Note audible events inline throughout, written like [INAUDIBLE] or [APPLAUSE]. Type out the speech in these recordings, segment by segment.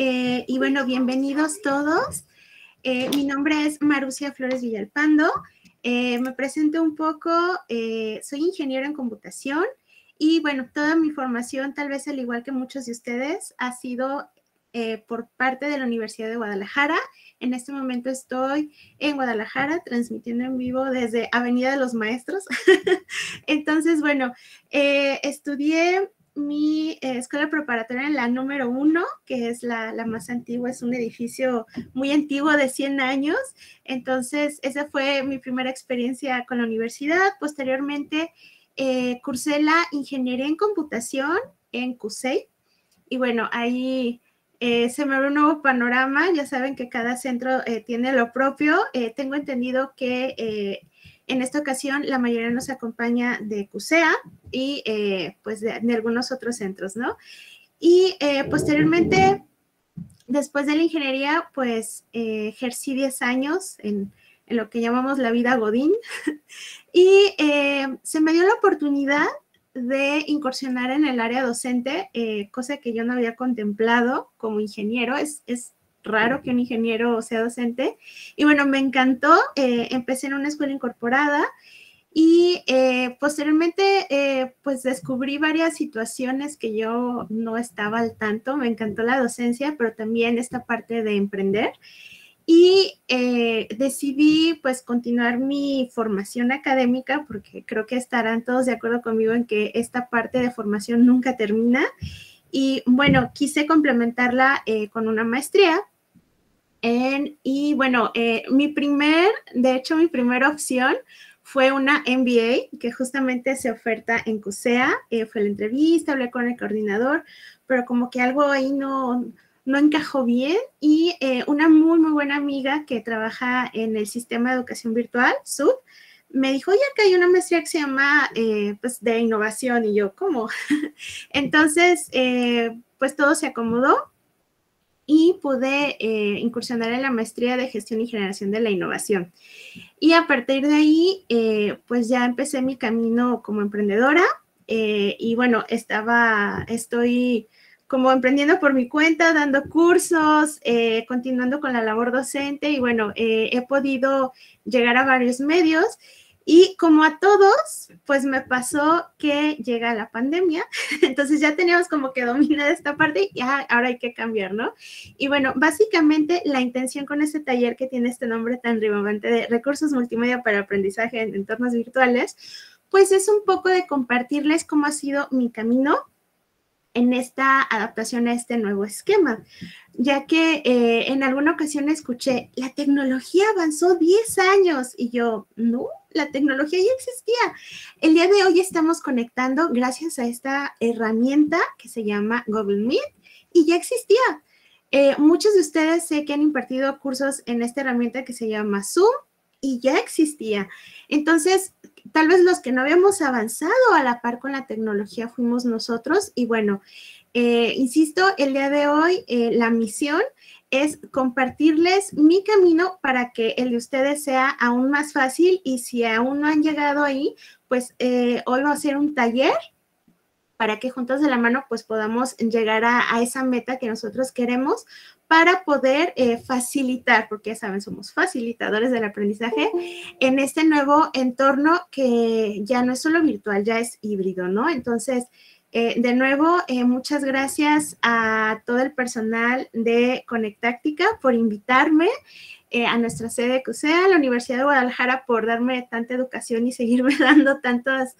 Eh, y bueno, bienvenidos todos. Eh, mi nombre es Marucia Flores Villalpando. Eh, me presento un poco, soy ingeniero en computación y bueno, toda mi formación, tal vez al igual que muchos de ustedes, ha sido por parte de la Universidad de Guadalajara. En este momento estoy en Guadalajara transmitiendo en vivo desde Avenida de los Maestros. [LAUGHS] Entonces, bueno, estudié mi eh, escuela preparatoria en la número uno, que es la, más antigua, es un edificio muy antiguo de 100 años. Entonces, esa fue mi primera experiencia con la universidad. Posteriormente, eh, cursé la ingeniería en computación en CUSEI. Y bueno, ahí eh, se me abrió un nuevo panorama. Ya saben que cada centro tiene lo propio. tengo entendido que en esta ocasión, la mayoría nos acompaña de CUSEA y eh, pues de, algunos otros centros, ¿no? Y eh, posteriormente, después de la ingeniería, pues eh, ejercí 10 años en, en, lo que llamamos la vida Godín [LAUGHS] y se me dio la oportunidad de incursionar en el área docente, cosa que yo no había contemplado como ingeniero. Es, es raro que un ingeniero sea docente. Y bueno, me encantó. Eh, empecé en una escuela incorporada y eh, posteriormente eh, pues descubrí varias situaciones que yo no estaba al tanto. Me encantó la docencia, pero también esta parte de emprender. Y decidí pues continuar mi formación académica porque creo que estarán todos de acuerdo conmigo en que esta parte de formación nunca termina. Y bueno, quise complementarla con una maestría y bueno, eh, mi primer, de hecho, mi primera opción fue una MBA que justamente se oferta en CUSEA. Eh, fue la entrevista, hablé con el coordinador, pero como que algo ahí no, no encajó bien. Y eh, una muy, muy buena amiga que trabaja en el sistema de educación virtual, SUB, me dijo, oye, que hay una maestría que se llama, pues, de innovación. Y yo, ¿cómo? [LAUGHS] Entonces, pues todo se acomodó y pude eh, incursionar en la maestría de gestión y generación de la innovación. Y a partir de ahí, eh, pues ya empecé mi camino como emprendedora eh, y bueno, estaba, estoy como emprendiendo por mi cuenta, dando cursos, continuando con la labor docente y bueno, he podido llegar a varios medios y como a todos, pues me pasó que llega la pandemia, [LAUGHS] entonces ya teníamos como que dominar esta parte y ahora hay que cambiar, ¿no? Y bueno, básicamente la intención con este taller que tiene este nombre tan rimbombante de recursos multimedia para aprendizaje en entornos virtuales, pues es un poco de compartirles cómo ha sido mi camino en esta adaptación a este nuevo esquema, ya que eh, en alguna ocasión escuché, la tecnología avanzó 10 años y yo, no, la tecnología ya existía. El día de hoy estamos conectando gracias a esta herramienta que se llama Google Meet y ya existía. Eh, muchos de ustedes sé que han impartido cursos en esta herramienta que se llama Zoom y ya existía. Entonces, tal vez los que no habíamos avanzado a la par con la tecnología fuimos nosotros. Y bueno, eh, insisto, el día de hoy eh, la misión es compartirles mi camino para que el de ustedes sea aún más fácil. Y si aún no han llegado ahí, pues eh, hoy va a ser un taller para que juntos de la mano pues podamos llegar a, esa meta que nosotros queremos para poder eh, facilitar, porque ya saben, somos facilitadores del aprendizaje en este nuevo entorno que ya no es solo virtual, ya es híbrido, ¿no? Entonces, eh, de nuevo, eh, muchas gracias a todo el personal de Conectáctica por invitarme eh, a nuestra sede CUSEA, a la Universidad de Guadalajara, por darme tanta educación y seguirme [LAUGHS] dando tantas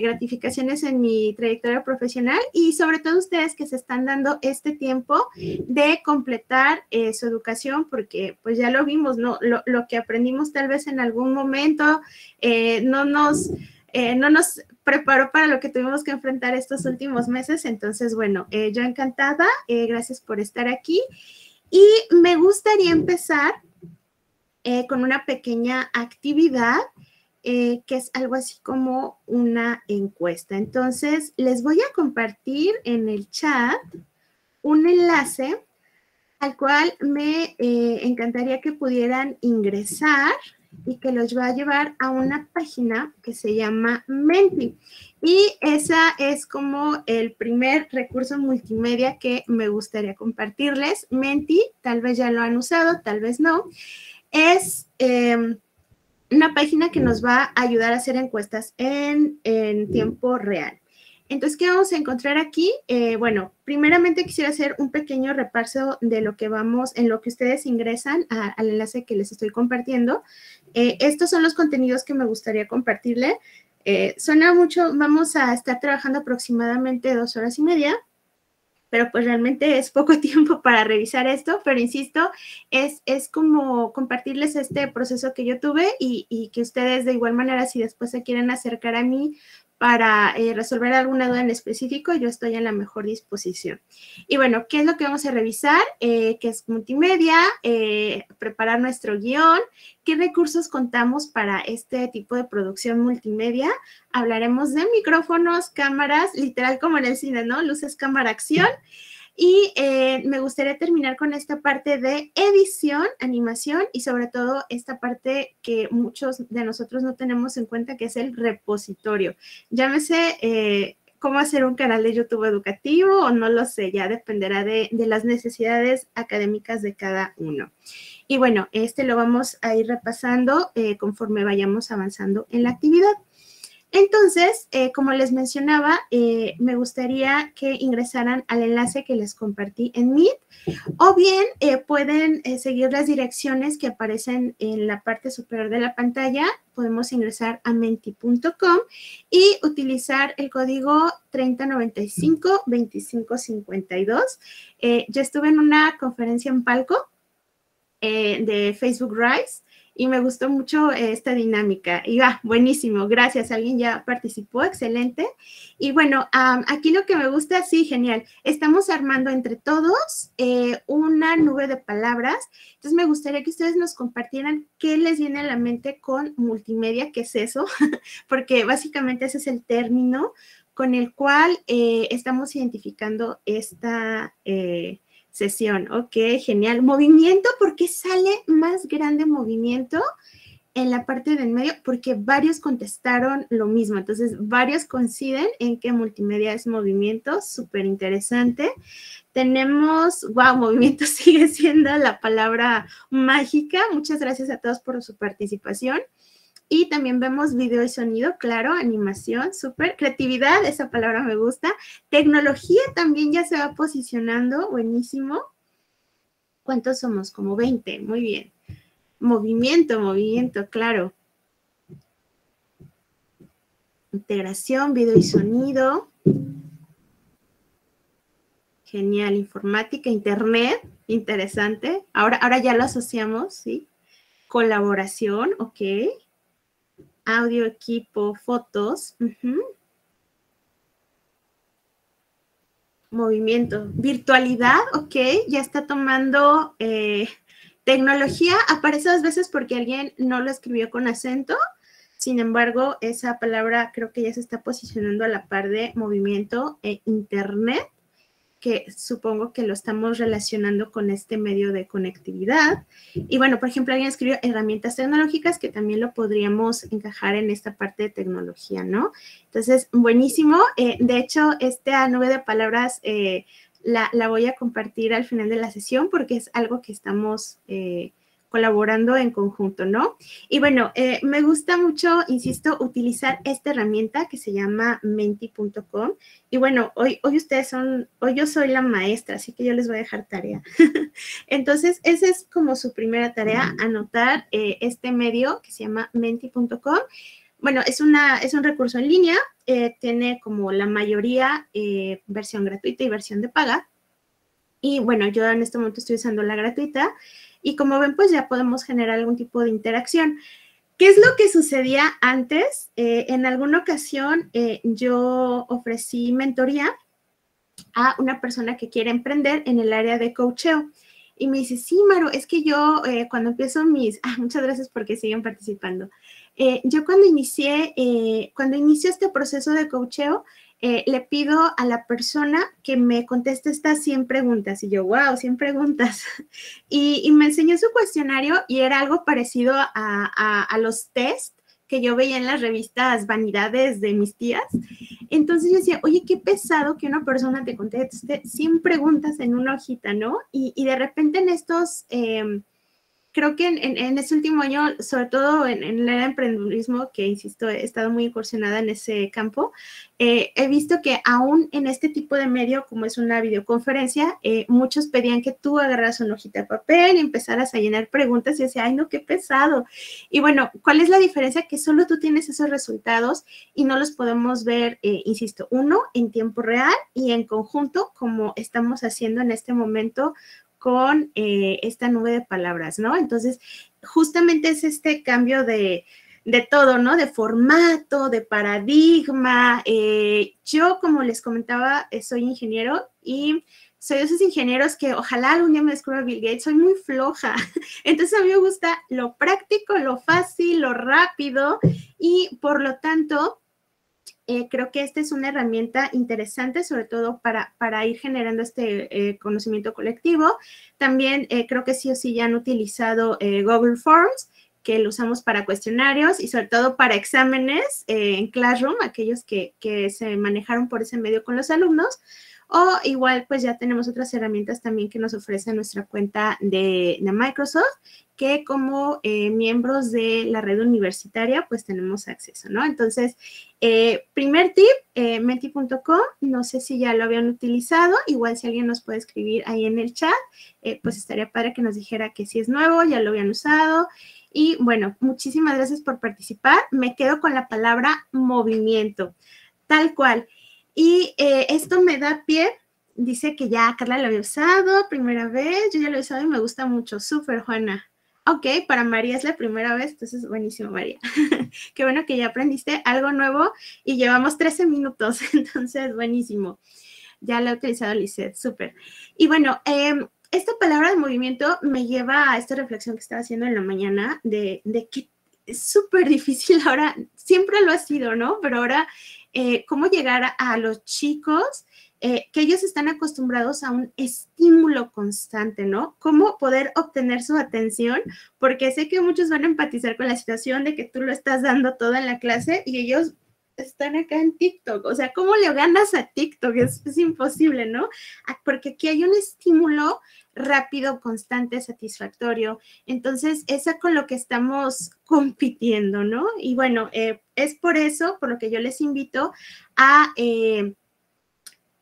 gratificaciones en mi trayectoria profesional y sobre todo ustedes que se están dando este tiempo de completar su educación, porque pues ya lo vimos, ¿no? Lo, lo, que aprendimos tal vez en algún momento no nos eh, no nos preparó para lo que tuvimos que enfrentar estos últimos meses. Entonces, bueno, eh, yo encantada, eh, gracias por estar aquí. Y me gustaría empezar con una pequeña actividad que es algo así como una encuesta. Entonces, les voy a compartir en el chat un enlace al cual me encantaría que pudieran ingresar y que los va a llevar a una página que se llama Menti. Y esa es como el primer recurso multimedia que me gustaría compartirles. Menti, tal vez ya lo han usado, tal vez no. Es em, una página que nos va a ayudar a hacer encuestas en, tiempo real. Entonces, ¿qué vamos a encontrar aquí? Eh, bueno, primeramente quisiera hacer un pequeño repaso de lo que vamos, en lo que ustedes ingresan al enlace que les estoy compartiendo. Eh, estos son los contenidos que me gustaría compartirle. Eh, suena mucho, vamos a estar trabajando aproximadamente dos horas y media, pero pues realmente es poco [LAUGHS] tiempo para revisar esto, pero insisto, es, es como compartirles este proceso que yo tuve y, y, que ustedes de igual manera, si después se quieren acercar a mí para eh, resolver alguna duda en específico, yo estoy en la mejor disposición. Y bueno, ¿qué es lo que vamos a revisar? Eh, ¿Qué es multimedia? Eh, preparar nuestro guion. ¿Qué recursos contamos para este tipo de producción multimedia? Hablaremos de micrófonos, cámaras, literal como en el cine, ¿no? Luces, cámara, acción. Y eh, me gustaría terminar con esta parte de edición, animación y sobre todo esta parte que muchos de nosotros no tenemos en cuenta, que es el repositorio. Llámese eh, cómo hacer un canal de YouTube educativo o no lo sé, ya dependerá de, las necesidades académicas de cada uno. Y bueno, este lo vamos a ir repasando eh, conforme vayamos avanzando en la actividad. Entonces, eh, como les mencionaba, eh, me gustaría que ingresaran al enlace que les compartí en Meet o bien eh, pueden seguir las direcciones que aparecen en la parte superior de la pantalla. Podemos ingresar a menti.com y utilizar el código 3095-2552. yo estuve en una conferencia en Palco de Facebook Rise y me gustó mucho esta dinámica. Y va, buenísimo, gracias. Alguien ya participó, excelente. Y bueno, aquí lo que me gusta, sí, genial. Estamos armando entre todos eh, una nube de palabras. Entonces me gustaría que ustedes nos compartieran qué les viene a la mente con multimedia, qué es eso, [LAUGHS] porque básicamente ese es el término con el cual eh, estamos identificando esta... Eh, sesión. Ok, genial. Movimiento, ¿por qué sale más grande movimiento en la parte del medio? Porque varios contestaron lo mismo. Entonces, varios coinciden en que multimedia es movimiento, súper interesante. Tenemos, wow, [LAUGHS] movimiento sigue siendo la palabra mágica. Muchas gracias a todos por su participación. Y también vemos video y sonido, claro, animación, súper. Creatividad, esa palabra me gusta. Tecnología también ya se va posicionando, buenísimo. ¿Cuántos somos? Como 20, muy bien. Movimiento, movimiento, claro. Integración, video y sonido. Genial, informática, internet, interesante. Ahora, ahora ya lo asociamos, ¿sí? Colaboración, ok audio, equipo, fotos. Movimiento, virtualidad, ok, ya está tomando eh, tecnología, aparece dos veces porque alguien no lo escribió con acento, sin embargo, esa palabra creo que ya se está posicionando a la par de movimiento e internet que supongo que lo estamos relacionando con este medio de conectividad. Y bueno, por ejemplo, alguien escribió herramientas tecnológicas que también lo podríamos encajar en esta parte de tecnología, ¿no? Entonces, buenísimo. Eh, de hecho, esta nube de palabras eh, la, voy a compartir al final de la sesión porque es algo que estamos... Eh, colaborando en conjunto, ¿no? Y bueno, eh, me gusta mucho, insisto, utilizar esta herramienta que se llama menti.com. Y bueno, hoy, hoy ustedes son, hoy yo soy la maestra, así que yo les voy a dejar tarea. [LAUGHS] Entonces, esa es como su primera tarea, anotar eh, este medio que se llama menti.com. Bueno, es, una, es un recurso en línea, eh, tiene como la mayoría versión gratuita y versión de paga. Y bueno, yo en este momento estoy usando la gratuita y como ven, pues ya podemos generar algún tipo de interacción. ¿Qué es lo que sucedía antes? Eh, en alguna ocasión eh, yo ofrecí mentoría a una persona que quiere emprender en el área de coacheo. Y me dice, sí, Maro, es que yo eh, cuando empiezo mis, [LAUGHS] ah, muchas gracias porque siguen participando. yo cuando inicié, cuando inicio este proceso de coacheo, eh, le pido a la persona que me conteste estas 100 preguntas. Y yo, wow, 100 preguntas. [LAUGHS] Y, me enseñó su cuestionario y era algo parecido a, los test que yo veía en las revistas Vanidades de mis tías. Entonces yo decía, oye, qué pesado que una persona te conteste 100 preguntas en una hojita, ¿no? Y, de repente en estos... Eh, creo que en, este último año, sobre todo en, en el emprendedurismo, que insisto, he estado muy incursionada en ese campo, eh, he visto que aún en este tipo de medio, como es una videoconferencia, eh, muchos pedían que tú agarras una hojita de papel y empezaras a llenar preguntas y decía, ay, no, qué pesado. Y bueno, ¿cuál es la diferencia? Que solo tú tienes esos resultados y no los podemos ver, eh, insisto, uno, en tiempo real y en conjunto, como estamos haciendo en este momento con eh, esta nube de palabras, ¿no? Entonces, justamente es este cambio de, todo, ¿no? De formato, de paradigma. Eh, yo, como les comentaba, eh, soy ingeniero y soy de esos ingenieros que ojalá algún día me descubra Bill Gates, soy muy floja. [LAUGHS] Entonces a mí me gusta lo práctico, lo fácil, lo rápido y por lo tanto eh, creo que esta es una herramienta interesante, sobre todo para, para ir generando este eh, conocimiento colectivo. También eh, creo que sí o sí ya han utilizado Google Forms, que lo usamos para cuestionarios y sobre todo para exámenes en Classroom, aquellos que, que se manejaron por ese medio con los alumnos. O igual, pues ya tenemos otras herramientas también que nos ofrece nuestra cuenta de, Microsoft, que como eh, miembros de la red universitaria, pues tenemos acceso, ¿no? Entonces, eh, primer tip, eh, menti.com, no sé si ya lo habían utilizado, igual si alguien nos puede escribir ahí en el chat, pues estaría padre que nos dijera que si es nuevo, ya lo habían usado. Y bueno, muchísimas gracias por participar. Me quedo con la palabra movimiento, tal cual. Y eh, esto me da pie, dice que ya Carla lo había usado, primera vez, yo ya lo he usado y me gusta mucho, súper Juana. Ok, para María es la primera vez, entonces buenísimo María. [LAUGHS] Qué bueno que ya aprendiste algo nuevo y llevamos 13 minutos, [LAUGHS] entonces buenísimo. Ya lo he utilizado Lizeth, súper. Y bueno, em, esta palabra de movimiento me lleva a esta reflexión que estaba haciendo en la mañana de, de que es súper difícil ahora, siempre lo ha sido, ¿no? Pero ahora eh, cómo llegar a, los chicos eh, que ellos están acostumbrados a un estímulo constante, ¿no? Cómo poder obtener su atención, porque sé que muchos van a empatizar con la situación de que tú lo estás dando todo en la clase y ellos están acá en TikTok. O sea, ¿cómo le ganas a TikTok? Es, imposible, ¿no? Ah, porque aquí hay un estímulo rápido, constante, satisfactorio. Entonces, eso es con lo que estamos compitiendo, ¿no? Y bueno, eh, es por eso, por lo que yo les invito a... Eh,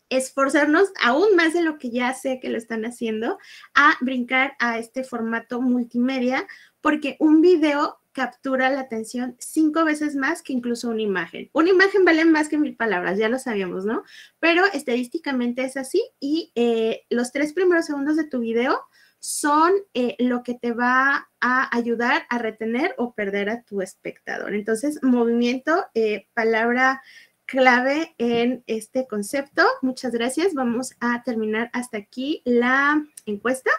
esforzarnos aún más de lo que ya sé que lo están haciendo, a brincar a este formato multimedia, porque un video captura la atención cinco veces más que incluso una imagen. Una imagen vale más que mil palabras, ya lo sabíamos, ¿no? Pero estadísticamente es así y eh, los tres primeros segundos de tu video son eh, lo que te va a ayudar a retener o perder a tu espectador. Entonces, movimiento, eh, palabra clave en este concepto. Muchas gracias. Vamos a terminar hasta aquí la encuesta.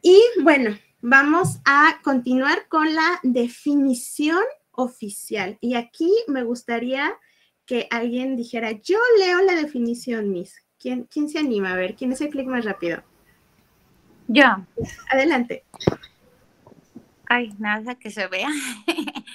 Y bueno, Vamos a continuar con la definición oficial. Y aquí me gustaría que alguien dijera, yo leo la definición, Miss. ¿Quién, quién se anima? A ver, ¿quién es el clic más rápido? Yo. Adelante. Ay, nada que se vea. [LAUGHS]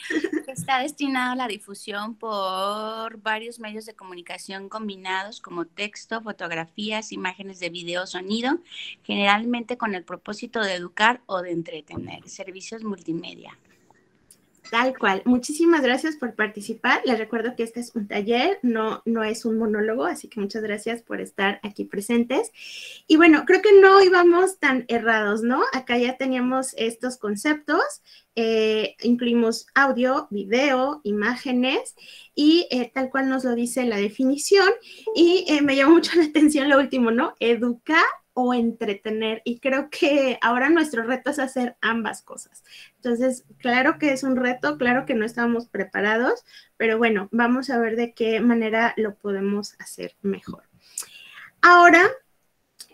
Está destinado a la difusión por varios medios de comunicación combinados como texto, fotografías, imágenes de video, sonido, generalmente con el propósito de educar o de entretener. Servicios multimedia. Tal cual. Muchísimas gracias por participar. Les recuerdo que este es un taller, no, no es un monólogo, así que muchas gracias por estar aquí presentes. Y bueno, creo que no íbamos tan errados, ¿no? Acá ya teníamos estos conceptos, eh, incluimos audio, video, imágenes y eh, tal cual nos lo dice la definición. Y eh, me llamó mucho la atención lo último, ¿no? Educar o entretener. Y creo que ahora nuestro reto es hacer ambas cosas. Entonces, claro que es un reto, claro que no estamos preparados, pero bueno, vamos a ver de qué manera lo podemos hacer mejor. Ahora,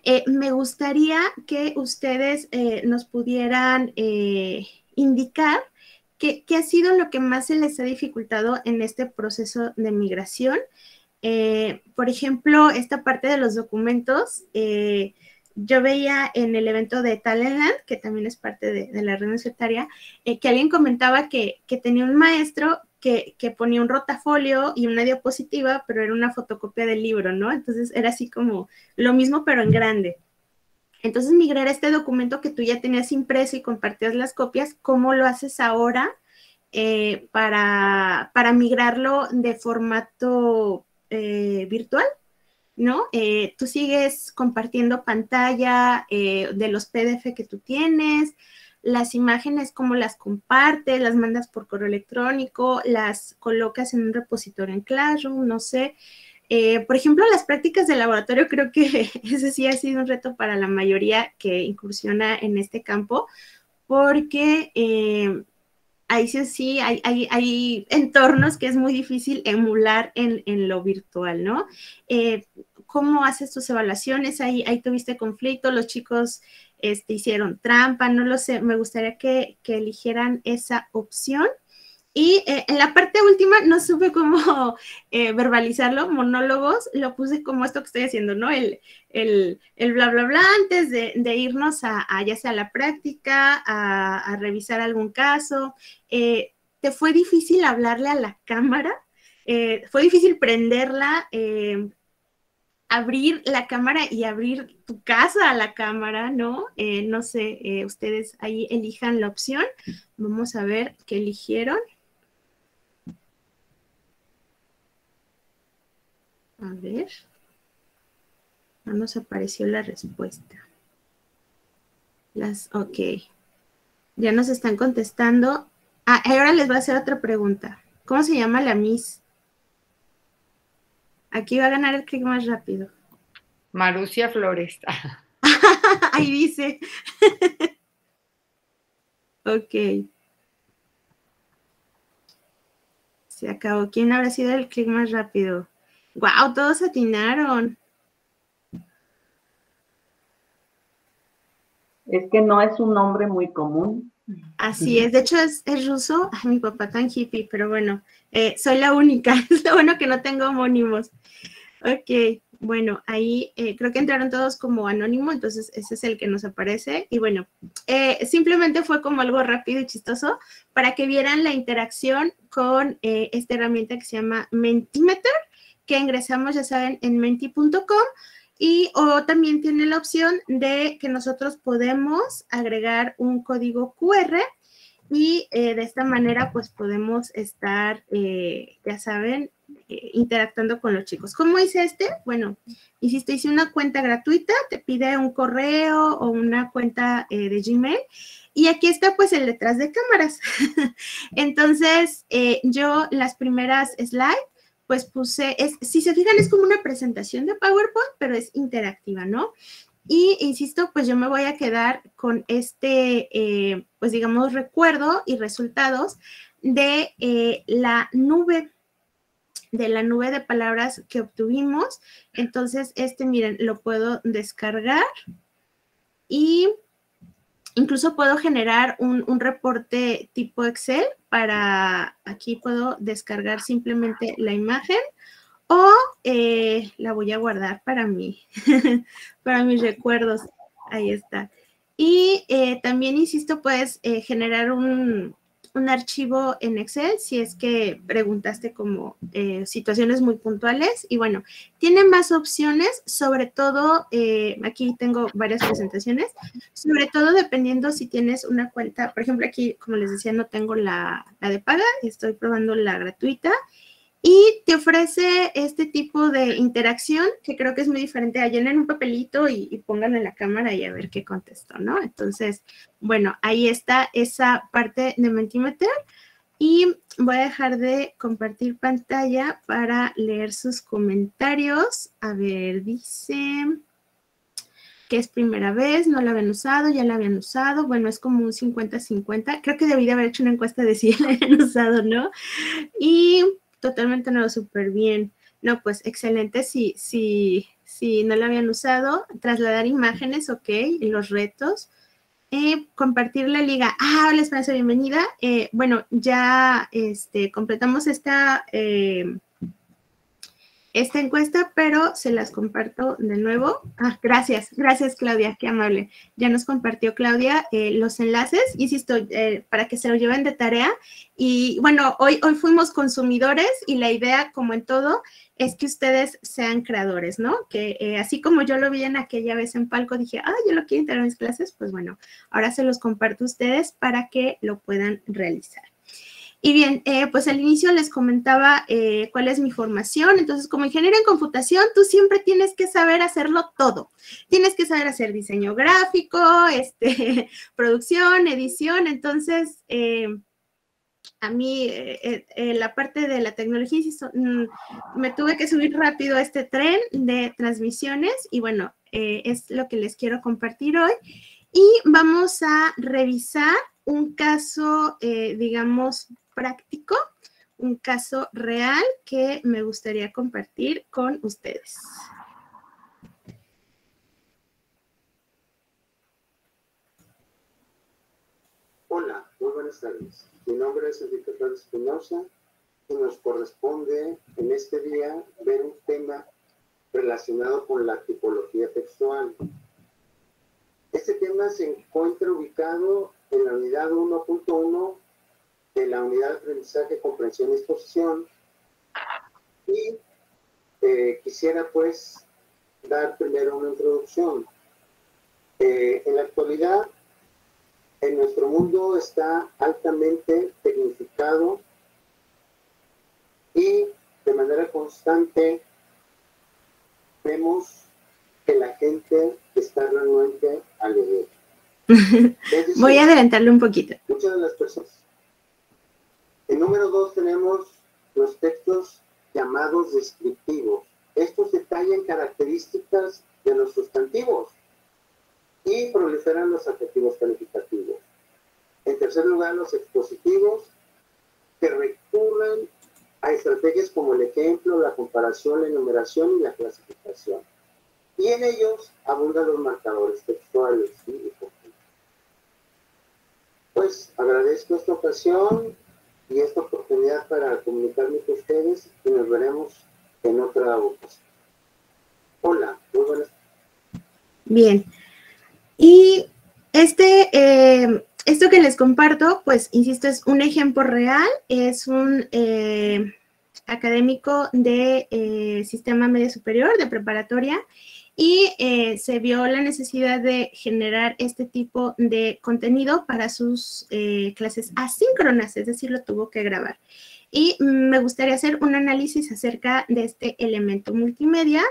eh, me gustaría que ustedes eh, nos pudieran eh, indicar qué, qué, ha sido lo que más se les ha dificultado en este proceso de migración. por ejemplo, esta parte de los documentos, yo veía en el evento de Talentland, que también es parte de, la red universitaria, eh, que alguien comentaba que, tenía un maestro que, ponía un rotafolio y una diapositiva, pero era una fotocopia del libro, ¿no? Entonces era así como lo mismo, pero en grande. Entonces, migrar este documento que tú ya tenías impreso y compartías las copias, ¿cómo lo haces ahora eh, para, para, migrarlo de formato eh, virtual? ¿No? Eh, tú sigues compartiendo pantalla de los PDF que tú tienes, las imágenes, cómo las compartes, las mandas por correo electrónico, las colocas en un repositorio en Classroom, no sé. Eh, por ejemplo, las prácticas de laboratorio, creo que [LAUGHS] ese sí ha sido un reto para la mayoría que incursiona en este campo, porque eh, ahí sí, sí hay, hay, entornos que es muy difícil emular en, lo virtual, ¿no? Eh, ¿Cómo haces tus evaluaciones? Ahí, ahí tuviste conflicto, los chicos este, hicieron trampa, no lo sé, me gustaría que, eligieran esa opción. Y eh, en la parte última no supe cómo [LAUGHS] eh, verbalizarlo, monólogos, lo puse como esto que estoy haciendo, ¿no? El, el, el bla, bla, bla, antes de, irnos a, ya sea la práctica, a, revisar algún caso. Eh, ¿Te fue difícil hablarle a la cámara? ¿Fue difícil prenderla? Abrir la cámara y abrir tu casa a la cámara, ¿no? no sé, ustedes ahí elijan la opción. Vamos a ver qué eligieron. A ver. No nos apareció la respuesta. Las, ok. Ya nos están contestando. Ah, ahora les voy a hacer otra pregunta. ¿Cómo se llama la Miss? Aquí va a ganar el clic más rápido. Marucia Flores. [LAUGHS] Ahí dice. [LAUGHS] ok. Se acabó. ¿Quién habrá sido el clic más rápido? ¡Wow! Todos atinaron. Es que no es un nombre muy común. Así es, de hecho es, ruso. mi papá tan hippie, pero bueno, eh, soy la única. [LAUGHS] Es lo bueno que no tengo homónimos. Ok, bueno, ahí eh, creo que entraron todos como anónimo, entonces ese es el que nos aparece. Y bueno, eh, simplemente fue como algo rápido y chistoso para que vieran la interacción con esta herramienta que se llama Mentimeter que ingresamos, ya saben, en menti.com y o también tiene la opción de que nosotros podemos agregar un código QR y eh, de esta manera pues podemos estar, eh, ya saben, eh, interactuando con los chicos. ¿Cómo hice este? Bueno, hiciste, hice una cuenta gratuita, te pide un correo o una cuenta de Gmail y aquí está pues el detrás de cámaras. [LAUGHS] Entonces, yo las primeras slides pues puse, es, si se fijan, es como una presentación de PowerPoint, pero es interactiva, ¿no? Y insisto, pues yo me voy a quedar con este, eh, pues digamos, recuerdo y resultados de eh, la nube, de la nube de palabras que obtuvimos. Entonces, este, miren, lo puedo descargar y Incluso puedo generar un, reporte tipo Excel para, aquí puedo descargar simplemente la imagen o eh, la voy a guardar para mí, [LAUGHS] para mis recuerdos. Ahí está. Y eh, también, insisto, puedes eh, generar un, un archivo en Excel si es que preguntaste como eh, situaciones muy puntuales. Y bueno, tiene más opciones, sobre todo, eh, aquí tengo varias presentaciones, sobre todo dependiendo si tienes una cuenta, por ejemplo, aquí, como les decía, no tengo la, la de paga, estoy probando la gratuita y te ofrece este tipo de interacción que creo que es muy diferente a llenar un papelito y, y en la cámara y a ver qué contestó, ¿no? Entonces, bueno, ahí está esa parte de Mentimeter y voy a dejar de compartir pantalla para leer sus comentarios. A ver, dice que es primera vez, no la habían usado, ya la habían usado, bueno, es como un 50-50, creo que debí de haber hecho una encuesta de si [LAUGHS] la habían usado, ¿no? Y totalmente no, súper bien. No, pues excelente. Si, si, si no lo habían usado, trasladar imágenes, ok, los retos. Eh, compartir la liga. Ah, hola Esperanza, bienvenida. Eh, bueno, ya este, completamos esta, eh, esta encuesta, pero se las comparto de nuevo. Ah, gracias, gracias Claudia, qué amable. Ya nos compartió Claudia eh, los enlaces, insisto, eh, para que se lo lleven de tarea. Y bueno, hoy, hoy fuimos consumidores y la idea, como en todo, es que ustedes sean creadores, ¿no? Que eh, así como yo lo vi en aquella vez en palco, dije, ah, yo lo quiero integrar en mis clases, pues bueno, ahora se los comparto a ustedes para que lo puedan realizar. Y bien, eh, pues al inicio les comentaba eh, cuál es mi formación. Entonces, como ingeniero en computación, tú siempre tienes que saber hacerlo todo. Tienes que saber hacer diseño gráfico, [LAUGHS] este, producción, edición. Entonces, eh, a mí la parte de la tecnología, mm, me tuve que subir rápido a este tren de transmisiones y bueno, es lo que les quiero compartir hoy. Y vamos a revisar un caso, digamos, práctico, un caso real que me gustaría compartir con ustedes. Hola, muy buenas tardes. Mi nombre es Enrique Flores Espinosa y nos corresponde en este día ver un tema relacionado con la tipología textual. Este tema se encuentra ubicado en la unidad 1.1 de la unidad de aprendizaje, comprensión y exposición. Y eh, quisiera pues dar primero una introducción. Eh, en la actualidad, en nuestro mundo está altamente tecnificado y de manera constante vemos que la gente está realmente al Voy a adelantarle un poquito. Muchas de las personas en número dos tenemos los textos llamados descriptivos. Estos detallan características de los sustantivos y proliferan los adjetivos calificativos. En tercer lugar, los expositivos que recurren a estrategias como el ejemplo, la comparación, la enumeración y la clasificación. Y en ellos abundan los marcadores textuales. Pues agradezco esta ocasión y esta oportunidad para comunicarme con ustedes y nos veremos en otra ocasión. Hola, muy buenas. Bien. Y este, eh, esto que les comparto, pues, insisto, es un ejemplo real, es un eh, académico de eh, sistema medio superior, de preparatoria, y eh, se vio la necesidad de generar este tipo de contenido para sus eh, clases asíncronas, es decir, lo tuvo que grabar. Y me gustaría hacer un análisis acerca de este elemento multimedia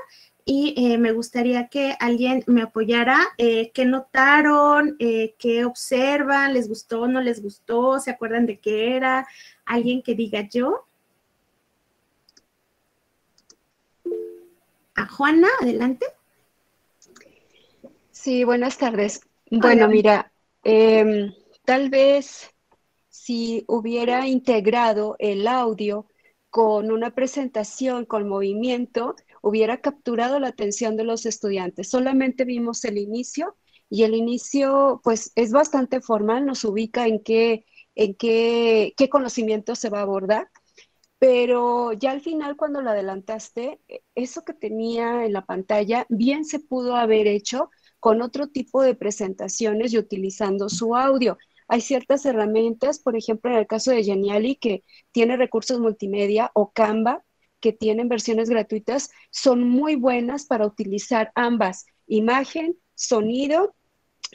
y eh, me gustaría que alguien me apoyara, qué notaron, qué observan, les gustó, no les gustó, se acuerdan de qué era, alguien que diga yo. A Juana, adelante. Sí, buenas tardes. Bueno, mira, em, tal vez si hubiera integrado el audio con una presentación con movimiento, hubiera capturado la atención de los estudiantes. Solamente vimos el inicio y el inicio pues es bastante formal, nos ubica en qué, en qué, qué conocimiento se va a abordar, pero ya al final cuando lo adelantaste, eso que tenía en la pantalla bien se pudo haber hecho con otro tipo de presentaciones y utilizando su audio. Hay ciertas herramientas, por ejemplo, en el caso de Geniali, que tiene recursos multimedia, o Canva, que tienen versiones gratuitas, son muy buenas para utilizar ambas, imagen, sonido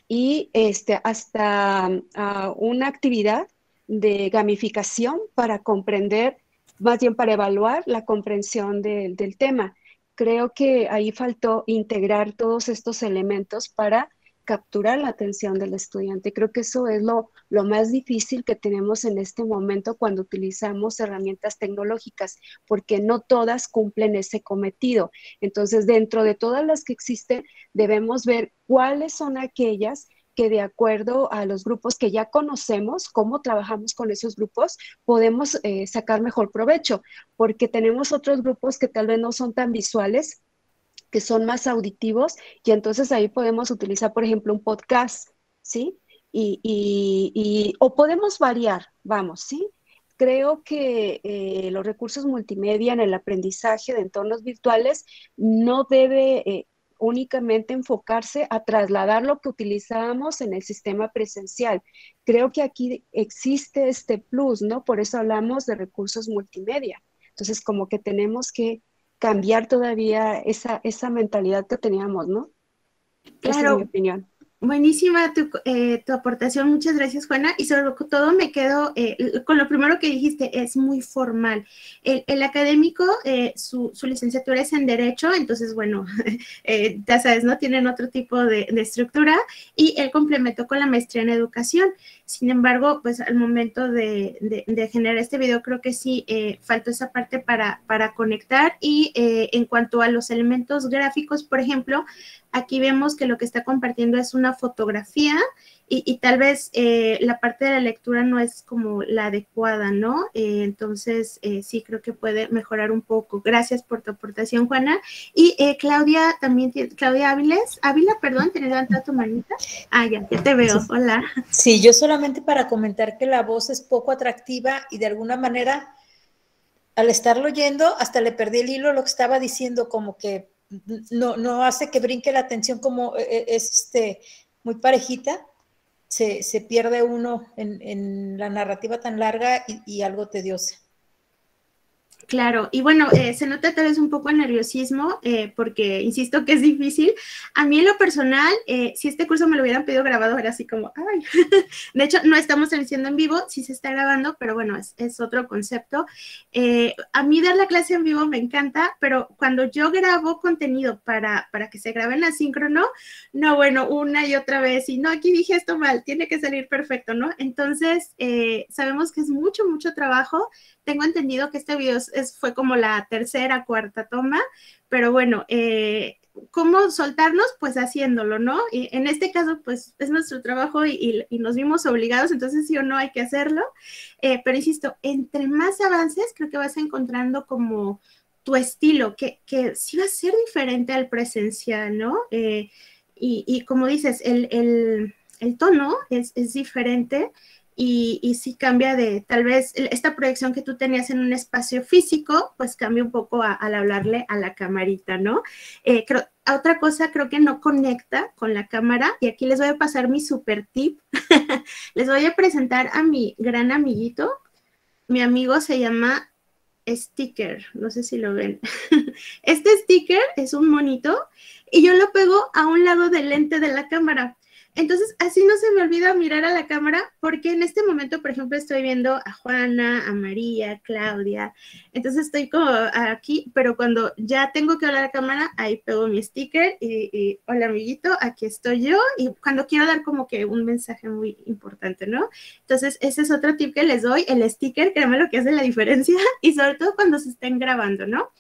y este, hasta ah, una actividad de gamificación para comprender, más bien para evaluar la comprensión del tema creo que ahí faltó integrar todos estos elementos para capturar la atención del estudiante. Creo que eso es lo, lo, más difícil que tenemos en este momento cuando utilizamos herramientas tecnológicas, porque no todas cumplen ese cometido. Entonces, dentro de todas las que existen, debemos ver cuáles son aquellas que de acuerdo a los grupos que ya conocemos, cómo trabajamos con esos grupos, podemos eh, sacar mejor provecho, porque tenemos otros grupos que tal vez no son tan visuales, que son más auditivos, y entonces ahí podemos utilizar, por ejemplo, un podcast, ¿sí? Y, y, o podemos variar, vamos, ¿sí? creo que eh, los recursos multimedia en el aprendizaje de entornos virtuales no debe eh, únicamente enfocarse a trasladar lo que utilizábamos en el sistema presencial. Creo que aquí existe este plus, ¿no? Por eso hablamos de recursos multimedia. Entonces, como que tenemos que cambiar todavía esa, esa mentalidad que teníamos, ¿no? Claro. Esa es mi opinión. Buenísima tu, eh, tu, aportación, muchas gracias Juana. Y sobre todo me quedo eh, con lo primero que dijiste, es muy formal. El, el académico, eh, su, su, licenciatura es en Derecho, entonces, bueno, [LAUGHS] eh, ya sabes, ¿no? Tienen otro tipo de, de, estructura y él complementó con la maestría en Educación. Sin embargo, pues al momento de, de, de generar este video, creo que sí eh, faltó esa parte para, para conectar. Y en cuanto a los elementos gráficos, por ejemplo, aquí vemos que lo que está compartiendo es una fotografía y, tal vez eh, la parte de la lectura no es como la adecuada, ¿no? Eh, entonces, eh, sí creo que puede mejorar un poco. Gracias por tu aportación, Juana. Y Claudia, también, Claudia Áviles, Ávila, perdón, te levanta tu manita. Ah, ya, ya te veo. Hola. Sí, yo solamente para comentar que la voz es poco atractiva y de alguna manera, al estarlo oyendo, hasta le perdí el hilo lo que estaba diciendo, como que no, no hace que brinque la atención como es este, muy parejita, se, se pierde uno en, en, la narrativa tan larga y, y algo tediosa. Claro, y bueno, eh, se nota tal vez un poco el nerviosismo, eh, porque insisto que es difícil. A mí en lo personal, eh, si este curso me lo hubieran pedido grabado, era así como, ay, [LAUGHS] de hecho no estamos transmitiendo en vivo, sí se está grabando, pero bueno, es, otro concepto. A mí dar la clase en vivo me encanta, pero cuando yo grabo contenido para, para que se grabe en asíncrono, no, bueno, una y otra vez, y no, aquí dije esto mal, tiene que salir perfecto, ¿no? Entonces, sabemos que es mucho, mucho trabajo. Tengo entendido que este video es, fue como la tercera, cuarta toma, pero bueno, eh, ¿cómo soltarnos? Pues haciéndolo, ¿no? Y en este caso, pues es nuestro trabajo y nos vimos obligados, entonces sí o no hay que hacerlo. Eh, pero insisto, entre más avances, creo que vas encontrando como tu estilo, que, que sí va a ser diferente al presencial, ¿no? Eh, y, y, como dices, el, el, el tono es, es diferente y, y sí cambia de tal vez esta proyección que tú tenías en un espacio físico, pues cambia un poco al hablarle a la camarita, ¿no? Eh, otra cosa creo que no conecta con la cámara y aquí les voy a pasar mi super tip. [LAUGHS] les voy a presentar a mi gran amiguito. Mi amigo se llama sticker, no sé si lo ven. [LAUGHS] este sticker es un monito y yo lo pego a un lado del lente de la cámara. Entonces, así no se me olvida mirar a la cámara, porque en este momento, por ejemplo, estoy viendo a Juana, a María, Claudia. Entonces estoy como aquí, pero cuando ya tengo que hablar a la cámara, ahí pego mi sticker y, y, hola amiguito, aquí estoy yo. Y cuando quiero dar como que un mensaje muy importante, ¿no? Entonces, ese es otro tip que les doy, el sticker, créanme lo que hace la diferencia, [LAUGHS] y sobre todo cuando se estén grabando, ¿no?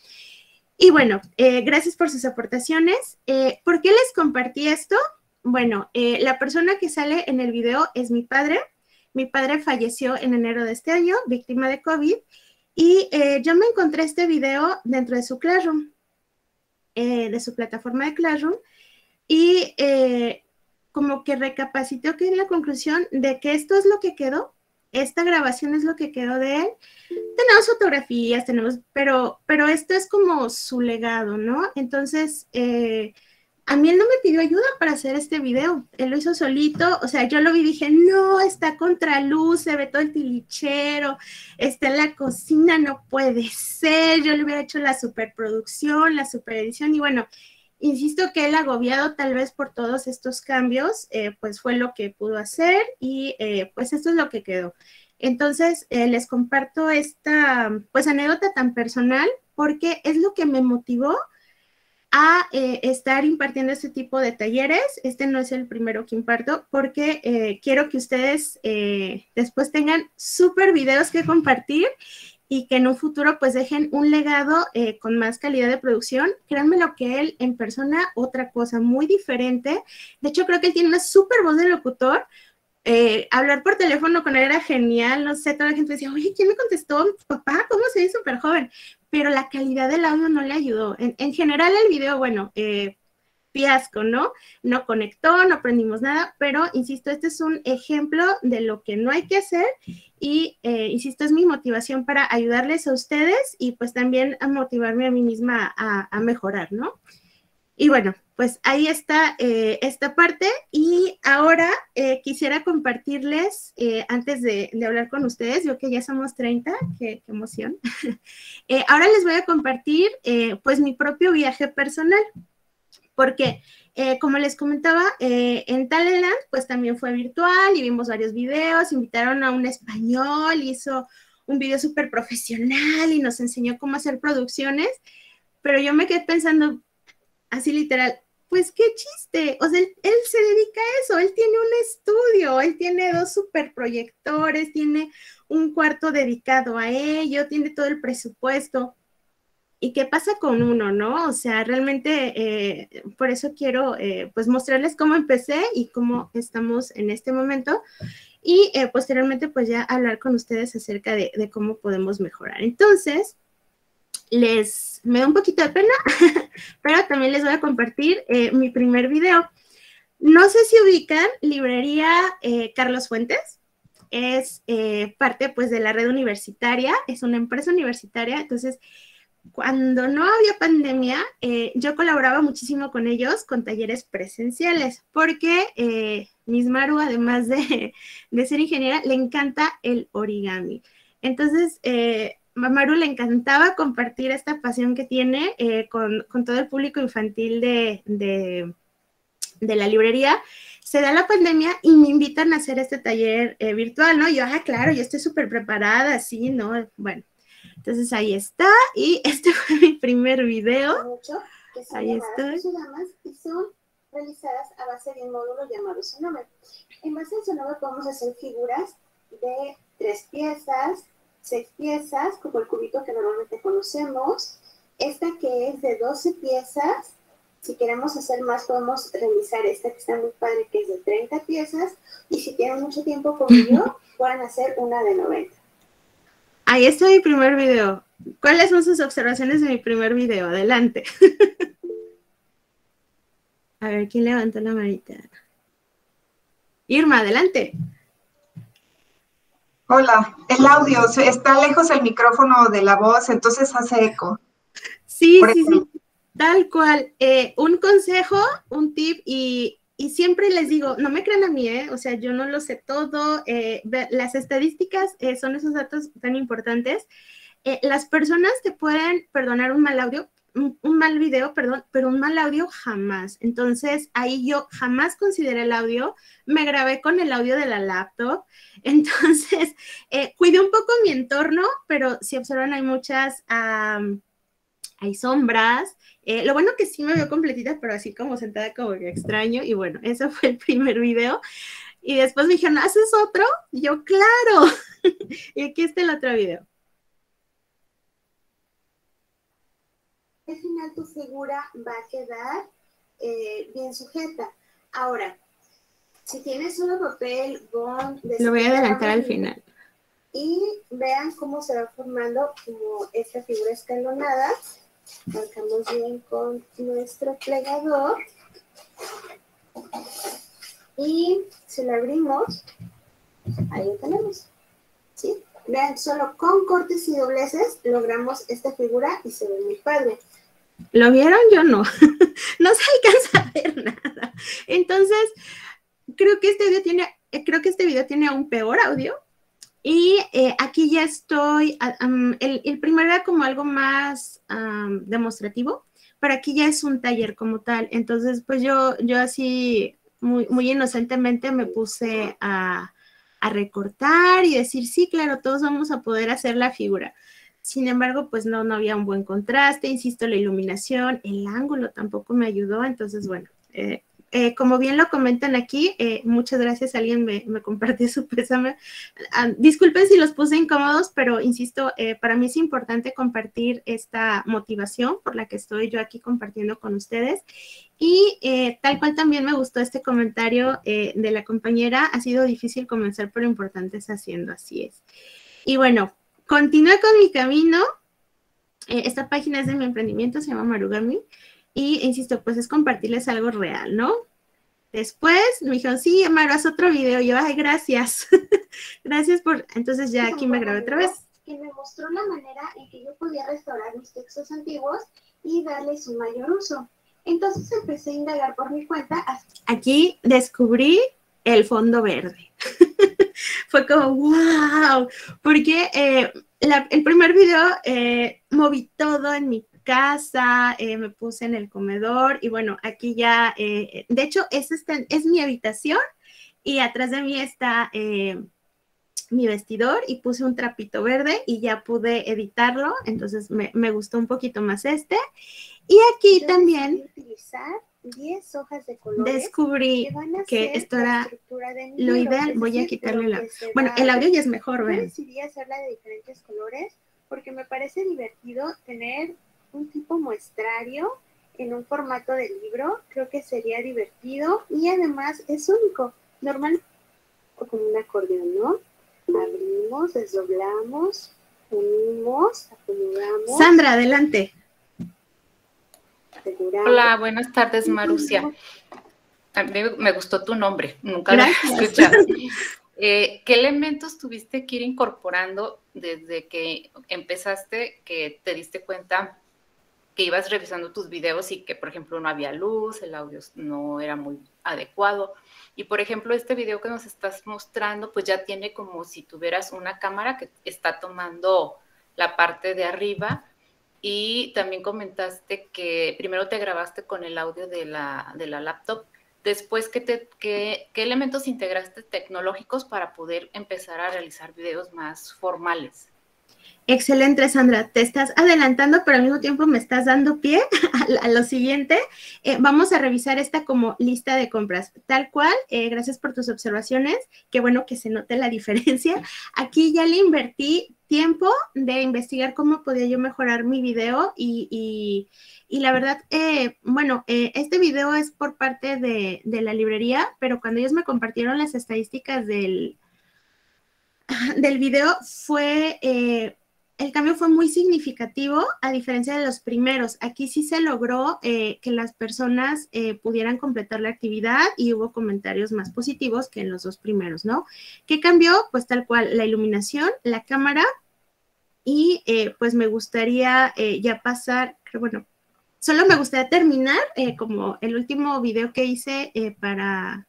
Y bueno, eh, gracias por sus aportaciones. Eh, ¿Por qué les compartí esto? Bueno, eh, la persona que sale en el video es mi padre. Mi padre falleció en enero de este año, víctima de COVID, y eh, yo me encontré este video dentro de su Classroom, eh, de su plataforma de Classroom, y como que recapacité que en la conclusión de que esto es lo que quedó, esta grabación es lo que quedó de él. Tenemos fotografías, tenemos, pero, pero esto es como su legado, ¿no? Entonces, a mí él no me pidió ayuda para hacer este video, él lo hizo solito, o sea, yo lo vi y dije, no, está contra luz, se ve todo el tilichero, está en la cocina, no puede ser, yo le hubiera hecho la superproducción, la superedición y bueno, insisto que él agobiado tal vez por todos estos cambios, eh, pues fue lo que pudo hacer y eh, pues esto es lo que quedó. Entonces, eh, les comparto esta, pues, anécdota tan personal porque es lo que me motivó a eh, estar impartiendo este tipo de talleres. Este no es el primero que imparto porque eh, quiero que ustedes eh, después tengan súper videos que compartir y que en un futuro pues dejen un legado eh, con más calidad de producción. Créanme lo que él en persona, otra cosa muy diferente. De hecho, creo que él tiene una súper voz de locutor. Hablar por teléfono con él era genial, no sé, toda la gente decía, oye, ¿quién me contestó? Papá, ¿cómo se ve súper joven? Pero la calidad del audio no le ayudó. En, en general el video, bueno, eh, fiasco, ¿no? No conectó, no aprendimos nada, pero insisto, este es un ejemplo de lo que no hay que hacer y, eh, insisto, es mi motivación para ayudarles a ustedes y pues también a motivarme a mí misma a, mejorar, ¿no? Y bueno, pues ahí está eh, esta parte. Y ahora eh, quisiera compartirles, antes de, hablar con ustedes, yo que ya somos 30, qué, emoción, [LAUGHS] ahora les voy a compartir pues mi propio viaje personal. Porque eh, como les comentaba, eh, en Talentland pues también fue virtual y vimos varios videos, invitaron a un español, hizo un video súper profesional y nos enseñó cómo hacer producciones, pero yo me quedé pensando así literal, pues qué chiste, o sea, él, se dedica a eso, él tiene un estudio, él tiene dos super proyectores, tiene un cuarto dedicado a ello, tiene todo el presupuesto. ¿Y qué pasa con uno, no? O sea, realmente eh, por eso quiero eh, pues mostrarles cómo empecé y cómo estamos en este momento y eh, posteriormente pues ya hablar con ustedes acerca de, cómo podemos mejorar. Entonces, les, me da un poquito de pena, [LAUGHS] pero también les voy a compartir mi primer video. No sé si ubican librería Carlos Fuentes es parte pues de la red universitaria, es una empresa universitaria, entonces cuando no había pandemia, eh, yo colaboraba muchísimo con ellos con talleres presenciales, porque eh, Miss Maru, además de, [LAUGHS] ser ingeniera, le encanta el origami. Entonces, eh, a Maru le encantaba compartir esta pasión que tiene con, todo el público infantil de, de, la librería. Se da la pandemia y me invitan a hacer este taller virtual, ¿no? Yo, ah, claro, yo estoy súper preparada, sí, ¿no? Bueno, entonces ahí está y [LAUGHS] este fue mi primer video. ahí está. y son realizadas a base de un módulo llamado Sonome. En base al Sonome podemos hacer figuras de tres piezas, seis piezas, como el cubito que normalmente conocemos. Esta que es de 12 piezas. Si queremos hacer más, podemos realizar esta que está muy padre, que es de 30 piezas. Y si tienen mucho tiempo como yo, [LAUGHS] pueden hacer una de 90. Ahí está mi primer video. ¿Cuáles son sus observaciones de mi primer video? Adelante. [LAUGHS] A ver, ¿quién levantó la manita? Irma, adelante. Hola, el audio, está lejos el micrófono de la voz, entonces hace eco. Sí, sí, sí, tal cual. Eh, un consejo, un tip y y siempre les digo, no me crean a mí, ¿eh? o sea, yo no lo sé todo, eh, las estadísticas eh, son esos datos tan importantes. Las personas te pueden perdonar un mal audio, un, mal video, perdón, pero un mal audio jamás. Entonces, ahí yo jamás consideré el audio, me grabé con el audio de la laptop, [LAUGHS] entonces, cuidé un poco mi entorno, pero si observan hay muchas, hay sombras, eh, lo bueno que sí me veo completita, pero así como sentada como que extraño. Y bueno, ese fue el primer video. Y después me dijeron, ¿haces otro? Yo, claro. [LAUGHS] y aquí está el otro video. Final tu figura va a quedar eh, bien sujeta. Ahora, si tienes solo papel, bond... Lo voy a adelantar al final. Y vean cómo se va formando como esta figura escalonada marcamos bien con nuestro plegador y si lo abrimos, ahí lo tenemos. ¿sí? Vean, solo con cortes y dobleces logramos esta figura y se ve muy padre. ¿Lo vieron? Yo no. [LAUGHS] no se alcanza a ver nada. Entonces, creo que este video tiene, creo que este video tiene un peor audio y eh, aquí ya estoy, el, el, primero era como algo más demostrativo, pero aquí ya es un taller como tal. Entonces, pues yo, yo así muy, muy inocentemente me puse a, a recortar y decir, sí, claro, todos vamos a poder hacer la figura. Sin embargo, pues no, no había un buen contraste, insisto, la iluminación, el ángulo tampoco me ayudó. Entonces, bueno, eh, eh, como bien lo comentan aquí, eh, muchas gracias, alguien me, compartió su pésame. Ah, disculpen si los puse incómodos, pero insisto, eh, para mí es importante compartir esta motivación por la que estoy yo aquí compartiendo con ustedes. Y tal cual también me gustó este comentario de la compañera, ha sido difícil comenzar, pero importante es haciendo, así es. Y bueno, continué con mi camino. esta página es de mi emprendimiento, se llama Marugami. y insisto, pues es compartirles algo real, ¿no? Después me dijeron, sí, Amaro, haz otro video. Y yo, ay, gracias. [LAUGHS] gracias por. Entonces ya aquí me grabé otra vez. Que me mostró la manera en que yo podía restaurar mis textos antiguos y darles un mayor uso. Entonces empecé a indagar por mi cuenta. Aquí descubrí el fondo verde. [LAUGHS] Fue como, wow, porque eh, el primer video eh, moví todo en mi casa, eh, me puse en el comedor y bueno, aquí ya, de hecho, es, este, es mi habitación y atrás de mí está mi vestidor y puse un trapito verde y ya pude editarlo, entonces me, me gustó un poquito más este. Y aquí también... Utilizar 10 hojas de colores descubrí que, esto era lo ideal. Voy a quitarle la... Bueno, el audio ya es mejor, ¿ven? decidí hacerla de diferentes colores porque me parece divertido tener un tipo muestrario en un formato de libro. Creo que sería divertido y además es único. Normal, como un acordeón, ¿no? Abrimos, desdoblamos, unimos, acomodamos. Sandra, adelante. Hola, buenas tardes, Marucia. A mí me gustó tu nombre, nunca lo he escuchado. [LAUGHS] Eh, ¿Qué elementos tuviste que ir incorporando desde que empezaste, que te diste cuenta que ibas revisando tus videos y que, por ejemplo, no había luz, el audio no era muy adecuado? Y, por ejemplo, este video que nos estás mostrando, pues ya tiene como si tuvieras una cámara que está tomando la parte de arriba y también comentaste que primero te grabaste con el audio de la, de la laptop. Después, ¿qué, te, qué, ¿qué elementos integraste tecnológicos para poder empezar a realizar videos más formales? Excelente, Sandra. Te estás adelantando, pero al mismo tiempo me estás dando pie [LAUGHS] a, lo siguiente. Eh, vamos a revisar esta como lista de compras. Tal cual, eh, gracias por tus observaciones. Qué bueno que se note la [LAUGHS] diferencia. Aquí ya le invertí tiempo de investigar cómo podía yo mejorar mi video y, la verdad, eh, bueno, este video es por parte de, de la librería, pero cuando ellos me compartieron las estadísticas del, [LAUGHS] del video fue el cambio fue muy significativo a diferencia de los primeros. Aquí sí se logró eh, que las personas eh, pudieran completar la actividad y hubo comentarios más positivos que en los dos primeros, ¿no? ¿Qué cambió? Pues tal cual, la iluminación, la cámara y eh, pues me gustaría ya pasar, bueno, solo me gustaría terminar como el último video que hice para,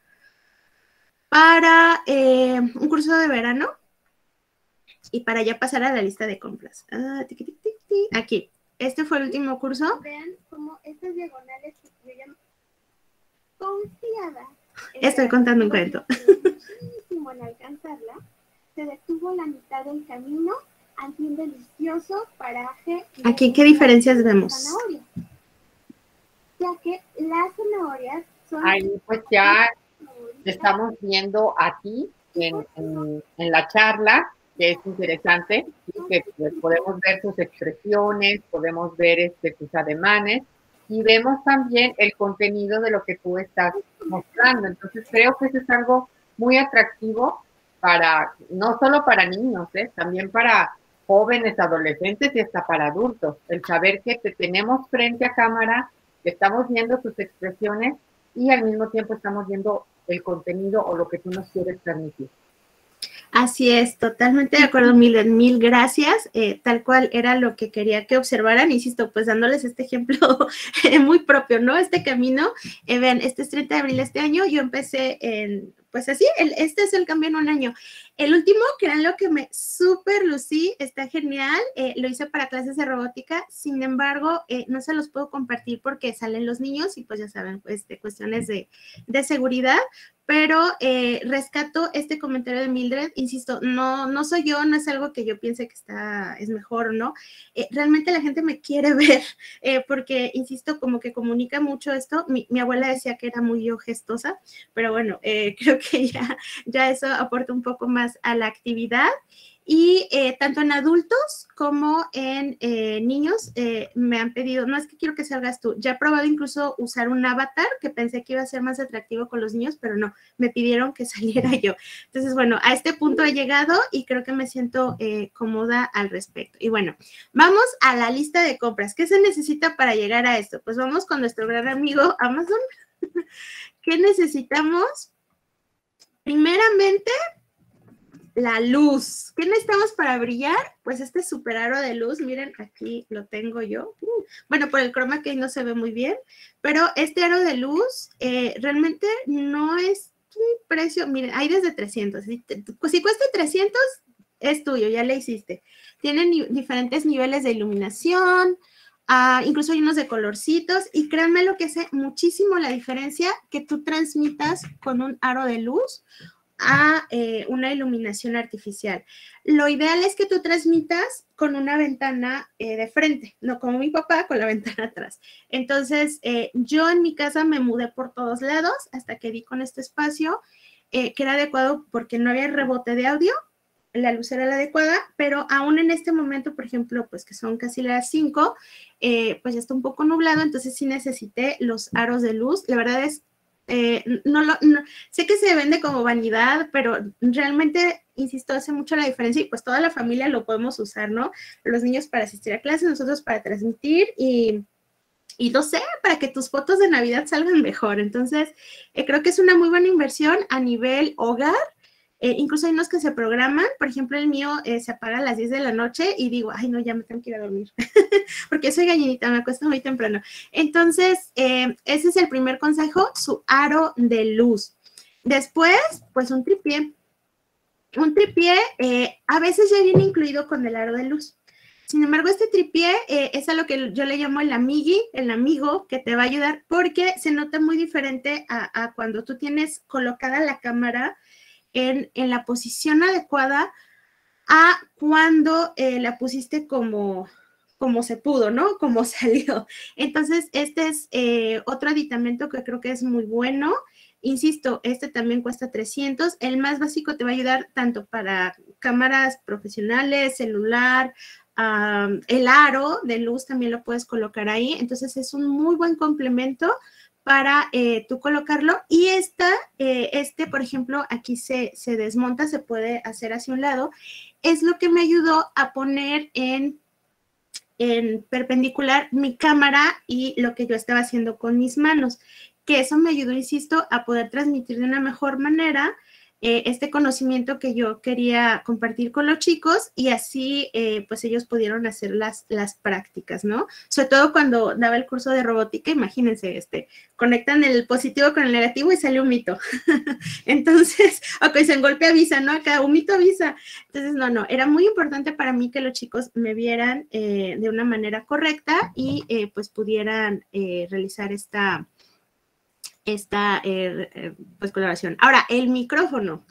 para un curso de verano y para ya pasar a la lista de compras. Ah, Aquí, este fue el último curso. Vean cómo estas diagonales yo llamo confiada. Estoy contando un cuento. Muchísimo en alcanzarla, se detuvo la mitad del camino ante un delicioso paraje. Aquí, ¿qué diferencias vemos? Zanahoria. Ya que las zanahorias son. Ahí, pues ya [LAUGHS] estamos viendo aquí en, en la charla que es interesante, que pues, podemos ver sus expresiones, podemos ver este, sus ademanes y vemos también el contenido de lo que tú estás mostrando. Entonces creo que eso es algo muy atractivo para, no solo para niños, ¿eh? también para jóvenes, adolescentes y hasta para adultos. El saber que te tenemos frente a cámara, que estamos viendo tus expresiones y al mismo tiempo estamos viendo el contenido o lo que tú nos quieres transmitir. Así es, totalmente de acuerdo, mil, mil gracias. Eh, tal cual era lo que quería que observaran, insisto, pues dándoles este ejemplo [LAUGHS] muy propio, ¿no? Este camino, eh, vean, este es 30 de abril de este año, yo empecé en, pues así, el, este es el cambio en un año. El último, que era lo que me súper lucí, está genial, eh, lo hice para clases de robótica, sin embargo, no se los puedo compartir porque salen los niños y pues ya saben, pues de cuestiones de, de seguridad, pero eh, rescato este comentario de Mildred, insisto, no, no soy yo, no es algo que yo piense que está, es mejor, ¿no? Eh, realmente la gente me quiere [LAUGHS] ver, eh, porque, insisto, como que comunica mucho esto. Mi, abuela decía que era muy yo gestosa, pero bueno, [LAUGHS] creo que ya, ya eso aporta un poco más a la actividad. Y eh, tanto en adultos como en eh, niños eh, me han pedido, no es que quiero que salgas tú, ya he probado incluso usar un avatar que pensé que iba a ser más atractivo con los niños, pero no, me pidieron que [LAUGHS] saliera yo. Entonces, bueno, a este punto he llegado y creo que me siento cómoda al respecto. Y bueno, vamos a la lista de compras. ¿Qué se necesita para llegar a esto? Pues vamos con nuestro gran amigo Amazon. [LAUGHS] ¿Qué necesitamos? Primeramente, la luz. ¿Qué necesitamos para brillar? Pues este super aro de luz, miren, aquí lo tengo yo. Uh, bueno, por el chroma que no se ve muy bien, pero este aro de luz eh, realmente no es un precio, miren, hay desde 300. Si, si cuesta 300, es tuyo, ya le hiciste. Tienen diferentes niveles de iluminación, ah, incluso hay unos de colorcitos, y créanme lo que hace muchísimo la diferencia que tú transmitas con un aro de luz a eh, una iluminación artificial. Lo ideal es que tú transmitas con una ventana eh, de frente, no como mi papá con la [LAUGHS] ventana atrás. Entonces, eh, yo en mi casa me mudé por todos lados hasta que di con este espacio que era adecuado porque no había rebote de audio, la luz era la adecuada, pero aún en este momento, por ejemplo, pues que son casi las 5, pues ya está un poco nublado, entonces sí necesité los aros de luz. La verdad es eh, no lo, sé que se vende como vanidad, pero realmente, insisto, hace mucho la diferencia y pues toda la familia lo podemos usar, ¿no? Los niños para asistir a clases, nosotros para transmitir y, y no sé, para que tus fotos de Navidad salgan mejor. Entonces, eh, creo que es una muy buena inversión a nivel hogar eh, incluso hay unos que se programan, por ejemplo, el mío eh, se apaga a las 10 de la noche y digo, ay, no, ya me tengo que ir a dormir, [LAUGHS] porque soy gallinita, me acuesto muy temprano. Entonces, eh, ese es el primer consejo, su aro de luz. Después, pues un tripié. Un tripié a veces ya viene incluido con el aro de luz. Sin embargo, este tripié es a lo que yo le llamo el amigui, el amigo que te va a ayudar porque se nota muy diferente a cuando tú tienes colocada la cámara en, la posición adecuada a cuando eh, la pusiste como, como se pudo, ¿no? [LAUGHS] Como salió. Entonces, este es eh, otro aditamento que creo que es muy bueno. Insisto, este también cuesta 300. El más básico te va a ayudar tanto para cámaras profesionales, celular, el aro de luz también lo puedes colocar ahí. Entonces, es un muy buen complemento para eh, tú colocarlo. Y esta, eh, este, por ejemplo, aquí se, se, desmonta, se puede hacer hacia un lado. Es lo que me ayudó a poner en, en perpendicular mi cámara y lo que yo estaba haciendo con mis manos. Que eso me ayudó, insisto, a poder transmitir de una mejor manera eh, este conocimiento que yo quería compartir con los chicos y así eh, pues ellos pudieron hacer las, las prácticas, ¿no? Sobre todo cuando daba el curso de robótica, imagínense, este, conectan el positivo con el negativo y sale un mito. [LAUGHS] Entonces, [LAUGHS] ok, se golpe avisa, ¿no? Acá un mito avisa. Entonces, no, no, era muy importante para mí que los chicos me vieran eh, de una manera correcta y pues pudieran realizar esta esta eh, eh, pues, colaboración. Ahora, el micrófono.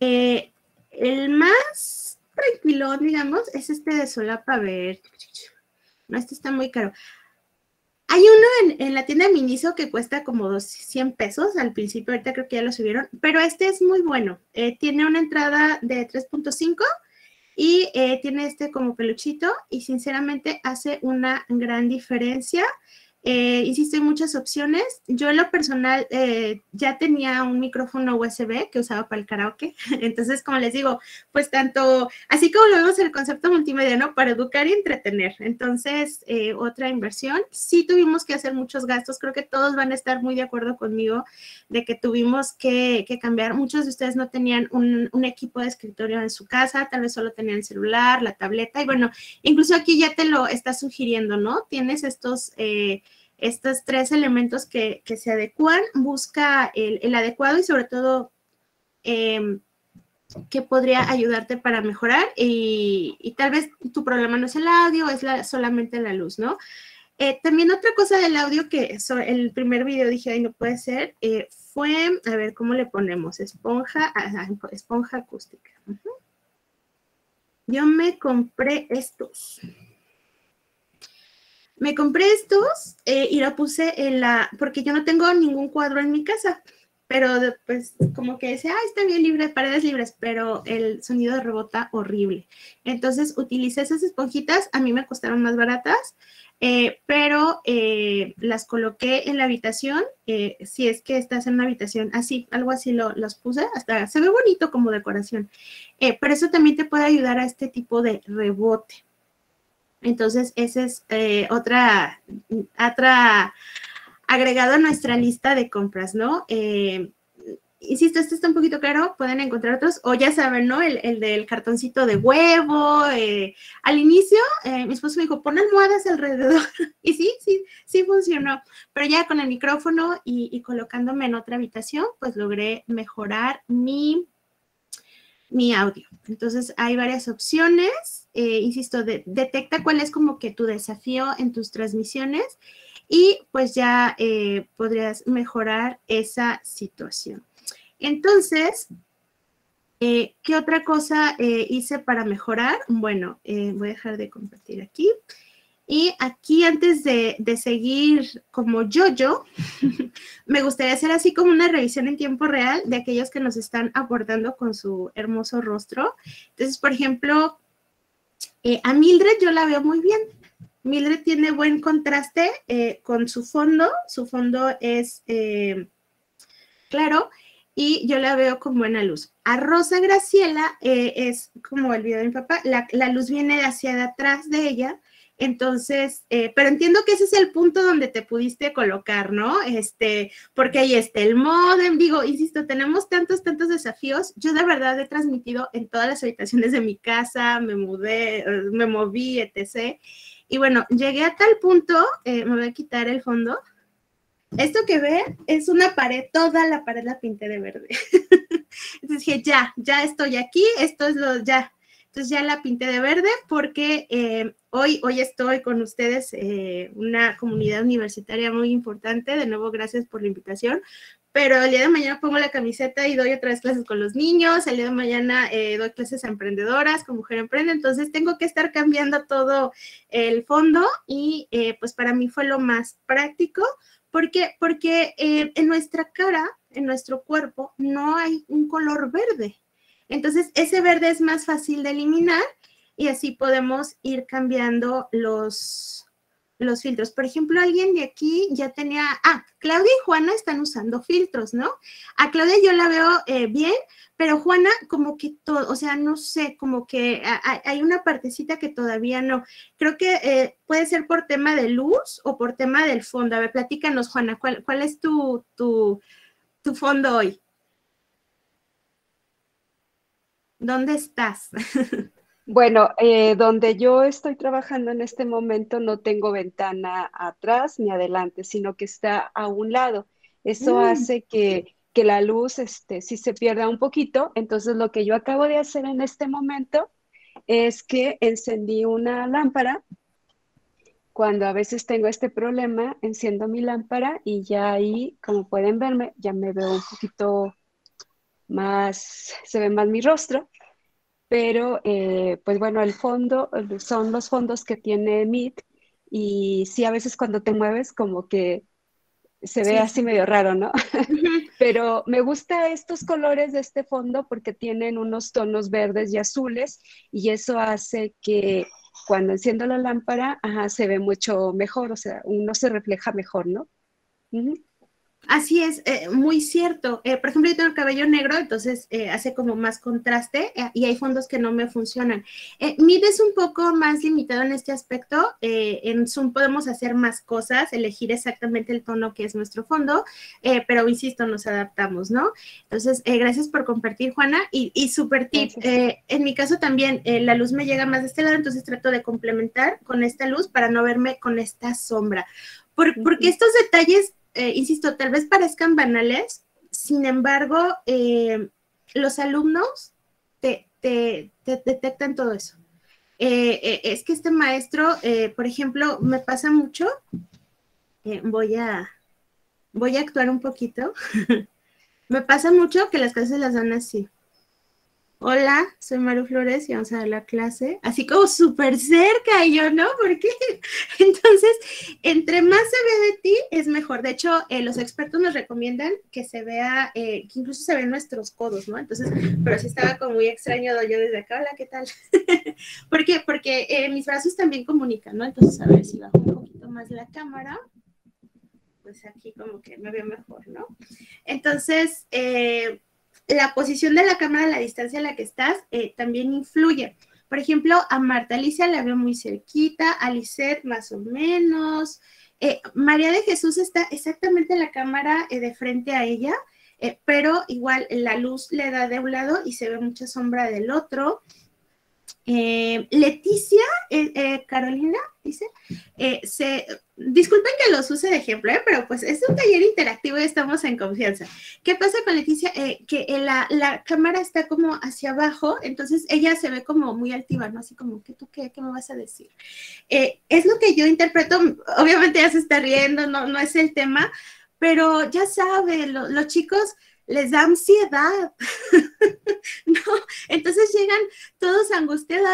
Eh, el más tranquilo, digamos, es este de solapa. A ver, no, este está muy caro. Hay uno en, la tienda Miniso que cuesta como 100 pesos al principio, ahorita creo que ya lo subieron, pero este es muy bueno. tiene una entrada de 3.5 y tiene este como peluchito y sinceramente hace una gran diferencia. Eh, hay muchas opciones. Yo en lo personal eh, ya tenía un micrófono USB que usaba para el karaoke. [LAUGHS] Entonces, como les digo, pues tanto, así como lo vemos en el concepto multimedia, ¿no? Para educar y entretener. Entonces, eh, otra inversión. Sí tuvimos que hacer muchos gastos. Creo que todos van a estar muy de acuerdo conmigo de que tuvimos que, cambiar. Muchos de ustedes no tenían un, equipo de escritorio en su casa, tal vez solo tenían el celular, la tableta. Y bueno, incluso aquí ya te lo está sugiriendo, ¿no? Tienes estos estos tres elementos que, se adecuan, busca el, adecuado y sobre todo em, que podría ayudarte para mejorar y, tal vez tu problema no es el audio, es solamente la luz, ¿no? Eh, también otra cosa del audio que el primer video dije, ay, no puede ser, eh, fue, a ver, ¿cómo le ponemos? Esponja, ah, esponja acústica. Yo me compré estos me compré estos eh, y lo puse en la, porque yo no tengo ningún cuadro en mi casa. pero pues como que dice, ah, está bien libre, paredes libres, pero el sonido rebota horrible. Entonces utilicé esas esponjitas, a mí me costaron más baratas, eh, pero eh, las coloqué en la habitación, si es que estás en una habitación así, algo así lo, los puse, hasta se ve bonito como decoración, pero eso también te puede ayudar a este tipo de rebote. Entonces, ese es otra, otra agregado a nuestra lista de compras, ¿no? insisto, este está un poquito claro, pueden encontrar otros, o ya saben, ¿no? El, del cartoncito de huevo. Eh, al inicio, eh, mi esposo me dijo, pon almohadas alrededor. [LAUGHS] y sí, sí, sí funcionó. Pero ya con el micrófono y, colocándome en otra habitación, pues logré mejorar mi, mi audio. Entonces, hay varias opciones. Eh, insisto, detecta cuál es como que tu desafío en tus transmisiones y pues ya podrías mejorar esa situación. Entonces, eh, ¿qué otra cosa eh, hice para mejorar? Bueno, eh, voy a dejar de compartir aquí. Y aquí, antes de, seguir como yo-yo, [LAUGHS] me gustaría hacer así como una revisión en tiempo real de aquellos que nos están aportando con su hermoso rostro. Entonces, por ejemplo, a Mildred yo la veo muy bien. Mildred tiene buen contraste con su fondo. Su fondo es claro y yo la veo con buena luz. A Rosa Graciela eh, es como el video de mi papá, la, luz viene hacia atrás de ella, entonces, eh, pero entiendo que ese es el punto donde te pudiste colocar, ¿no? Este, porque ahí está el modem, digo, insisto, tenemos tantos, tantos desafíos. Yo de verdad he transmitido en todas las habitaciones de mi casa, me mudé, eh, me moví, etc. Y bueno, llegué a tal punto, me voy a quitar el fondo, esto que ve es una pared, toda la pared la pinté de verde. [LAUGHS] Entonces dije, ya, ya estoy aquí, esto es lo, ya. Entonces ya la pinté de verde porque eh, hoy, hoy estoy con ustedes, eh, una comunidad universitaria muy importante. De nuevo, gracias por la invitación. Pero el día de mañana pongo la camiseta y doy otras clases con los niños. El día de mañana eh, doy clases a emprendedoras con Mujer Emprende. Entonces tengo que estar cambiando todo el fondo y pues para mí fue lo más práctico ¿Por qué? Porque eh, en nuestra cara, en nuestro cuerpo, no hay un color verde. Entonces, ese verde es más fácil de eliminar y así podemos ir cambiando los, los filtros. Por ejemplo, alguien de aquí ya tenía, ah, Claudia y Juana están usando filtros, ¿no? A Claudia yo la veo eh, bien, pero Juana como que todo, o sea, no sé, como que hay una partecita que todavía no. Creo que eh, puede ser por tema de luz o por tema del fondo. A ver, platícanos, Juana, ¿cuál, cuál es tu, tu, tu fondo hoy? ¿Dónde estás? [LAUGHS] Bueno, eh, donde yo estoy trabajando en este momento no tengo ventana atrás ni adelante, sino que está a un lado. Eso mm. hace que, la luz este, sí se pierda un poquito. Entonces, lo que yo acabo de hacer en este momento es que encendí una lámpara. Cuando a veces tengo este problema, enciendo mi lámpara y ya ahí, como pueden verme, ya me veo un poquito más, se ve más mi rostro pero eh, pues bueno, el fondo son los fondos que tiene Meet y sí, a veces cuando te mueves como que se ve así medio raro, ¿no? [LAUGHS] pero me gusta estos colores de este fondo porque tienen unos tonos verdes y azules y eso hace que cuando enciendo la lámpara, se ve mucho mejor, o sea, uno se refleja mejor, ¿no? Así es, eh, muy cierto. Eh, por ejemplo, yo tengo el cabello negro, entonces eh, hace como más contraste y hay fondos que no me funcionan. Mid es un poco más limitado en este aspecto. en Zoom podemos hacer más cosas, elegir exactamente el tono que es nuestro fondo, pero insisto, nos adaptamos, ¿no? Entonces, gracias por compartir, Juana. Y, y super tip, en mi caso también la luz me llega más de este lado, entonces trato de complementar con esta luz para no verme con esta sombra. porque estos detalles eh, insisto, tal vez parezcan banales, sin embargo, eh, los alumnos te, detectan todo eso. Eh, es que este maestro, por ejemplo, me pasa mucho, voy, a, voy a actuar un poquito, [LAUGHS] me pasa mucho que las clases las dan así. Hola, soy Maru Flores y vamos a dar la clase, así como súper cerca, y yo, ¿no? ¿Por qué? [LAUGHS] Entonces, entre más se ve de ti, es mejor. De hecho, eh, los expertos nos recomiendan que se vea, eh, que incluso se ven nuestros codos, ¿no? Entonces, pero sí estaba como muy extraño yo desde acá, hola, ¿qué tal? [LAUGHS] ¿Por qué? Porque eh, mis brazos también comunican, ¿no? Entonces, a ver si bajo un poquito más la cámara, pues aquí como que me veo mejor, ¿no? Entonces, la posición de la cámara, la distancia a la que estás, también influye. Por ejemplo, a Marta Alicia la veo muy cerquita, a Lisette más o menos. Eh, María de Jesús está exactamente en la cámara eh, de frente a ella, eh, pero igual la luz le da de un lado y se ve mucha sombra del otro. Eh, Leticia, eh, eh, Carolina, dice, se, disculpen que los use de ejemplo, pero pues es un taller interactivo y estamos en confianza. ¿Qué pasa con Leticia? que la, la, cámara está como hacia abajo, entonces ella se ve como muy altiva, ¿no? Así como, ¿qué tú qué, qué me vas a decir? es lo que yo interpreto, obviamente ya se está riendo, no, no es el tema, pero ya sabe, los chicos les da ansiedad, [LAUGHS] ¿no? Entonces llegan todos angustiados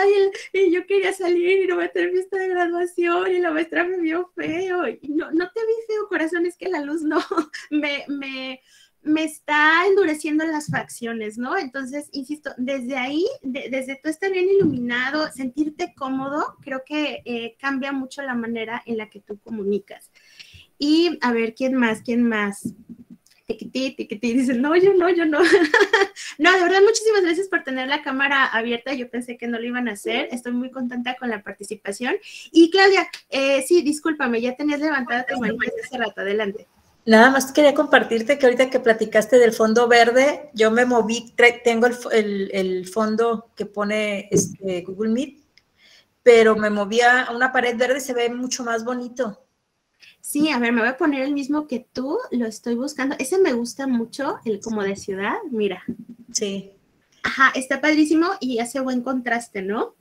y, yo quería salir y no me tener fiesta de graduación y la maestra me vio feo. No, no te vi feo, corazón, es que la luz no, [LAUGHS] me, me, me está endureciendo las facciones, ¿no? Entonces, insisto, desde ahí, desde tú estar bien iluminado, sentirte cómodo, creo que eh, cambia mucho la manera en la que tú comunicas. Y a ver, ¿quién más? ¿Quién más? Tiquití, tiquití, dicen, no, yo no, yo no. [LAUGHS] no, de verdad, muchísimas gracias por tener la cámara abierta. Yo pensé que no lo iban a hacer. Estoy muy contenta con la participación. Y Claudia, eh, sí, discúlpame, ya tenías levantada tu mano hace rato. Adelante. Nada más quería compartirte que ahorita que platicaste del fondo verde, yo me moví, tengo el, fondo que pone este Google Meet, pero me moví a una pared verde y se ve mucho más bonito. Sí, a ver, me voy a poner el mismo que tú, lo estoy buscando. Ese me gusta mucho, el como de ciudad, mira. Sí. Ajá, está padrísimo y hace buen contraste, ¿no?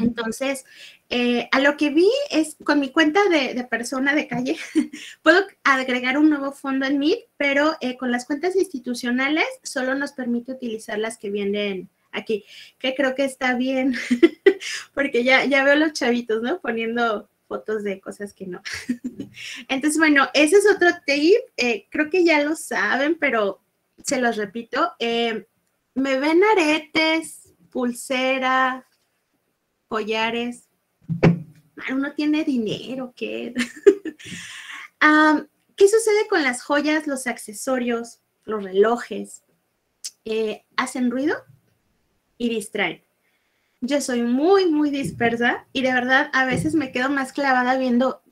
Entonces, eh, a lo que vi es con mi cuenta de, persona de calle, [LAUGHS] puedo agregar un nuevo fondo en Meet, pero eh, con las cuentas institucionales solo nos permite utilizar las que vienen aquí, que creo que está bien, [LAUGHS] porque ya, ya veo los chavitos, ¿no? Poniendo fotos de cosas que no. [LAUGHS] Entonces, bueno, ese es otro tip. Eh, creo que ya lo saben, pero se los repito. Eh, me ven aretes, pulsera, collares. Uno tiene dinero, ¿qué? [LAUGHS] ¿Qué sucede con las joyas, los accesorios, los relojes? Eh, ¿Hacen ruido? Y distraen yo soy muy, muy dispersa y de verdad a veces me quedo más clavada viendo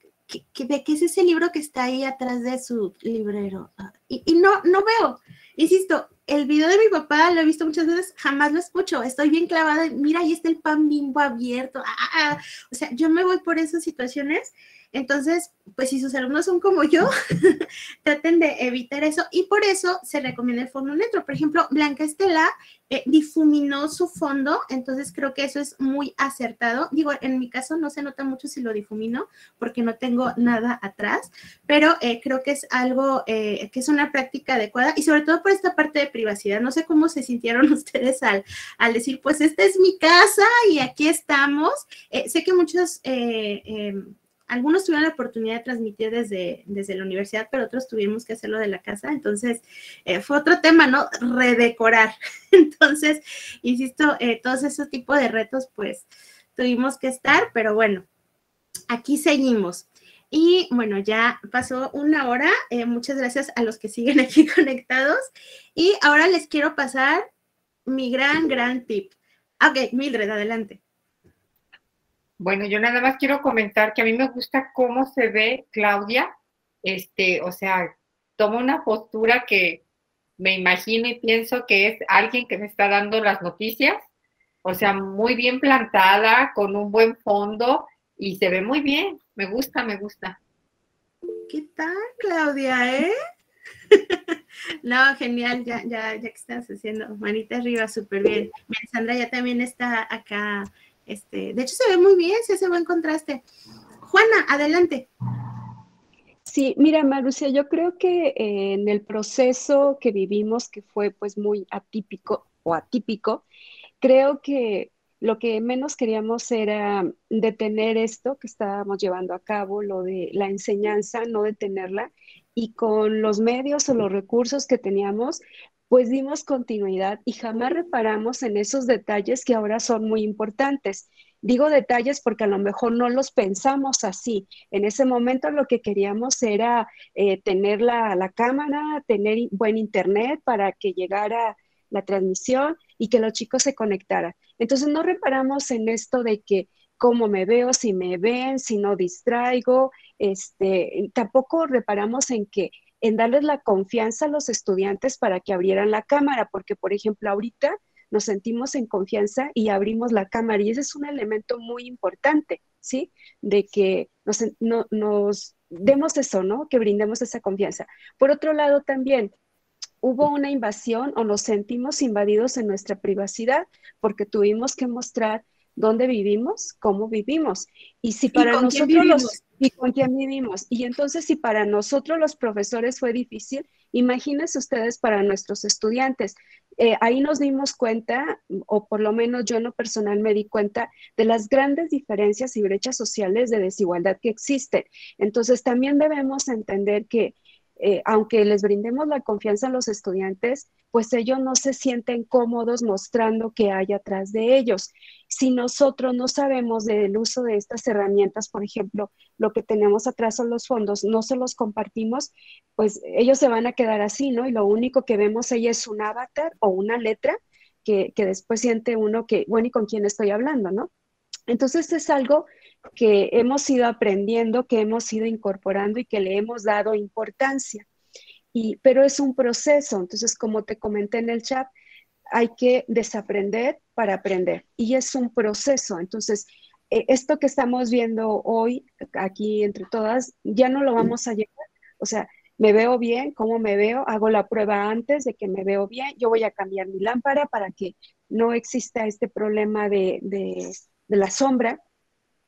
de qué es ese libro que está ahí atrás de su librero. Ah, y, no, no veo. Insisto, el video de mi papá lo he visto muchas veces, jamás lo escucho. Estoy bien clavada. Mira, ahí está el pan bimbo abierto. Ah, ah, o sea, yo me voy por esas situaciones entonces, pues si sus alumnos son como yo, [LAUGHS] traten de evitar eso y por eso se recomienda el fondo neutro. Por ejemplo, Blanca Estela eh, difuminó su fondo, entonces creo que eso es muy acertado. Digo, en mi caso no se nota mucho si lo difumino porque no tengo nada atrás, pero eh, creo que es algo eh, que es una práctica adecuada y sobre todo por esta parte de privacidad. No sé cómo se sintieron [LAUGHS] ustedes al, al decir, pues esta es mi casa y aquí estamos. sé que muchos em, algunos tuvieron la oportunidad de transmitir desde, desde la universidad, pero otros tuvimos que hacerlo de la casa. Entonces, eh, fue otro tema, ¿no? Redecorar. [LAUGHS] Entonces, insisto, eh, todos esos tipos de retos, pues, tuvimos que estar, pero bueno, aquí seguimos. Y bueno, ya pasó una hora. Eh, muchas gracias a los que siguen [LAUGHS] aquí conectados. Y ahora les quiero pasar mi gran, gran tip. Ok, Mildred, adelante. Bueno, yo nada más quiero comentar que a mí me gusta cómo se ve Claudia, este, o sea, toma una postura que me imagino y pienso que es alguien que me está dando las noticias, o sea, muy bien plantada, con un buen fondo y se ve muy bien, me gusta, me gusta. ¿Qué tal, Claudia, eh? [LAUGHS] no, genial, ya, ya, ya que estás haciendo, manita arriba, súper bien. Sandra ya también está acá este, de hecho, se ve muy bien, se hace buen contraste. Juana, adelante. Sí, mira, Marucia, yo creo que eh, en el proceso que vivimos, que fue pues muy atípico o atípico, creo que lo que menos queríamos era detener esto que estábamos llevando a cabo, lo de la enseñanza, no detenerla, y con los medios o los recursos que teníamos, pues dimos continuidad y jamás reparamos en esos detalles que ahora son muy importantes. Digo detalles porque a lo mejor no los pensamos así. En ese momento lo que queríamos era eh, tener la, la cámara, tener buen internet para que llegara la transmisión y que los chicos se conectaran. Entonces no reparamos en esto de que cómo me veo, si me ven, si no distraigo, este, tampoco reparamos en que en darles la confianza a los estudiantes para que abrieran la cámara, porque por ejemplo ahorita nos sentimos en confianza y abrimos la cámara y ese es un elemento muy importante, ¿sí? De que nos, nos demos eso, ¿no? Que brindemos esa confianza. Por otro lado también, hubo una invasión o nos sentimos invadidos en nuestra privacidad porque tuvimos que mostrar dónde vivimos, cómo vivimos. Y si para nosotros los, y con quién vivimos. Y entonces si para nosotros los profesores fue difícil, imagínense ustedes para nuestros estudiantes. Eh, ahí nos dimos cuenta, o por lo menos yo en lo personal me di cuenta, de las grandes diferencias y brechas sociales de desigualdad que existen. Entonces también debemos entender que eh, aunque les brindemos la confianza a los estudiantes, pues ellos no se sienten cómodos mostrando qué hay atrás de ellos. Si nosotros no sabemos del uso de estas herramientas, por ejemplo, lo que tenemos atrás son los fondos, no se los compartimos, pues ellos se van a quedar así, ¿no? Y lo único que vemos ahí es un avatar o una letra que, que después siente uno que, bueno, ¿y con quién estoy hablando, no? Entonces es algo que hemos ido aprendiendo, que hemos ido incorporando y que le hemos dado importancia. Y, pero es un proceso, entonces como te comenté en el chat, hay que desaprender para aprender y es un proceso. Entonces, e, esto que estamos viendo hoy aquí entre todas, ya no lo vamos a llevar. O sea, me veo bien, cómo me veo, hago la prueba antes de que me veo bien, yo voy a cambiar mi lámpara para que no exista este problema de, de la sombra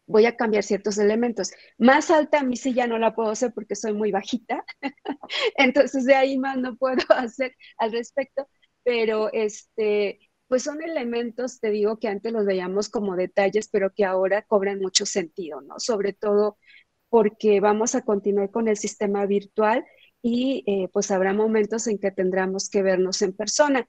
voy a cambiar ciertos elementos. Más alta a mí sí ya no la puedo hacer porque soy muy bajita, [LAUGHS] entonces de ahí más no puedo [LAUGHS] hacer al respecto, pero este, pues son elementos, te digo, que antes los veíamos como detalles, pero que ahora cobran mucho sentido, ¿no? Sobre todo porque vamos a continuar con el sistema virtual y eh, pues habrá momentos en que tendremos que vernos en persona.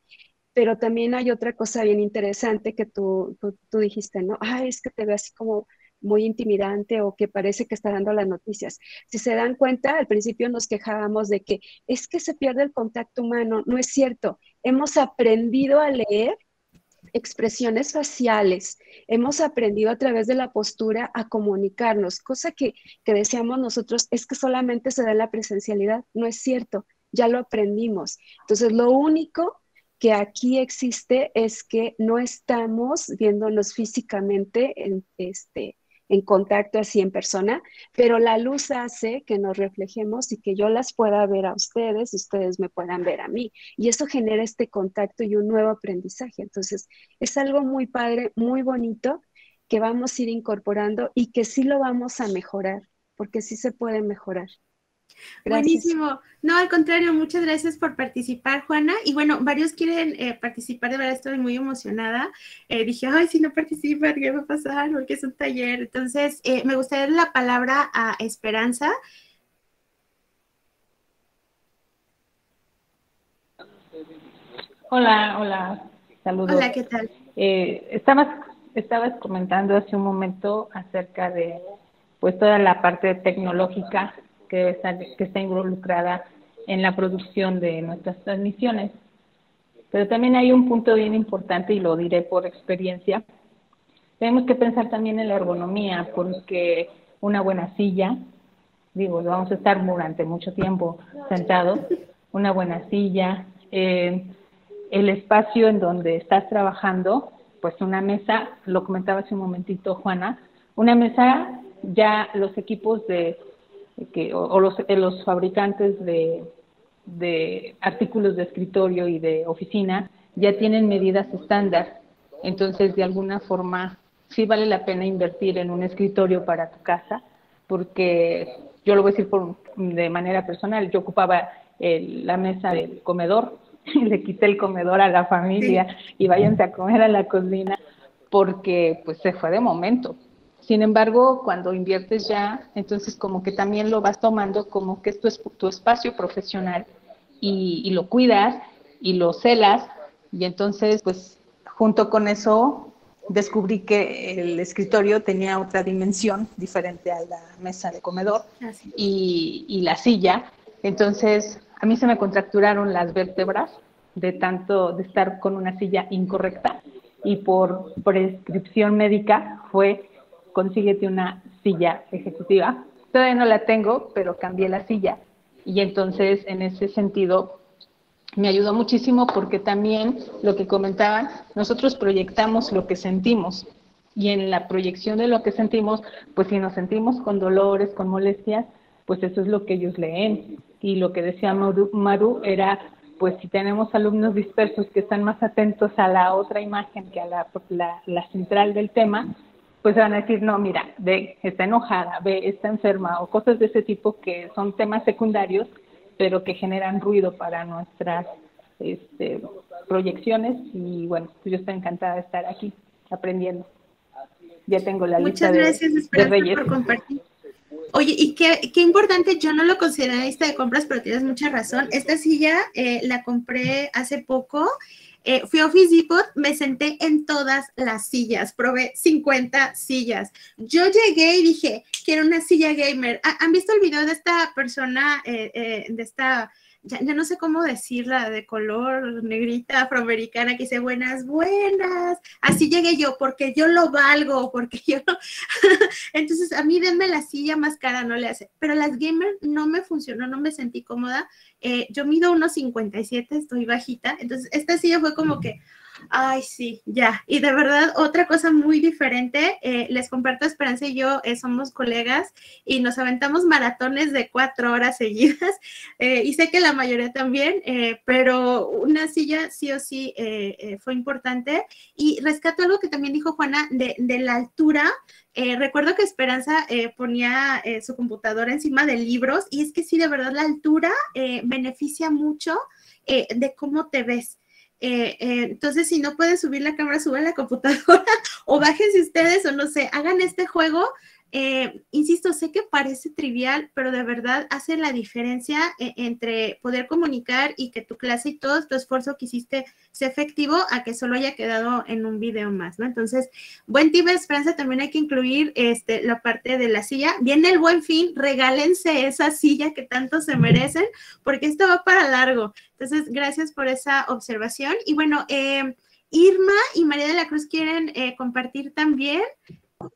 Pero también hay otra cosa bien interesante que tú, tú, tú dijiste, ¿no? Ah, es que te ve así como muy intimidante o que parece que está dando las noticias. Si se dan cuenta, al principio nos quejábamos de que es que se pierde el contacto humano. No es cierto. Hemos aprendido a leer expresiones faciales, hemos aprendido a través de la postura a comunicarnos, cosa que, que decíamos nosotros es que solamente se da en la presencialidad. No es cierto, ya lo aprendimos. Entonces, lo único que aquí existe es que no estamos viéndonos físicamente en, este, en contacto así en persona, pero la luz hace que nos reflejemos y que yo las pueda ver a ustedes ustedes me puedan ver a mí. Y eso genera este contacto y un nuevo aprendizaje. Entonces, es algo muy padre, muy bonito que vamos a ir incorporando y que sí lo vamos a mejorar, porque sí se puede mejorar. Buenísimo. No, al contrario, muchas gracias por participar, Juana. Y bueno, varios quieren eh, participar, de verdad estoy muy emocionada. Eh, dije, ay, si no participan, ¿qué va a pasar? Porque es un taller. Entonces, eh, me gustaría dar la palabra a Esperanza. Hola, hola, saludos. Hola, ¿qué tal? estabas, estabas comentando hace un momento acerca de pues toda la parte tecnológica que está, que está involucrada en la producción de nuestras transmisiones. Pero también hay un punto bien importante y lo diré por experiencia. Tenemos que pensar también en la ergonomía, porque una buena silla, digo, vamos a estar durante mucho tiempo sentados, una buena silla, eh, el espacio en donde estás trabajando, pues una mesa, lo comentaba hace un momentito Juana, una mesa, ya los equipos de que, o, los, eh, los fabricantes de, de artículos de escritorio y de oficina ya tienen medidas estándar. Entonces, de alguna forma, sí vale la pena invertir en un escritorio para tu casa, porque yo lo voy a decir por, de manera personal, yo ocupaba la mesa del comedor y [LAUGHS] le quité el comedor a la familia y váyanse a comer a la cocina porque pues se fue de momento. Sin embargo, cuando inviertes ya, entonces como que también lo vas tomando como que esto es tu espacio profesional y, lo cuidas y lo celas y entonces pues junto con eso descubrí que el escritorio tenía otra dimensión diferente a la mesa de comedor y, y, la silla. Entonces, a mí se me contracturaron las vértebras de tanto de estar con una silla incorrecta y por prescripción médica fue consíguete una silla ejecutiva. Todavía no la tengo, pero cambié la silla. Y entonces, en ese sentido, me ayudó muchísimo porque también lo que comentaban, nosotros proyectamos lo que sentimos. Y en la proyección de lo que sentimos, pues si nos sentimos con dolores, con molestias, pues eso es lo que ellos leen. Y lo que decía Maru, era, pues si tenemos alumnos dispersos que están más atentos a la otra imagen que a la central del tema, pues van a decir, no, mira, ve, está enojada, ve, está enferma, o cosas de ese tipo que son temas secundarios, pero que generan ruido para nuestras este, proyecciones. Y bueno, pues yo estoy encantada de estar aquí aprendiendo. Ya tengo la lista de, gracias, Reyes. por compartir. Oye, y qué, qué, importante, yo no lo consideré lista de compras, pero tienes mucha razón. Esta silla eh, la compré hace poco eh, fui a Office Depot, me senté en todas las sillas, probé 50 sillas. Yo llegué y dije, quiero una silla gamer. ¿Han visto el video de esta persona, eh, eh, de esta ya, no sé cómo decirla, de color negrita afroamericana, que dice buenas, buenas. Así llegué yo, porque yo lo valgo, porque yo. [LAUGHS] Entonces, a mí denme la silla más cara, no le hace. Pero las gamers no me funcionó, no me sentí cómoda. Eh, yo mido unos 57, estoy bajita. Entonces, esta silla fue como que Ay, sí, ya. Y de verdad, otra cosa muy diferente, eh, les comparto, Esperanza y yo eh, somos colegas y nos aventamos maratones de cuatro horas seguidas. [LAUGHS] Eh, y sé que la mayoría también, pero una silla sí o sí fue importante. Y rescato algo que también dijo Juana de, de la altura. recuerdo que Esperanza ponía su computadora encima de libros y es que sí, de verdad, la altura beneficia mucho de cómo te ves. Eh, eh, entonces, si no pueden subir la cámara, suban la computadora [LAUGHS] o bájense ustedes o no sé, hagan este juego eh, insisto, sé que parece trivial, pero de verdad hace la diferencia eh, entre poder comunicar y que tu clase y todo tu esfuerzo que hiciste sea efectivo a que solo haya quedado en un video más, ¿no? Entonces, buen tip Francia también hay que incluir este, la parte de la silla. Viene el buen fin, regálense esa silla que tanto se merecen, porque esto va para largo. Entonces, gracias por esa observación. Y bueno, eh, Irma y María de la Cruz quieren compartir también.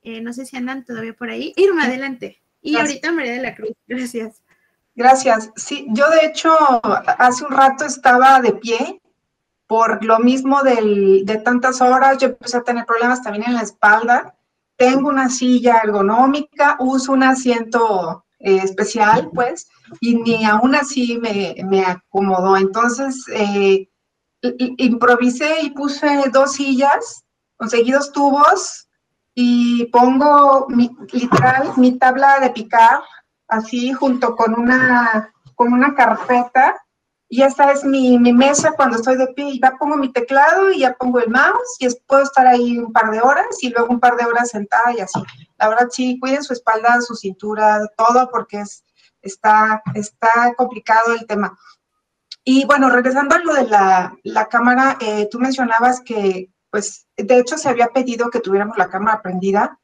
Eh, no sé si andan todavía por ahí. Irma, adelante. Y ahorita María de la Cruz, [LAUGHS] gracias. Gracias. Sí, yo de hecho hace un rato estaba de pie por lo mismo de tantas horas, yo empecé a tener problemas también en la espalda. Tengo una silla ergonómica, uso un asiento eh, especial, pues, y ni aún así me, me acomodó. Entonces, eh, improvisé y puse dos sillas, conseguí dos tubos y pongo mi, literal mi tabla de picar así junto con una, con una carpeta y esta es mi, mi, mesa cuando estoy de pie y ya pongo mi teclado y ya pongo el mouse y puedo estar ahí un par de horas y luego un par de horas sentada y así. La verdad sí, cuiden su espalda, su cintura, todo porque es, está, está complicado el tema. Y bueno, regresando a lo de la, la cámara, eh, tú mencionabas que pues de hecho se había pedido que tuviéramos la cámara prendida,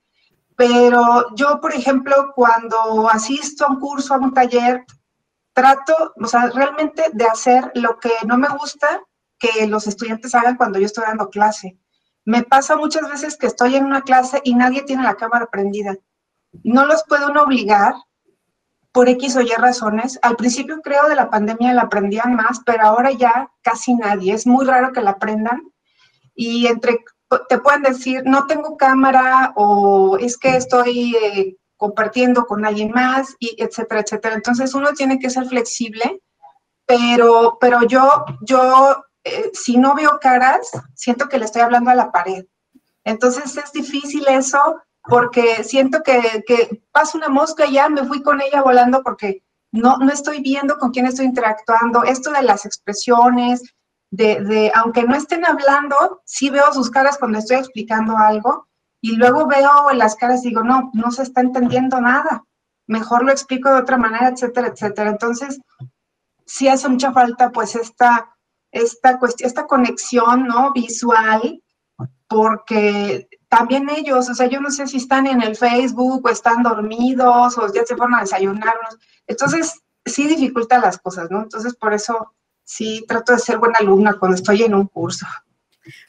pero yo, por ejemplo, cuando asisto a un curso, a un taller, trato, o sea, realmente de hacer lo que no me gusta que los estudiantes hagan cuando yo estoy dando clase. Me pasa muchas veces que estoy en una clase y nadie tiene la cámara prendida. No los puedo obligar por X o Y razones. Al principio creo de la pandemia la aprendían más, pero ahora ya casi nadie. Es muy raro que la aprendan y entre te pueden decir, no tengo cámara o es que estoy eh, compartiendo con alguien más, y etcétera, etcétera. Entonces uno tiene que ser flexible, pero, pero yo, yo eh, si no veo caras, siento que le estoy hablando a la pared. Entonces es difícil eso porque siento que, que pasa una mosca y ya me fui con ella volando porque no, no estoy viendo con quién estoy interactuando. Esto de las expresiones, de, de, aunque no estén hablando, sí veo sus caras cuando estoy explicando algo y luego veo en las caras y digo, no, no se está entendiendo nada, mejor lo explico de otra manera, etcétera, etcétera. Entonces, sí hace mucha falta pues esta, esta cuestión, esta conexión, ¿no? Visual, porque también ellos, o sea, yo no sé si están en el Facebook o están dormidos o ya se fueron a desayunar. Entonces, sí dificulta las cosas, ¿no? Entonces, por eso sí trato de ser buena alumna cuando estoy en un curso.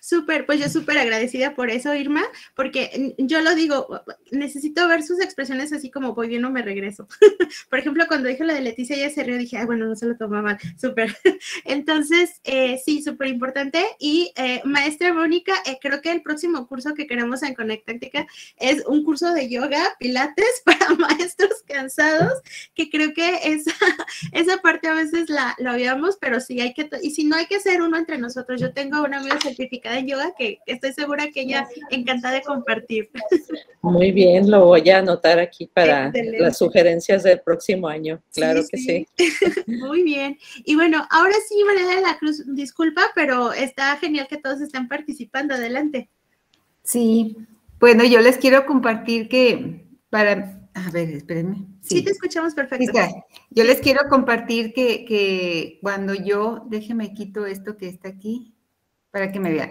Súper, pues yo súper agradecida por eso, Irma, porque yo lo digo, necesito ver sus expresiones así como voy bien o me regreso. [LAUGHS] por ejemplo, cuando dije la de Leticia, ella se rió, dije, ay, bueno, no se lo toma mal, [LAUGHS] súper. Entonces, eh, sí, súper importante. Y eh, maestra Mónica, eh, creo que el próximo curso que queremos en Conectáctica es un curso de yoga, pilates [LAUGHS] para maestros cansados, que creo que esa, esa parte a veces la, lo habíamos, pero sí hay que, y si no hay que hacer uno entre nosotros, yo tengo una amiga certificada en yoga que estoy segura que ella encantada de compartir. Muy bien, lo voy a anotar aquí para las sugerencias del próximo año. Claro que sí. [LAUGHS] Muy bien. Y bueno, ahora sí, María de la Cruz, disculpa, pero está genial que todos estén participando. Adelante. Sí, bueno, yo les quiero compartir que para a ver, espérenme. Sí, te escuchamos perfecto. Yo les quiero compartir que, que, cuando yo, déjeme quito esto que está aquí para que me vean.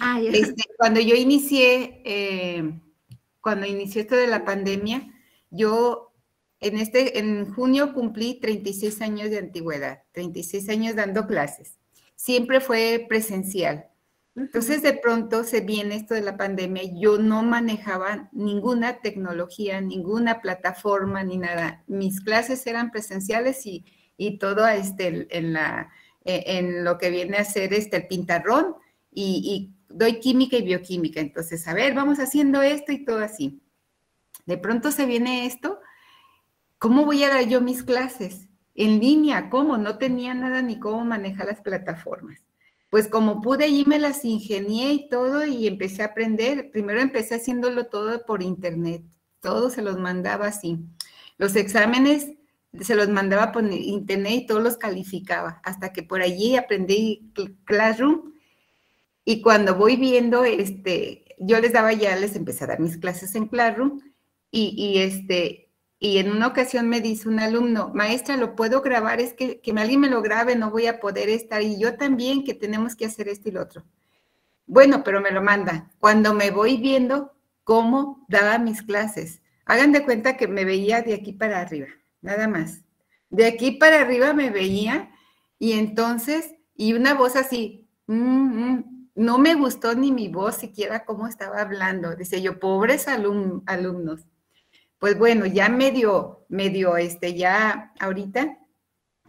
Ah, este, cuando yo inicié, eh, cuando inició esto de la pandemia, yo en, este, en junio cumplí 36 años de antigüedad, 36 años dando clases. Siempre fue presencial. Entonces de pronto se viene esto de la pandemia, yo no manejaba ninguna tecnología, ninguna plataforma, ni nada. Mis clases eran presenciales y, y todo este, en, la, e, en lo que viene a ser este, el pintarrón y, doy química y bioquímica. Entonces, a ver, vamos haciendo esto y todo así. De pronto se viene esto, ¿cómo voy a dar yo mis clases? En línea, ¿cómo? No tenía nada ni cómo manejar las plataformas. Pues como pude, allí me las ingenié y todo y empecé a aprender. Primero empecé haciéndolo todo por internet. Todo se los mandaba así. Los exámenes se los mandaba por internet y todos los calificaba. Hasta que por allí aprendí Classroom y cuando voy viendo, este, yo les daba ya, les empecé a dar mis clases en Classroom y, y este, y en una ocasión me dice un alumno, maestra, ¿lo puedo grabar? Es que, que alguien me lo grabe, no voy a poder estar. Y yo también, que tenemos que hacer esto y lo otro. Bueno, pero me lo manda. Cuando me voy viendo cómo daba mis clases, hagan de cuenta que me veía de aquí para arriba, nada más. De aquí para arriba me veía y entonces, y una voz así, mm, mm, no me gustó ni mi voz siquiera cómo estaba hablando. Dice yo, pobres alumnos. Pues bueno, ya medio, medio, este, ya ahorita,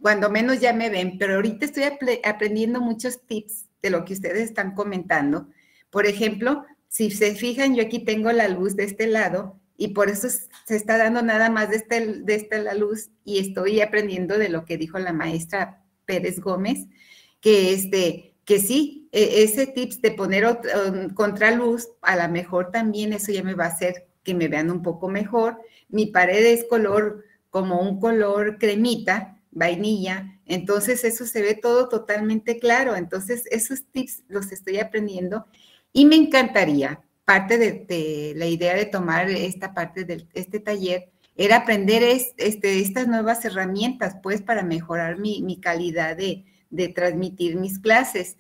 cuando menos ya me ven, pero ahorita estoy aprendiendo muchos tips de lo que ustedes están comentando. Por ejemplo, si se fijan, yo aquí tengo la luz de este lado y por eso se está dando nada más de este, de esta la luz y estoy aprendiendo de lo que dijo la maestra Pérez Gómez, que este, que sí, e, ese tips de poner um, contraluz, a lo mejor también eso ya me va a hacer que me vean un poco mejor. Mi pared es color como un color cremita, vainilla, entonces eso se ve todo totalmente claro. Entonces esos tips los estoy aprendiendo y me encantaría, parte de, la idea de tomar esta parte de este taller, era aprender este, estas nuevas herramientas, pues, para mejorar mi, mi calidad de, de transmitir mis clases.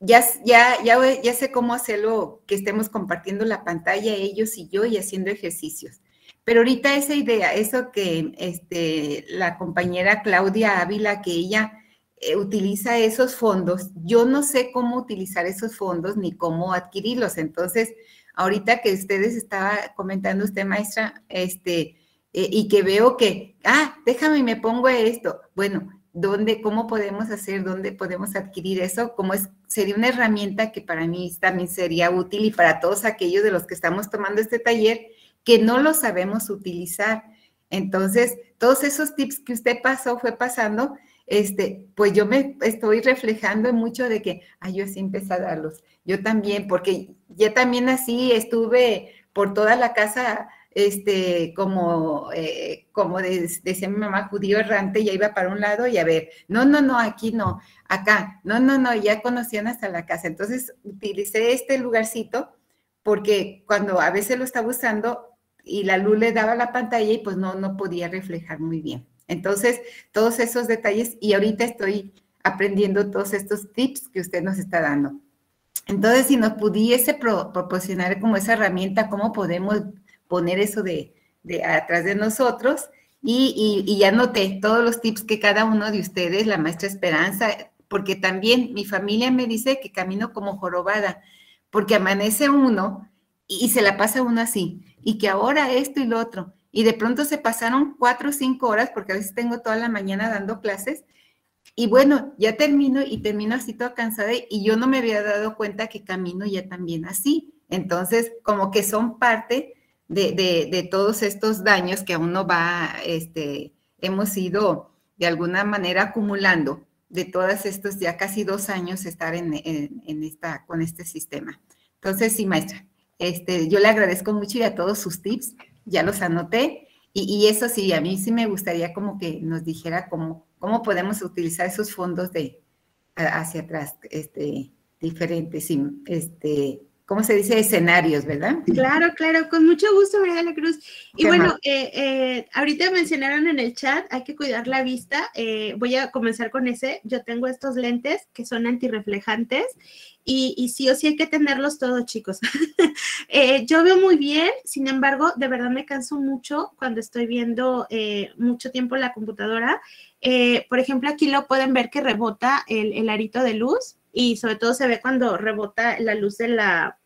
Ya, ya, ya, ya sé cómo hacerlo, que estemos compartiendo la pantalla ellos y yo y haciendo ejercicios. Pero ahorita esa idea, eso que este, la compañera Claudia Ávila, que ella eh, utiliza esos fondos, yo no sé cómo utilizar esos fondos ni cómo adquirirlos. Entonces, ahorita que ustedes estaba comentando usted, maestra, este, eh, y que veo que, ah, déjame y me pongo esto. Bueno, dónde, cómo podemos hacer, dónde podemos adquirir eso, como es, sería una herramienta que para mí también sería útil y para todos aquellos de los que estamos tomando este taller que no lo sabemos utilizar. Entonces, todos esos tips que usted pasó, fue pasando, este, pues yo me estoy reflejando mucho de que, ay, yo sí empecé a darlos. Yo también, porque ya también así estuve por toda la casa este, como, eh, como decía mi mamá, judío errante, ya iba para un lado y a ver, no, no, no, aquí no, acá, no, no, no, ya conocían hasta la casa. Entonces utilicé este lugarcito porque cuando a veces lo estaba usando y la luz le daba la pantalla y pues no, no podía reflejar muy bien. Entonces, todos esos detalles y ahorita estoy aprendiendo todos estos tips que usted nos está dando. Entonces, si nos pudiese proporcionar como esa herramienta, cómo podemos poner eso de, atrás de nosotros. Y, y, ya noté todos los tips que cada uno de ustedes, la maestra Esperanza, porque también mi familia me dice que camino como jorobada, porque amanece uno y, se la pasa uno así, y que ahora esto y lo otro. Y de pronto se pasaron cuatro o cinco horas, porque a veces tengo toda la mañana dando clases, y bueno, ya termino y termino así toda cansada y yo no me había dado cuenta que camino ya también así. Entonces, como que son parte de, todos estos daños que uno va, este, hemos ido de alguna manera acumulando de todos estos ya casi dos años estar en, esta, con este sistema. Entonces, sí, maestra, este, yo le agradezco mucho y a todos sus tips, ya los anoté. Y, eso sí, a mí sí me gustaría como que nos dijera cómo, cómo podemos utilizar esos fondos de hacia atrás, este, diferentes, este, ¿cómo se dice? Escenarios, ¿verdad? Claro, claro, con mucho gusto, María de la Cruz. Y bueno, eh, eh, ahorita mencionaron en el chat, hay que cuidar la vista. Eh, voy a comenzar con ese. Yo tengo estos lentes que son antirreflejantes y, y sí o sí hay que tenerlos todos, chicos. [LAUGHS] yo veo muy bien, sin embargo, de verdad me canso mucho cuando estoy viendo mucho tiempo la computadora. por ejemplo, aquí lo pueden ver que rebota el, el arito de luz y sobre todo se ve cuando rebota la luz de la,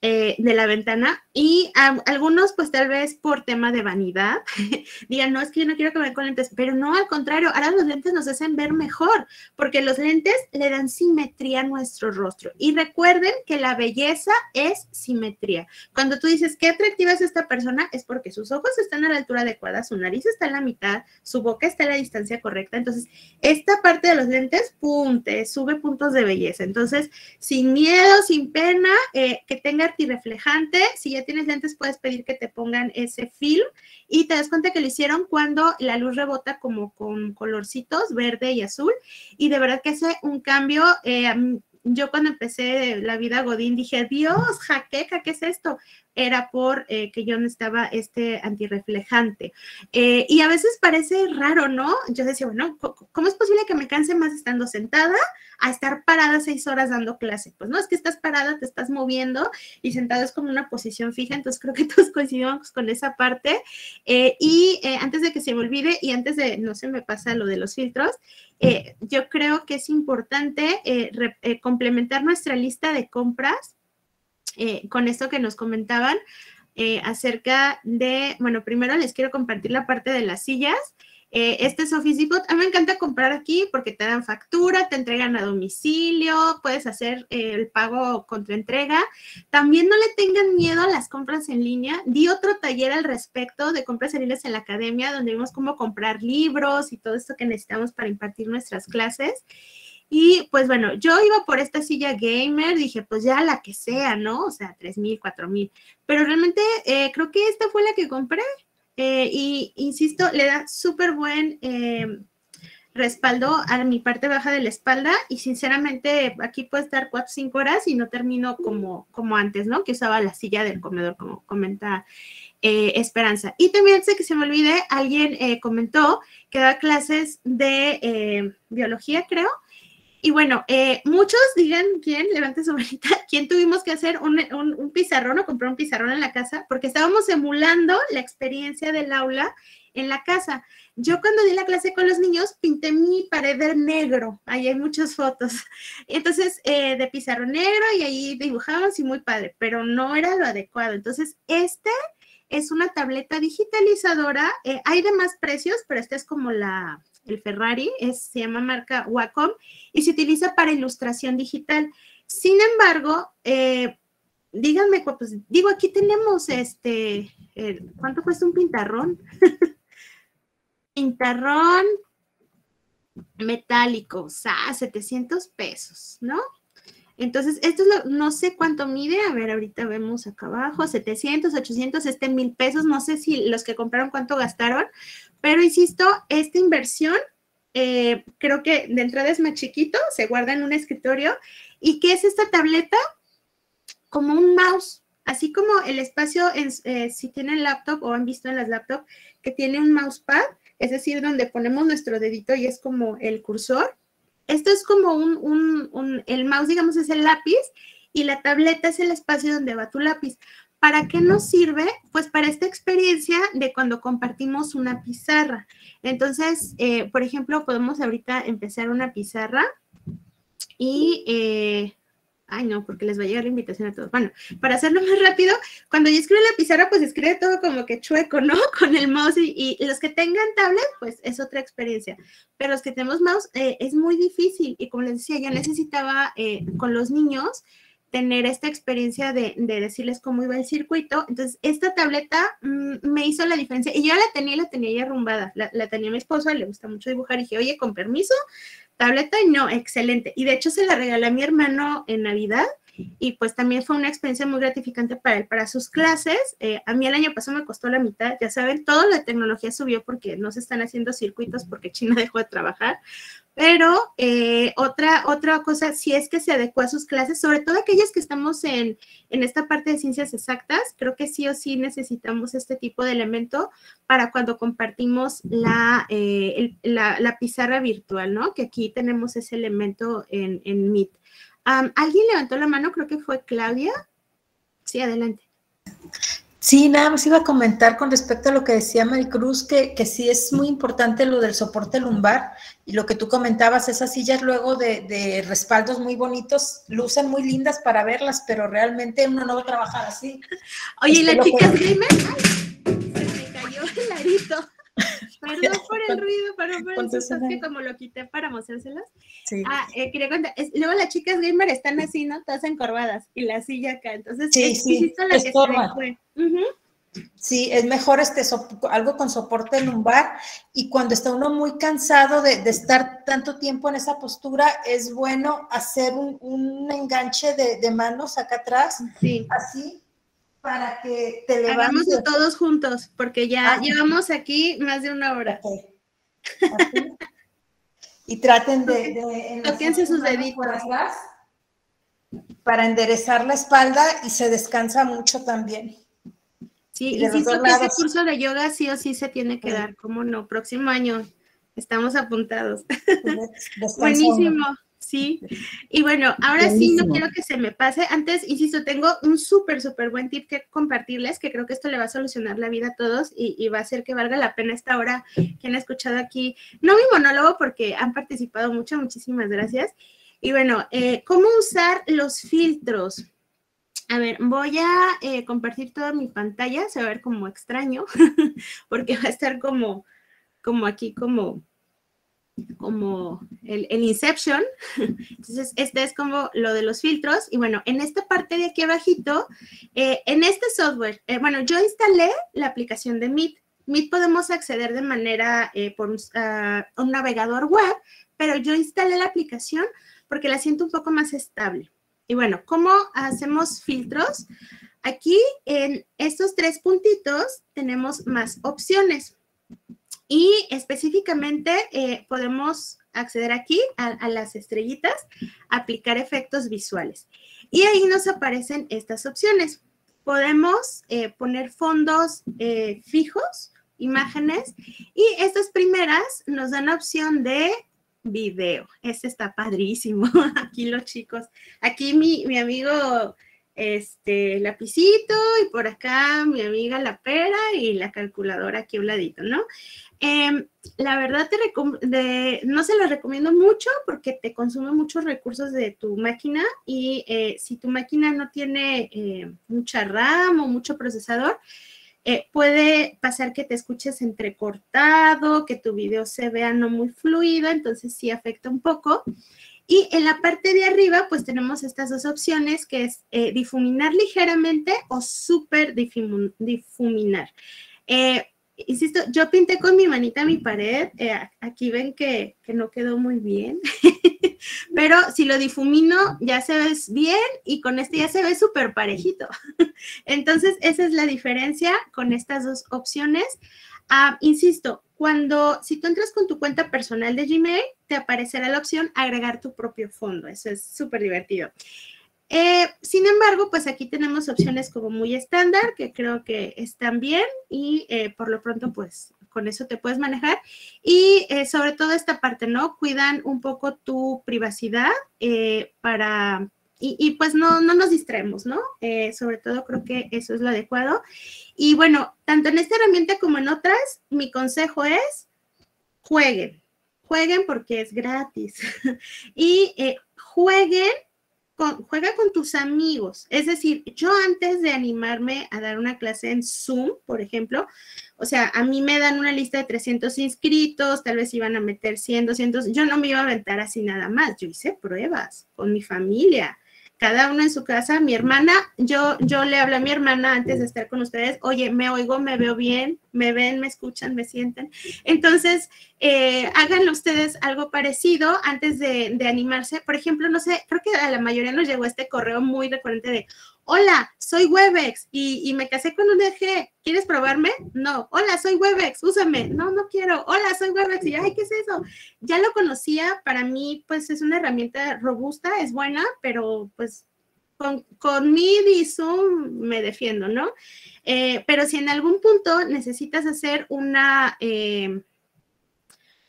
eh, de la ventana y algunos pues tal vez por tema de vanidad [LAUGHS] digan, no, es que yo no quiero que me con lentes, pero no, al contrario, ahora los lentes nos hacen ver mejor porque los lentes le dan simetría a nuestro rostro y recuerden que la belleza es simetría. Cuando tú dices, qué atractiva es esta persona, es porque sus ojos están a la altura adecuada, su nariz está en la mitad, su boca está a la distancia correcta, entonces esta parte de los lentes, pum, te sube puntos de belleza. Entonces, sin miedo, sin pena, eh, que tenga reflejante, Si ya tienes lentes, puedes pedir que te pongan ese film y te das cuenta que lo hicieron cuando la luz rebota como con colorcitos verde y azul. Y de verdad que hace un cambio. Eh, yo cuando empecé la vida Godín dije, Dios, jaqueca, ¿qué es esto? Era por eh, que yo necesitaba este antirreflejante. Eh, y a veces parece raro, ¿no? Yo decía, bueno, ¿cómo es posible que me canse más estando sentada a estar parada seis horas dando clase? Pues no, es que estás parada, te estás moviendo y sentado es como una posición fija, entonces creo que [LAUGHS] todos coincidimos con esa parte. Eh, y antes de que se me olvide y antes de, no se me pasa lo de los filtros, yo creo que es importante complementar nuestra lista de compras eh, con esto que nos comentaban eh, acerca de, bueno, primero les quiero compartir la parte de las sillas. Eh, este es Office Depot. A mí me encanta comprar aquí porque te dan factura, te entregan a domicilio, puedes hacer el pago contra entrega. También no le tengan miedo a las compras en línea. Di otro taller al respecto de compras en línea en la academia, donde vimos cómo comprar libros y todo esto que necesitamos para impartir nuestras clases. Y pues bueno, yo iba por esta silla gamer, dije, pues ya la que sea, ¿no? O sea, tres mil, cuatro mil. Pero realmente eh, creo que esta fue la que compré. Eh, y insisto, le da súper buen eh, respaldo a mi parte baja de la espalda. Y sinceramente, aquí puede estar cuatro o cinco horas y no termino como, como antes, ¿no? Que usaba la silla del comedor, como comenta Esperanza. Y también sé que se me olvide, alguien comentó que da clases de biología, creo y bueno, eh, muchos digan quién, levante su manita, [LAUGHS] quién tuvimos que hacer un, pizarrón o comprar un pizarrón en la casa, porque estábamos emulando la experiencia del aula en la casa. Yo cuando di la clase con los niños pinté mi pared de negro, ahí hay muchas fotos. [LAUGHS] Entonces, eh, de pizarrón negro y ahí dibujaban, sí, muy padre, pero no era lo adecuado. Entonces, este es una tableta digitalizadora, eh, hay de más precios, pero esta es como la, el Ferrari, es, se llama marca Wacom y se utiliza para ilustración digital. Sin embargo, eh, díganme, pues digo, aquí tenemos este, ¿cuánto cuesta un pintarrón? [LAUGHS] pintarrón metálico, o sea, 700 pesos, ¿no? Entonces, esto es lo, no sé cuánto mide, a ver, ahorita vemos acá abajo, 700, 800, este mil pesos, no sé si los que compraron cuánto gastaron, pero insisto, esta inversión eh, creo que de entrada es más chiquito, se guarda en un escritorio. ¿Y qué es esta tableta? Como un mouse, así como el espacio, en, eh, si tienen laptop o han visto en las laptops, que tiene un mousepad, es decir, donde ponemos nuestro dedito y es como el cursor. Esto es como un, un, el mouse, digamos, es el lápiz y la tableta es el espacio donde va tu lápiz. ¿Para qué nos sirve? Pues para esta experiencia de cuando compartimos una pizarra. Entonces, eh, por ejemplo, podemos ahorita empezar una pizarra y, eh, ay no, porque les va a llegar la invitación a todos. Bueno, para hacerlo más rápido, cuando yo escribo la pizarra, pues escribe todo como que chueco, ¿no? [LAUGHS] Con el mouse y, los que tengan tablet, pues es otra experiencia. Pero los que tenemos mouse, eh, es muy difícil y como les decía, yo necesitaba con los niños tener esta experiencia de, decirles cómo iba el circuito. Entonces, esta tableta mm, me hizo la diferencia. Y yo la tenía, la tenía ya arrumbada. La, la, tenía mi esposo, le gusta mucho dibujar. Y dije, oye, con permiso, tableta. Y no, excelente. Y de hecho, se la regalé a mi hermano en Navidad. Y pues también fue una experiencia muy gratificante para él, para sus clases. Eh, a mí el año pasado me costó la mitad, ya saben, toda la tecnología subió porque no se están haciendo circuitos porque China [LAUGHS] dejó de trabajar, pero eh, otra, otra cosa, si es que se adecua a sus clases, sobre todo aquellas que estamos en, esta parte de ciencias exactas, creo que sí o sí necesitamos este tipo de elemento para cuando compartimos la, eh, la, pizarra virtual, ¿no? Que aquí tenemos ese elemento en, en Meet. ¿Alguien levantó la mano? Creo que fue Claudia. Sí, adelante. Sí, nada más iba a comentar con respecto a lo que decía Maricruz, que, que sí es muy importante lo del soporte lumbar y lo que tú comentabas, esas sillas luego de, respaldos muy bonitos, lucen muy lindas para verlas, pero realmente uno no va a trabajar así. Oye, ¿y la chica gamer? [LAUGHS] se me cayó el arito. Perdón [LAUGHS] por el ruido, perdón por el susto, que como lo quité para mostrárselas. Sí. Ah, eh, quería contar, luego las chicas gamer están así, ¿no? Todas encorvadas y la silla acá, entonces sí, es, sí, la es que se Sí, es mejor este algo con soporte lumbar y cuando está uno muy cansado de, estar tanto tiempo en esa postura, es bueno hacer un, enganche de, manos acá atrás, sí. así, para que te levantes. Hagamos todos juntos, porque ya ah. llevamos aquí más de una hora. y traten de... de sus deditos. Para enderezar la espalda y se descansa mucho también. Sí, y insisto que ese curso de yoga sí o sí se tiene que dar, ¿cómo no? Próximo año estamos apuntados. [LAUGHS] Buenísimo. Sí, y bueno, ahora sí no quiero que se me pase. Antes, insisto, tengo un súper, súper buen tip que compartirles, que creo que esto le va a solucionar la vida a todos y, va a hacer que valga la pena esta hora que han escuchado aquí. No mi monólogo porque han participado mucho, muchísimas gracias. Y bueno, eh, ¿cómo usar los filtros? A ver, voy a eh, compartir toda mi pantalla, se va a ver como extraño, [LAUGHS] porque va a estar como, como aquí, como como el, Inception. [LAUGHS] Entonces, este es como lo de los filtros. Y bueno, en esta parte de aquí abajito, eh, en este software, eh, bueno, yo instalé la aplicación de Meet. Meet podemos acceder de manera eh, por ah, un navegador web, pero yo instalé la aplicación porque la siento un poco más estable. Y bueno, ¿cómo hacemos filtros? Aquí en estos tres puntitos tenemos más opciones. Y específicamente eh, podemos acceder aquí a, las estrellitas, aplicar efectos visuales. Y ahí nos aparecen estas opciones. Podemos eh, poner fondos eh, fijos, imágenes, y estas primeras nos dan la opción de video. Este está padrísimo. [LAUGHS] Aquí los chicos. Aquí mi, mi amigo este lapicito y por acá mi amiga la pera y la calculadora aquí a un ladito, ¿no? Em, la verdad te no se lo recomiendo mucho porque te consume muchos recursos de tu máquina y eh, si tu máquina no tiene eh, mucha RAM o mucho procesador, eh, puede pasar que te escuches entrecortado, que tu video se vea no muy fluido, entonces sí afecta un poco. Y en la parte de arriba, pues tenemos estas dos opciones, que es difuminar ligeramente o súper difuminar. Eh, insisto, yo pinté con mi manita mi pared. Eh, aquí ven que, no quedó muy bien. [LAUGHS] pero si lo difumino ya se ve bien y con este ya se ve súper parejito. [LAUGHS] Entonces, esa es la diferencia con estas dos opciones. Ah, insisto, cuando, si tú entras con tu cuenta personal de Gmail, te aparecerá la opción agregar tu propio fondo. Eso es súper divertido. Eh, sin embargo, pues aquí tenemos opciones como muy estándar, que creo que están bien y eh, por lo pronto, pues con eso te puedes manejar. Y eh, sobre todo esta parte, ¿no? Cuidan un poco tu privacidad para, y, pues no, no nos distraemos, ¿no? sobre todo creo que eso es lo adecuado. Y bueno, tanto en esta herramienta como en otras, mi consejo es jueguen, jueguen porque es gratis. [LAUGHS] y jueguen juega con tus amigos. Es decir, yo antes de animarme a dar una clase en Zoom, por ejemplo, o sea, a mí me dan una lista de 300 inscritos, tal vez iban a meter 100, 200, yo no me iba a aventar así nada más, yo hice pruebas con mi familia, cada uno en su casa. Mi hermana, yo, yo le hablé a mi hermana antes de estar con ustedes, oye, me oigo, me veo bien, me ven, me escuchan, me sienten. Entonces, eh, háganlo ustedes algo parecido antes de, de, animarse. Por ejemplo, no sé, creo que a la mayoría nos llegó este correo muy recurrente de, hola, soy Webex y, me casé con un DG, ¿quieres probarme? No, hola, soy Webex, úsame. No, no quiero. Hola, soy Webex. Y, ay, ¿qué es eso? Ya lo conocía, para mí, pues es una herramienta robusta, es buena, pero pues con, con y Zoom me defiendo, ¿no? Eh, pero si en algún punto necesitas hacer una, eh,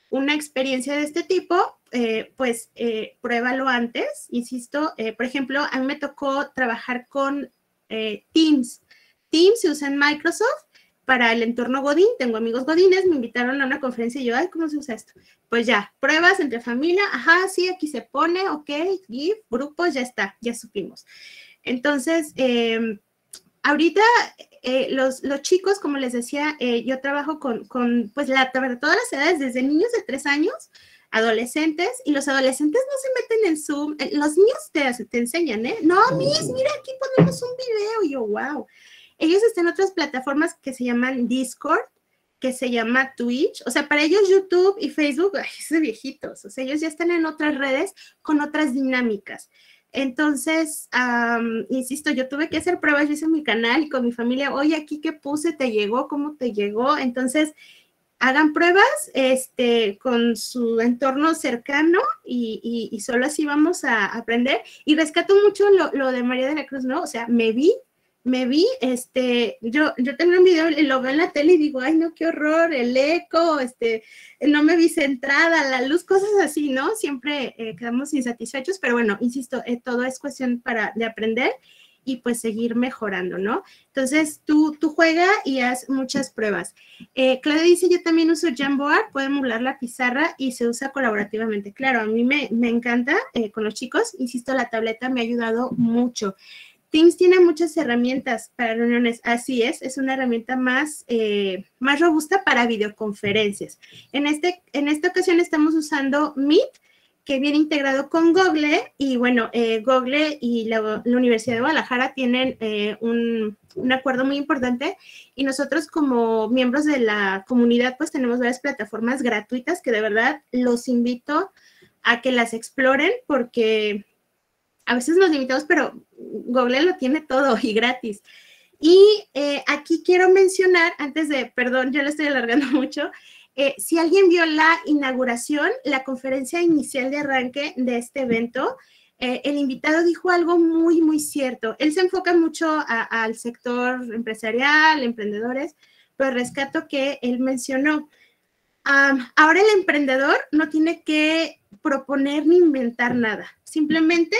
una experiencia de este tipo, eh, pues eh, pruébalo antes, insisto. Eh, por ejemplo, a mí me tocó trabajar con Teams. Teams se usa en Microsoft para el entorno Godín. Tengo amigos Godines, me invitaron a una conferencia y yo, ay, ¿cómo se usa esto? Pues ya, pruebas entre familia, ajá, sí, aquí se pone, ok, GIF, grupos, ya está, ya supimos. Entonces, em, ahorita los, los, chicos, como les decía, yo trabajo con, con pues, la, todas las edades, desde niños de tres años adolescentes y los adolescentes no se meten en Zoom. Eh, los niños te, te enseñan, ¿eh? No, Miss, mira, aquí ponemos un video. Y yo, wow. Ellos están en otras plataformas que se llaman Discord, que se llama Twitch. O sea, para ellos YouTube y Facebook, ay, es de viejitos. O sea, ellos ya están en otras redes con otras dinámicas. Entonces, insisto, yo tuve que hacer pruebas, yo hice mi canal y con mi familia, oye, aquí qué puse, te llegó, cómo te llegó. Entonces, hagan pruebas este, con su entorno cercano y, solo así vamos a aprender. Y rescato mucho lo, de María de la Cruz, ¿no? O sea, me vi, me vi, este, yo, yo tengo un video y lo veo en la tele y digo, ay, no, qué horror, el eco, este, no me vi centrada, la luz, cosas así, ¿no? Siempre eh, quedamos insatisfechos, pero bueno, insisto, eh, todo es cuestión para, de aprender y pues seguir mejorando, ¿no? Entonces tú, tú juega y haz muchas pruebas. Eh, Claudia dice, yo también uso Jamboard, puedo emular la pizarra y se usa colaborativamente. Claro, a mí me, encanta eh, con los chicos, insisto, la tableta me ha ayudado mucho. Teams tiene muchas herramientas para reuniones, así es, es una herramienta más, eh, más robusta para videoconferencias. En, este, en esta ocasión estamos usando Meet, que viene integrado con Google y bueno, eh, Google y la, Universidad de Guadalajara tienen eh, un, acuerdo muy importante y nosotros como miembros de la comunidad pues tenemos varias plataformas gratuitas que de verdad los invito a que las exploren porque a veces nos limitamos, pero Google lo tiene todo y gratis. Y eh, aquí quiero mencionar, antes de, perdón, yo lo estoy alargando [LAUGHS] mucho, eh, si alguien vio la inauguración, la conferencia inicial de arranque de este evento, eh, el invitado dijo algo muy, muy cierto. Él se enfoca mucho al sector empresarial, emprendedores, pero rescato que él mencionó. ahora el emprendedor no tiene que proponer ni inventar nada, simplemente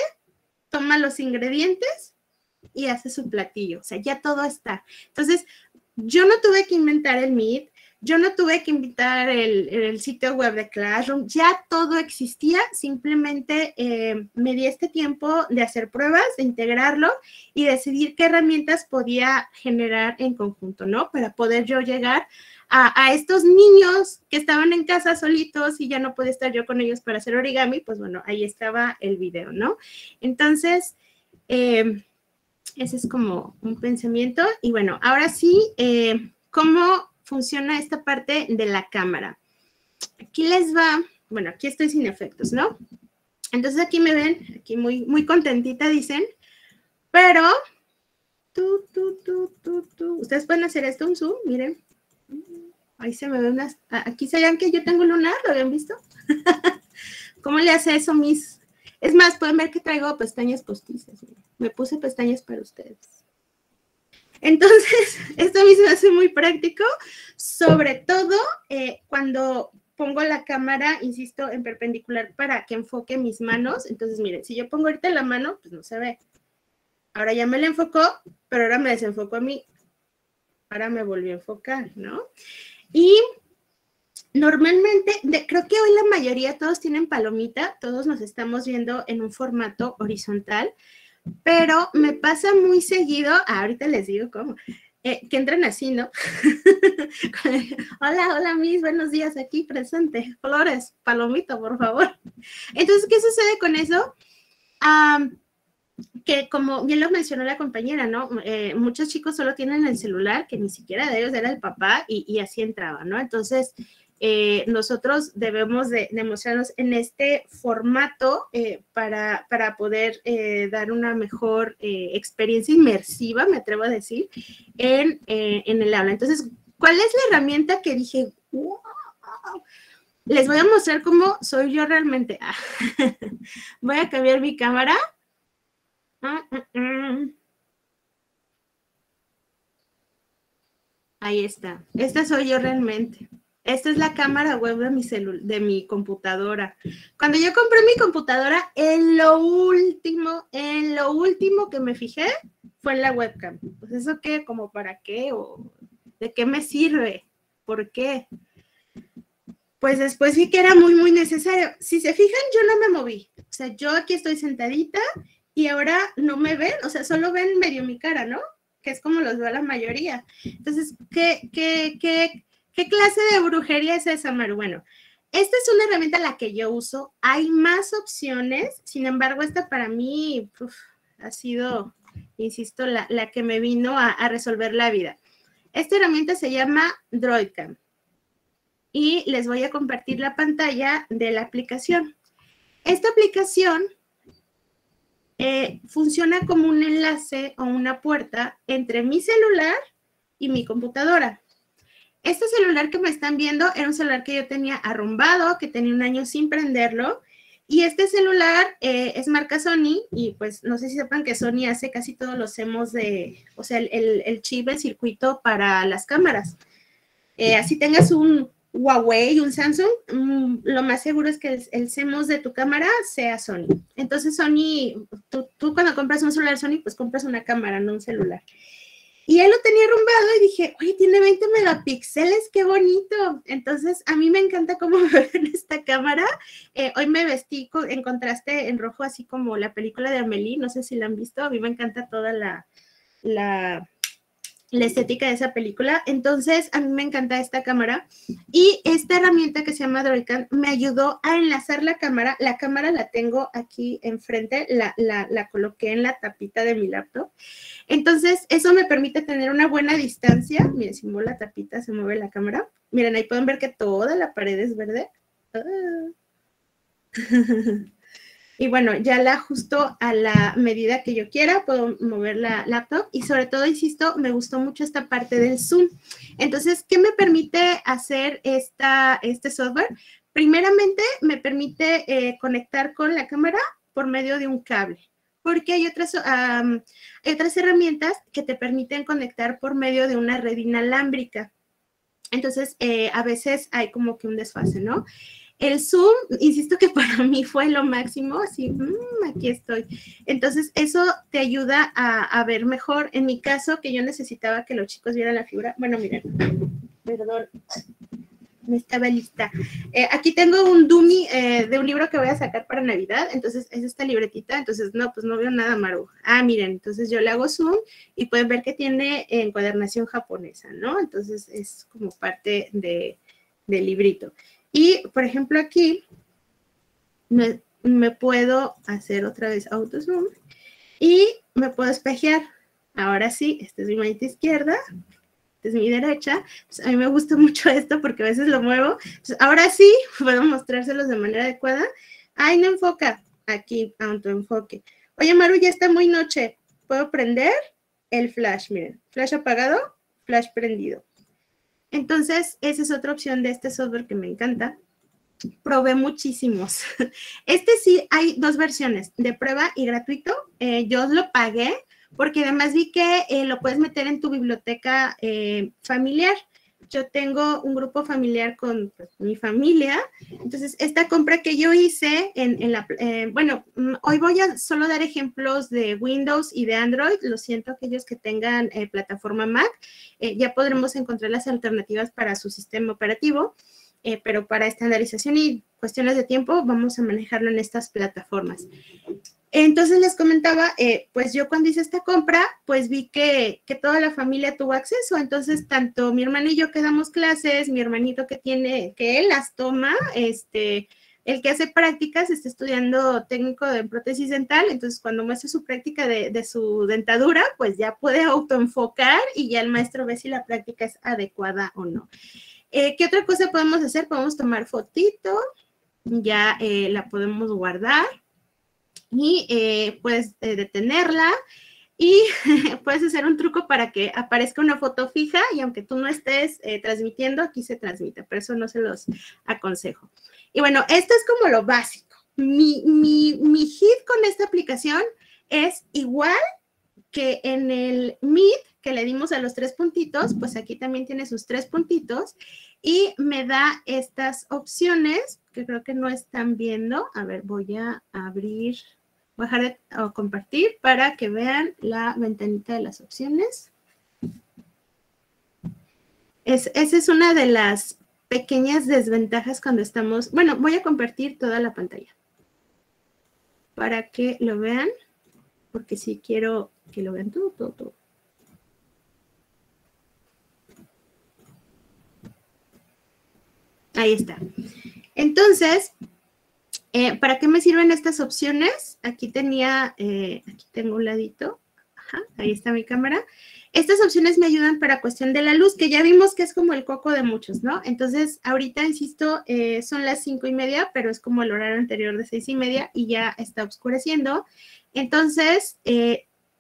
toma los ingredientes y hace su platillo, o sea, ya todo está. Entonces, yo no tuve que inventar el Meet, yo no tuve que invitar el, sitio web de Classroom, ya todo existía, simplemente eh, me di este tiempo de hacer pruebas, de integrarlo y decidir qué herramientas podía generar en conjunto, ¿no? Para poder yo llegar a, estos niños que estaban en casa solitos y ya no podía estar yo con ellos para hacer origami, pues bueno, ahí estaba el video, ¿no? Entonces, eh, ese es como un pensamiento. Y bueno, ahora sí, eh, ¿cómo funciona esta parte de la cámara. Aquí les va, bueno, aquí estoy sin efectos, ¿no? Entonces aquí me ven, aquí muy, muy contentita dicen, pero tú, tú, tú, tú, tú, ustedes pueden hacer esto, un zoom, miren. Ahí se me ven unas, aquí se ven que yo tengo lunar, ¿lo habían visto? [LAUGHS] ¿Cómo le hace eso mis? Es más, pueden ver que traigo pestañas postizas. Me puse pestañas para ustedes. Entonces, [LAUGHS] esto a mí se me hace muy práctico, sobre todo eh, cuando pongo la cámara, insisto, en perpendicular para que enfoque mis manos. Entonces, miren, si yo pongo ahorita la mano, pues no se ve. Ahora ya me la enfocó, pero ahora me desenfocó a mí. Ahora me volvió a enfocar, ¿no? Y normalmente, creo que hoy la mayoría, todos tienen palomita, todos nos estamos viendo en un formato horizontal, pero me pasa muy seguido, ahorita les digo cómo, eh, que entran así, ¿no? [LAUGHS] hola, hola, mis, buenos días, aquí presente. Flores, palomito, por favor. Entonces, ¿qué sucede con eso? que como bien lo mencionó la compañera, ¿no? Eh, muchos chicos solo tienen el celular, que ni siquiera de ellos era el papá, y, y así entraba, ¿no? Entonces, eh, nosotros debemos de, mostrarnos en este formato eh, para, poder eh, dar una mejor experiencia inmersiva, me atrevo a decir, en, el aula. Entonces, ¿cuál es la herramienta que dije, wow? Les voy a mostrar cómo soy yo realmente. [LAUGHS] voy a cambiar mi cámara. Ahí está. Esta soy yo realmente. Esta es la cámara web de mi, de mi computadora. Cuando yo compré mi computadora, en lo último, en lo último que me fijé fue en la webcam. Pues eso qué, como para qué o de qué me sirve, por qué. Pues después vi que era muy, muy necesario. Si se fijan, yo no me moví. O sea, yo aquí estoy sentadita y ahora no me ven, o sea, solo ven medio mi cara, ¿no? Que es como los veo la mayoría. Entonces, ¿qué, qué, qué? ¿Qué clase de brujería es esa, Maru? Bueno, esta es una herramienta la que yo uso. Hay más opciones, sin embargo, esta para mí ha sido, insisto, la, que me vino a, a, resolver la vida. Esta herramienta se llama DroidCam y les voy a compartir la pantalla de la aplicación. Esta aplicación eh, funciona como un enlace o una puerta entre mi celular y mi computadora. Este celular que me están viendo era un celular que yo tenía arrumbado, que tenía un año sin prenderlo. Y este celular eh, es marca Sony y pues no sé si sepan que Sony hace casi todos los hemos de, o sea, el, chip, el circuito para las cámaras. Eh, así tengas un Huawei, un Samsung, mm, lo más seguro es que el, el CMOS de tu cámara sea Sony. Entonces Sony, tú, tú cuando compras un celular Sony, pues compras una cámara, no un celular. Y él lo tenía rumbado y dije, oye, tiene 20 megapíxeles, qué bonito. Entonces, a mí me encanta cómo [LAUGHS] me en esta cámara. Eh, hoy me vestí en contraste en rojo, así como la película de Amelie, no sé si la han visto, a mí me encanta toda la, la la estética de esa película. Entonces, a mí me encanta esta cámara. Y esta herramienta que se llama Droidcam me ayudó a enlazar la cámara. La cámara la tengo aquí enfrente, la, la, coloqué en la tapita de mi laptop. Entonces, eso me permite tener una buena distancia. Miren, si la tapita, se mueve la cámara. Miren, ahí pueden ver que toda la pared es verde. Ah. [LAUGHS] Y bueno, ya la ajusto a la medida que yo quiera, puedo mover la laptop y sobre todo, insisto, me gustó mucho esta parte del zoom. Entonces, ¿qué me permite hacer esta, este software? Primeramente, me permite eh, conectar con la cámara por medio de un cable, porque hay otras, hay otras herramientas que te permiten conectar por medio de una red inalámbrica. Entonces, eh, a veces hay como que un desfase, ¿no? El Zoom, insisto que [LAUGHS] para mí fue lo máximo, así, mm, aquí estoy. Entonces, eso te ayuda a, ver mejor. En mi caso, que yo necesitaba que los chicos vieran la figura, bueno, miren, perdón, no estaba lista. Eh, aquí tengo un dummy eh, de un libro que voy a sacar para Navidad, entonces es esta libretita, entonces no, pues no veo nada, Maru. Ah, miren, entonces yo le hago zoom y pueden ver que tiene encuadernación japonesa, ¿no? Entonces es como parte de, del librito. Y, por ejemplo, aquí me, puedo hacer otra vez auto zoom y me puedo espejear. Ahora sí, esta es mi manita izquierda, esta es mi derecha. Pues, a mí me gusta [LAUGHS] mucho esto porque a veces lo muevo. Pues, ahora sí, [LAUGHS] puedo mostrárselos de manera adecuada. Ay, no enfoca. aquí autoenfoque. Oye, Maru, ya está muy noche. ¿Puedo prender? El flash, miren. Flash apagado, flash prendido. Entonces, esa es otra opción de este software que me encanta. Probé muchísimos. [LAUGHS] Este sí, hay dos versiones, de prueba y gratuito. Eh, yo lo pagué porque además vi que eh, lo puedes meter en tu biblioteca eh, familiar yo tengo un grupo familiar con pues, mi familia, entonces esta compra que yo hice en, la, eh, bueno, mm, hoy voy a solo dar ejemplos de Windows y de Android, lo siento aquellos que tengan eh, plataforma Mac, eh, ya podremos encontrar las alternativas para su sistema operativo, pero para estandarización y cuestiones de tiempo vamos a manejarlo en estas plataformas. Entonces les comentaba, eh, pues yo cuando hice esta compra, pues vi que, toda la familia tuvo acceso. Entonces, tanto mi hermano y yo que damos clases, mi hermanito que tiene, que él las toma, este, el que hace prácticas está estudiando técnico de prótesis dental, entonces cuando muestra su práctica de, su dentadura, pues ya puede autoenfocar y ya el maestro ve si la práctica es adecuada o no. Eh, ¿Qué otra cosa podemos hacer? Podemos tomar fotito, ya eh, la podemos guardar y eh, puedes eh, detenerla y [LAUGHS] puedes hacer un truco para que aparezca una foto fija y aunque tú no estés eh, transmitiendo, aquí se transmite, pero eso no se los aconsejo. Y bueno, esto es como lo básico. Mi, mi, mi hit con esta aplicación es igual que en el Meet que le dimos a los tres puntitos, pues aquí también tiene sus tres puntitos y me da estas opciones que creo que no están viendo. A ver, voy a abrir Voy de compartir para que vean la ventanita de las opciones. esa es una de las pequeñas desventajas cuando estamos, bueno, voy a compartir toda la pantalla para que lo vean, porque sí quiero que lo vean todo, todo, todo. Ahí está. Entonces, eh, ¿Para qué me sirven estas opciones? Aquí tenía, eh, aquí tengo un ladito. ahí está mi cámara. Estas opciones me ayudan para cuestión de la luz, que ya vimos que es como el coco de muchos, ¿no? Entonces, ahorita, insisto, eh, son las cinco y media, pero es como el horario anterior de seis y media y ya está oscureciendo. Entonces,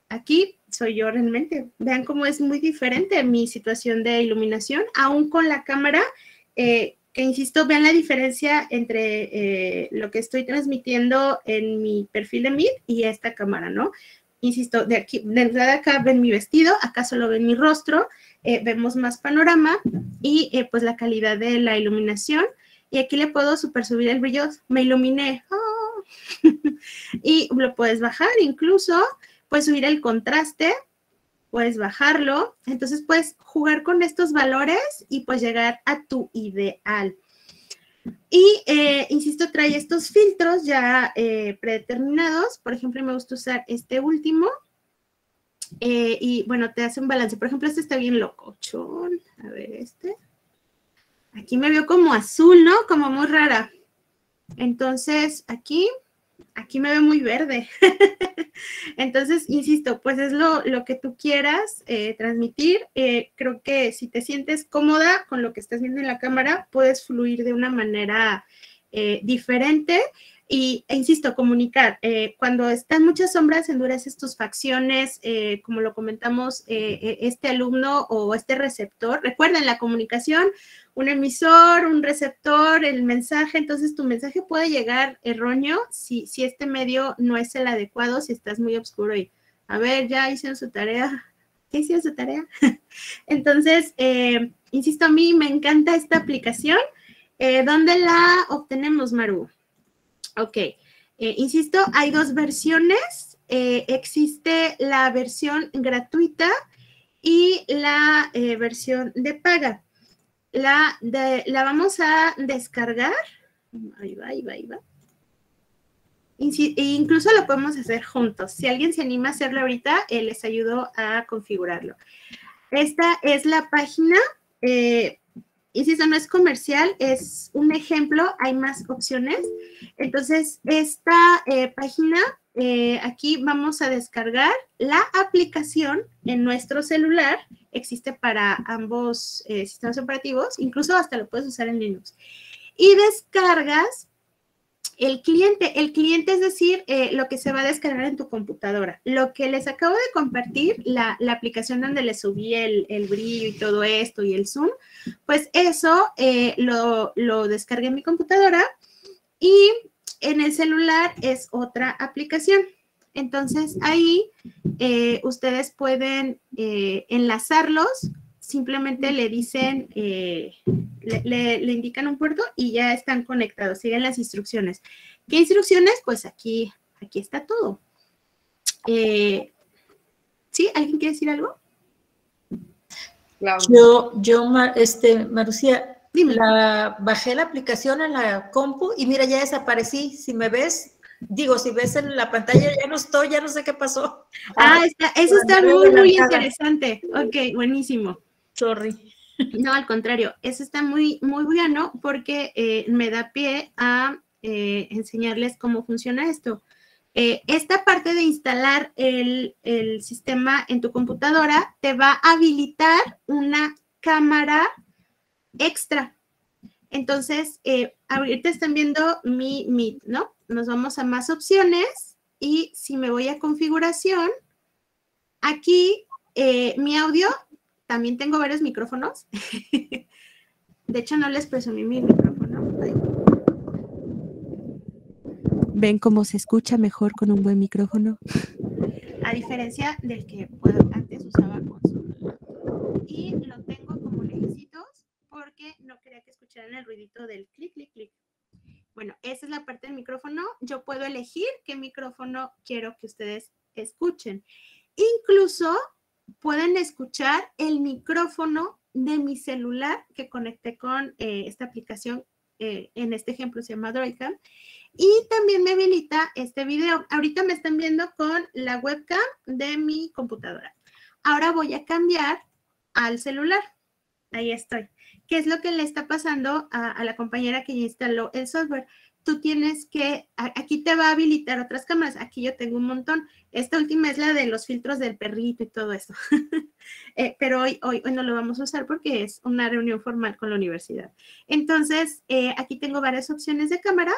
aquí soy yo realmente. Vean cómo es muy diferente mi situación de iluminación, aún con la cámara que insisto, vean la diferencia entre eh, lo que estoy transmitiendo en mi perfil de Meet y esta cámara, ¿no? Insisto, de aquí, de acá ven mi vestido, acá solo ven mi rostro, eh, vemos más panorama y eh, pues la calidad de la iluminación. Y aquí le puedo super subir el brillo, me iluminé. ¡oh! [LAUGHS] y lo puedes bajar incluso, puedes subir el contraste, puedes bajarlo. Entonces puedes jugar con estos valores y pues llegar a tu ideal. Y, eh, insisto, trae estos filtros ya eh, predeterminados. Por ejemplo, me gusta usar este último. Eh, y bueno, te hace un balance. Por ejemplo, este está bien loco. A ver, este. Aquí me veo como azul, ¿no? Como muy rara. Entonces, aquí aquí me ve muy verde. [LAUGHS] Entonces, insisto, pues es lo, que tú quieras eh, transmitir. Eh, creo que si te sientes cómoda con lo que estás viendo en la cámara, puedes fluir de una manera eh, diferente. Y, e insisto, comunicar. cuando están muchas sombras, endureces tus facciones, como lo comentamos, este alumno o este receptor. Recuerden, la comunicación un emisor, un receptor, el mensaje, entonces tu mensaje puede llegar erróneo si, si este medio no es el adecuado, si estás muy oscuro y, a ver, ya hicieron su tarea, [LAUGHS] ¿qué hicieron su tarea? [LAUGHS] entonces, eh, insisto, a mí me encanta esta aplicación. Eh, ¿Dónde la obtenemos, Maru? Ok, eh, insisto, hay dos versiones. existe la versión gratuita y la versión de paga la, la vamos a descargar. Ahí va, ahí va, ahí va. E incluso lo podemos hacer juntos. Si alguien se anima a hacerlo ahorita, eh, les ayudo a configurarlo. Esta es la página. Eh, insisto, no es comercial, es un ejemplo, hay más opciones. Entonces, esta eh, página, eh, aquí vamos a descargar la aplicación en nuestro celular existe para ambos eh, sistemas operativos, incluso hasta lo puedes usar en Linux. Y descargas el cliente, el cliente es decir, eh, lo que se va a descargar en tu computadora. Lo que les acabo de compartir, la, aplicación donde les subí el, brillo y todo esto y el zoom, pues eso eh, lo, lo descargué en mi computadora y en el celular es otra aplicación. Entonces ahí eh, ustedes pueden enlazarlos simplemente le dicen, eh, le, indican un puerto y ya están conectados, siguen las instrucciones. ¿Qué instrucciones? Pues aquí, aquí está todo. Eh, ¿Sí? ¿Alguien quiere decir algo? Yo, yo, este, Marucía, la, bajé la aplicación en la compu y mira, ya desaparecí. Si me ves, digo, si ves en la pantalla, ya no estoy, ya no sé qué pasó. Ah, eso [LAUGHS] está muy, muy interesante. Ok, buenísimo. Sorry. No, al contrario, eso está muy, muy bueno porque eh, me da pie a eh, enseñarles cómo funciona esto. Eh, esta parte de instalar el, sistema en tu computadora te va a habilitar una cámara extra. Entonces, ahorita están viendo mi Meet, ¿no? Nos vamos a más opciones y si me voy a configuración, aquí mi audio también tengo varios micrófonos. [LAUGHS] De hecho, no les presumí mi micrófono. ¿Ven cómo se escucha mejor con un buen micrófono? A diferencia del que antes usaba con su... Y lo tengo como lejecitos porque no quería que escucharan el ruidito del clic, clic, clic. Bueno, esa es la parte del micrófono. Yo puedo elegir qué micrófono quiero que ustedes escuchen. Incluso pueden escuchar el micrófono de mi celular que conecté con eh, esta aplicación. Eh, en este ejemplo se llama Droidcam. Y también me habilita este video. Ahorita me están viendo con la webcam de mi computadora. Ahora voy a cambiar al celular. Ahí estoy. ¿Qué es lo que le está pasando a, a la compañera que ya instaló el software? Tú tienes que, aquí te va a habilitar otras cámaras, aquí yo tengo un montón. Esta última es la de los filtros del perrito y todo eso. [LAUGHS] Eh, pero hoy, hoy, hoy no lo vamos a usar porque es una reunión formal con la universidad. Entonces, eh, aquí tengo varias opciones de cámaras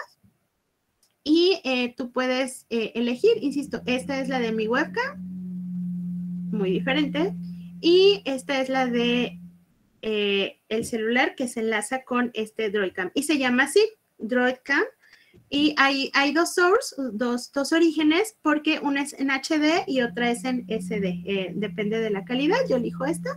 y eh, tú puedes elegir, insisto, esta es la de mi webcam, muy diferente, y esta es la de el celular que se enlaza con este Droidcam y se llama así, Droidcam. Y hay, hay dos sources, dos, dos, orígenes, porque una es en HD y otra es en SD. Eh, depende de la calidad, yo elijo esta.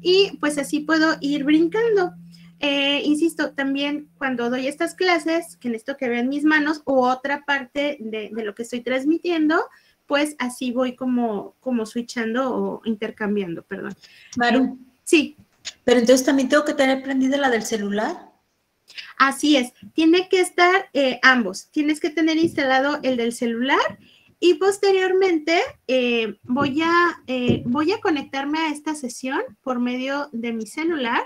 Y pues así puedo ir brincando. Eh, insisto, también cuando doy estas clases, que necesito que vean mis manos o otra parte de, de, lo que estoy transmitiendo, pues así voy como, como switchando o intercambiando, perdón. Maru. sí. Pero entonces también tengo que tener prendida la del celular. Así es, tiene que estar eh, ambos. Tienes que tener instalado el del celular y posteriormente eh, voy, a, eh, voy a conectarme a esta sesión por medio de mi celular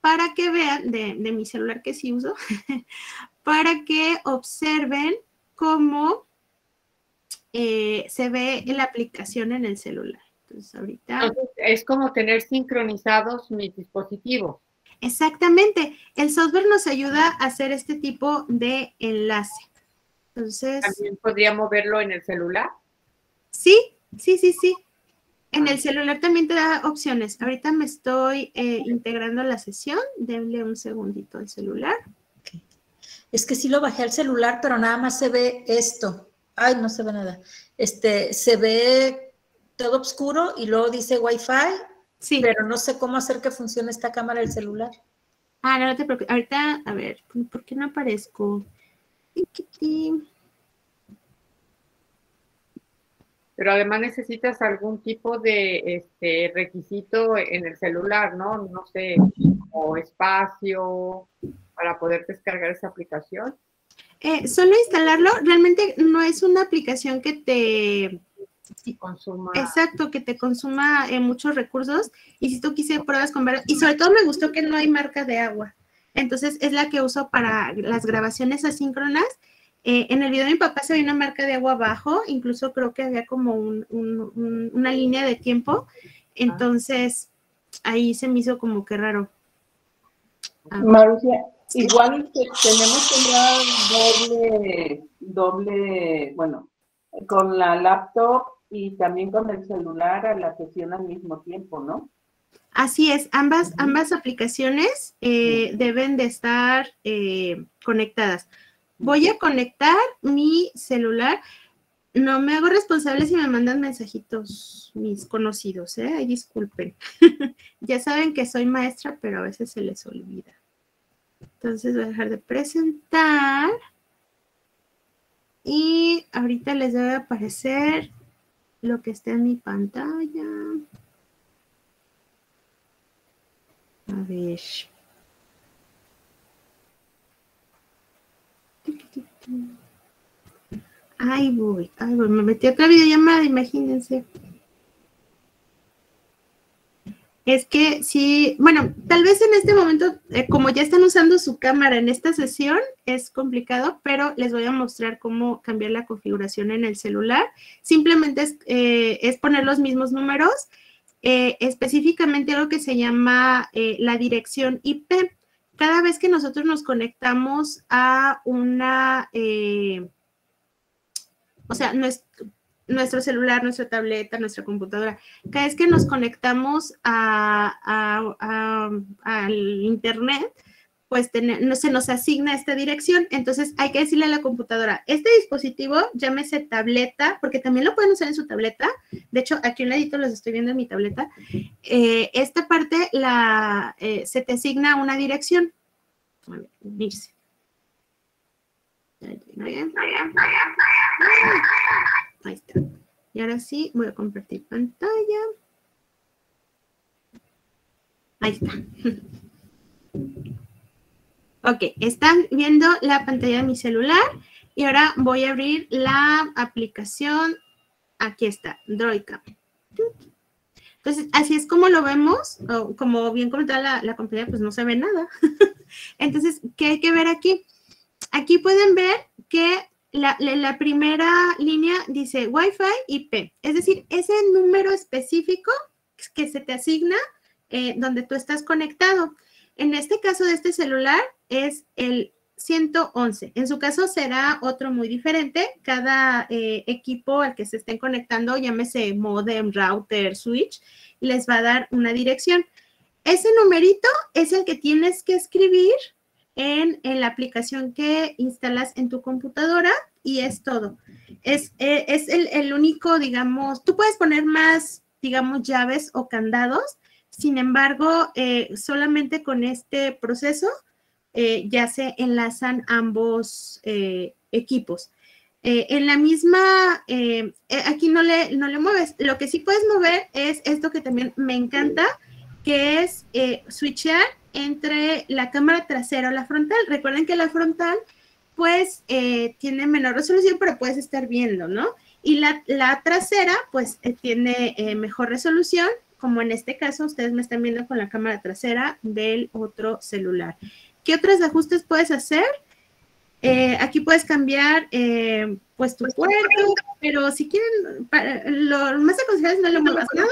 para que vean, de, mi celular que sí uso, [LAUGHS] para que observen cómo se ve la aplicación en el celular. Entonces, ahorita... es como tener sincronizados mis dispositivos. Exactamente. El software nos ayuda a hacer este tipo de enlace. Entonces. ¿También podríamos verlo en el celular? Sí, sí, sí, sí. En el celular también te da opciones. Ahorita me estoy eh, integrando a la sesión. Denle un segundito al celular. Es que sí lo bajé al celular, pero nada más se ve esto. Ay, no se ve nada. Este, se ve todo oscuro y luego dice Wi-Fi Sí. Pero no sé cómo hacer que funcione esta cámara del celular. Ah, no, te preocupes. Ahorita, a ver, ¿por qué no aparezco? Pero además necesitas algún tipo de este, requisito en el celular, ¿no? No sé, o espacio para poder descargar esa aplicación. Eh, solo instalarlo, realmente no es una aplicación que te consuma. Exacto, que te consuma eh, muchos recursos. Y si tú quisieras pruebas con y sobre todo me gustó que no hay marca de agua. Entonces es la que uso para las grabaciones asíncronas. Eh, en el video de mi papá se ve una marca de agua abajo, incluso creo que había como una línea de tiempo. Entonces ahí se me hizo como que raro. Marucia, Igual tenemos que dar doble, doble, bueno, con la laptop y también con el celular a la sesión al mismo tiempo, ¿no? Así es, ambas, ambas aplicaciones eh, deben de estar eh, conectadas. Voy a conectar mi celular. No me hago responsable si me mandan mensajitos mis conocidos, ¿eh? Ay, disculpen. [LAUGHS] ya saben que soy maestra, pero a veces se les olvida. Entonces voy a dejar de presentar. Y ahorita les debe aparecer lo que está en mi pantalla. A ver. Ay, voy, ay, voy, me metí otra videollamada, imagínense. Es que sí, bueno, tal vez en este momento, eh, como ya están usando su cámara en esta sesión, es complicado, pero les voy a mostrar cómo cambiar la configuración en el celular. Simplemente es, eh, poner los mismos números, eh, específicamente algo que se llama la dirección IP. Cada vez que nosotros nos conectamos a una o sea, nuestro, celular, nuestra tableta, nuestra computadora, cada vez que nos conectamos al Internet, pues no, se nos asigna esta dirección. Entonces hay que decirle a la computadora, este dispositivo, llámese tableta, porque también lo pueden usar en su tableta. De hecho, aquí un ladito los estoy viendo en mi tableta. Eh, esta parte la, eh, se te asigna una dirección. A ver, Ahí está. Y ahora sí, voy a compartir pantalla. Ahí está. [LAUGHS] Ok, están viendo la pantalla de mi celular y ahora voy a abrir la aplicación. Aquí está, Droidcam. Entonces, así es como lo vemos, como bien comentaba la, la compañía, pues no se ve nada. [LAUGHS] Entonces, ¿qué hay que ver aquí? Aquí pueden ver que la, primera línea dice Wi-Fi IP, es decir, ese número específico que se te asigna eh, donde tú estás conectado. En este caso de este celular es el 111. En su caso será otro muy diferente. Cada eh, equipo al que se estén conectando, llámese modem, router, switch, les va a dar una dirección. Ese numerito es el que tienes que escribir en, la aplicación que instalas en tu computadora y es todo. Es, eh, es el, único, digamos, tú puedes poner más, digamos, llaves o candados, sin embargo, eh, solamente con este proceso eh, ya se enlazan ambos equipos. en la misma, aquí no le, no le mueves. Lo que sí puedes mover es esto que también me encanta, que es switchar entre la cámara trasera o la frontal. Recuerden que la frontal, pues, eh, tiene menor resolución, pero puedes estar viendo, ¿no? Y la, trasera, pues, eh, tiene eh, mejor resolución, como en este caso, ustedes me están viendo con la cámara trasera del otro celular. ¿Qué otros ajustes puedes hacer? aquí puedes cambiar, pues, tu puerto, pero si quieren, lo más aconsejable es no le muevas nada.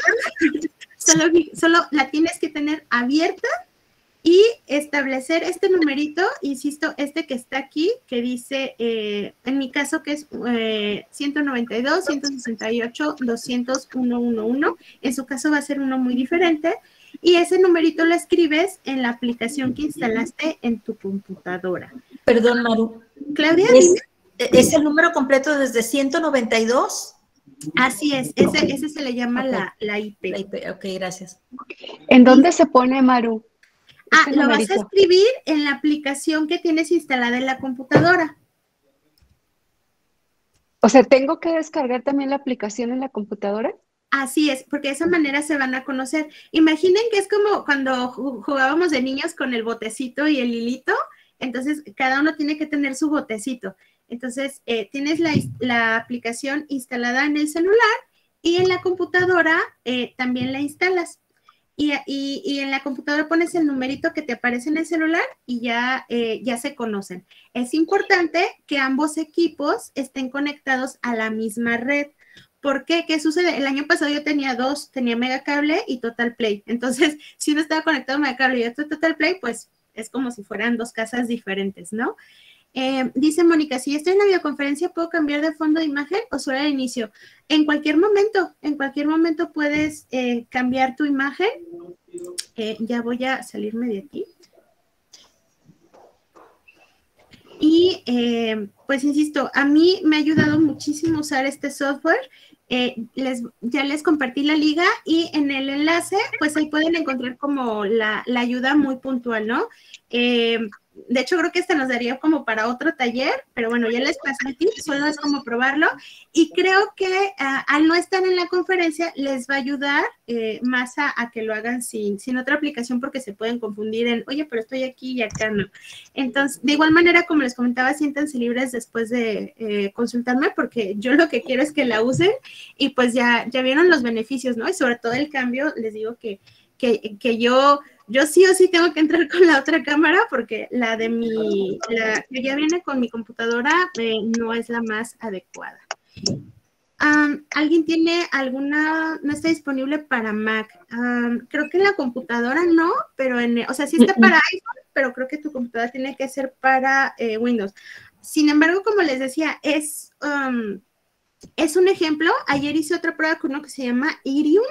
solo, solo la tienes que tener abierta y establecer este numerito, insisto, este que está aquí, que dice, eh, en mi caso que es 192, 168, 200, 111, en su caso va a ser uno muy diferente, y ese numerito lo escribes en la aplicación que instalaste en tu computadora. Perdón, Maru. Claudia, ¿Es, el número completo desde 192? Así es, ese, ese se le llama la, la IP. La IP. Ok, gracias. ¿En dónde se pone, Maru? Ah, lo vas a escribir en la aplicación que tienes instalada en la computadora. O sea, ¿tengo que descargar también la aplicación en la computadora? Así es, porque de esa manera se van a conocer. Imaginen que es como cuando jugábamos de niños con el botecito y el hilito, entonces cada uno tiene que tener su botecito. Entonces, eh, tienes la, aplicación instalada en el celular y en la computadora eh, también la instalas y, en la computadora pones el numerito que te aparece en el celular y ya, eh, ya se conocen. Es importante que ambos equipos estén conectados a la misma red. ¿Por qué? ¿Qué sucede? El año pasado yo tenía dos, tenía Megacable y Total Play. [LAUGHS] Entonces, si uno estaba conectado a Megacable y otro Total Play, pues es como si fueran dos casas diferentes, ¿no? Eh, dice Mónica, si estoy en la videoconferencia, ¿puedo cambiar de fondo de imagen o solo al inicio? En cualquier momento, en cualquier momento puedes eh, cambiar tu imagen. Eh, ya voy a salirme de aquí. Y pues insisto, a mí me ha ayudado muchísimo usar este software. les, ya les compartí la liga y en el enlace, pues ahí pueden encontrar como la, la ayuda muy puntual, ¿no? De hecho creo que este nos daría como para otro taller, pero bueno, ya les pasé el solo es como probarlo y creo que ah, al no estar en la conferencia les va a ayudar eh, más a, que lo hagan sin, sin otra aplicación porque se pueden confundir en, oye, pero estoy aquí y acá no. Entonces, de igual manera, como les comentaba, siéntanse libres después de eh, consultarme porque yo lo que quiero es que la usen y pues ya, ya vieron los beneficios, ¿no? Y sobre todo el cambio, les digo que, que, que yo yo sí o sí tengo que entrar con la otra cámara porque la de mi, la que ya viene con mi computadora eh, no es la más adecuada. ¿Alguien tiene alguna, no está disponible para Mac? creo que en la computadora no, pero en, o sea, sí está para iPhone, pero creo que tu computadora tiene que ser para eh, Windows. Sin embargo, como les decía, es, es un ejemplo. Ayer hice otra prueba con uno que se llama Irium.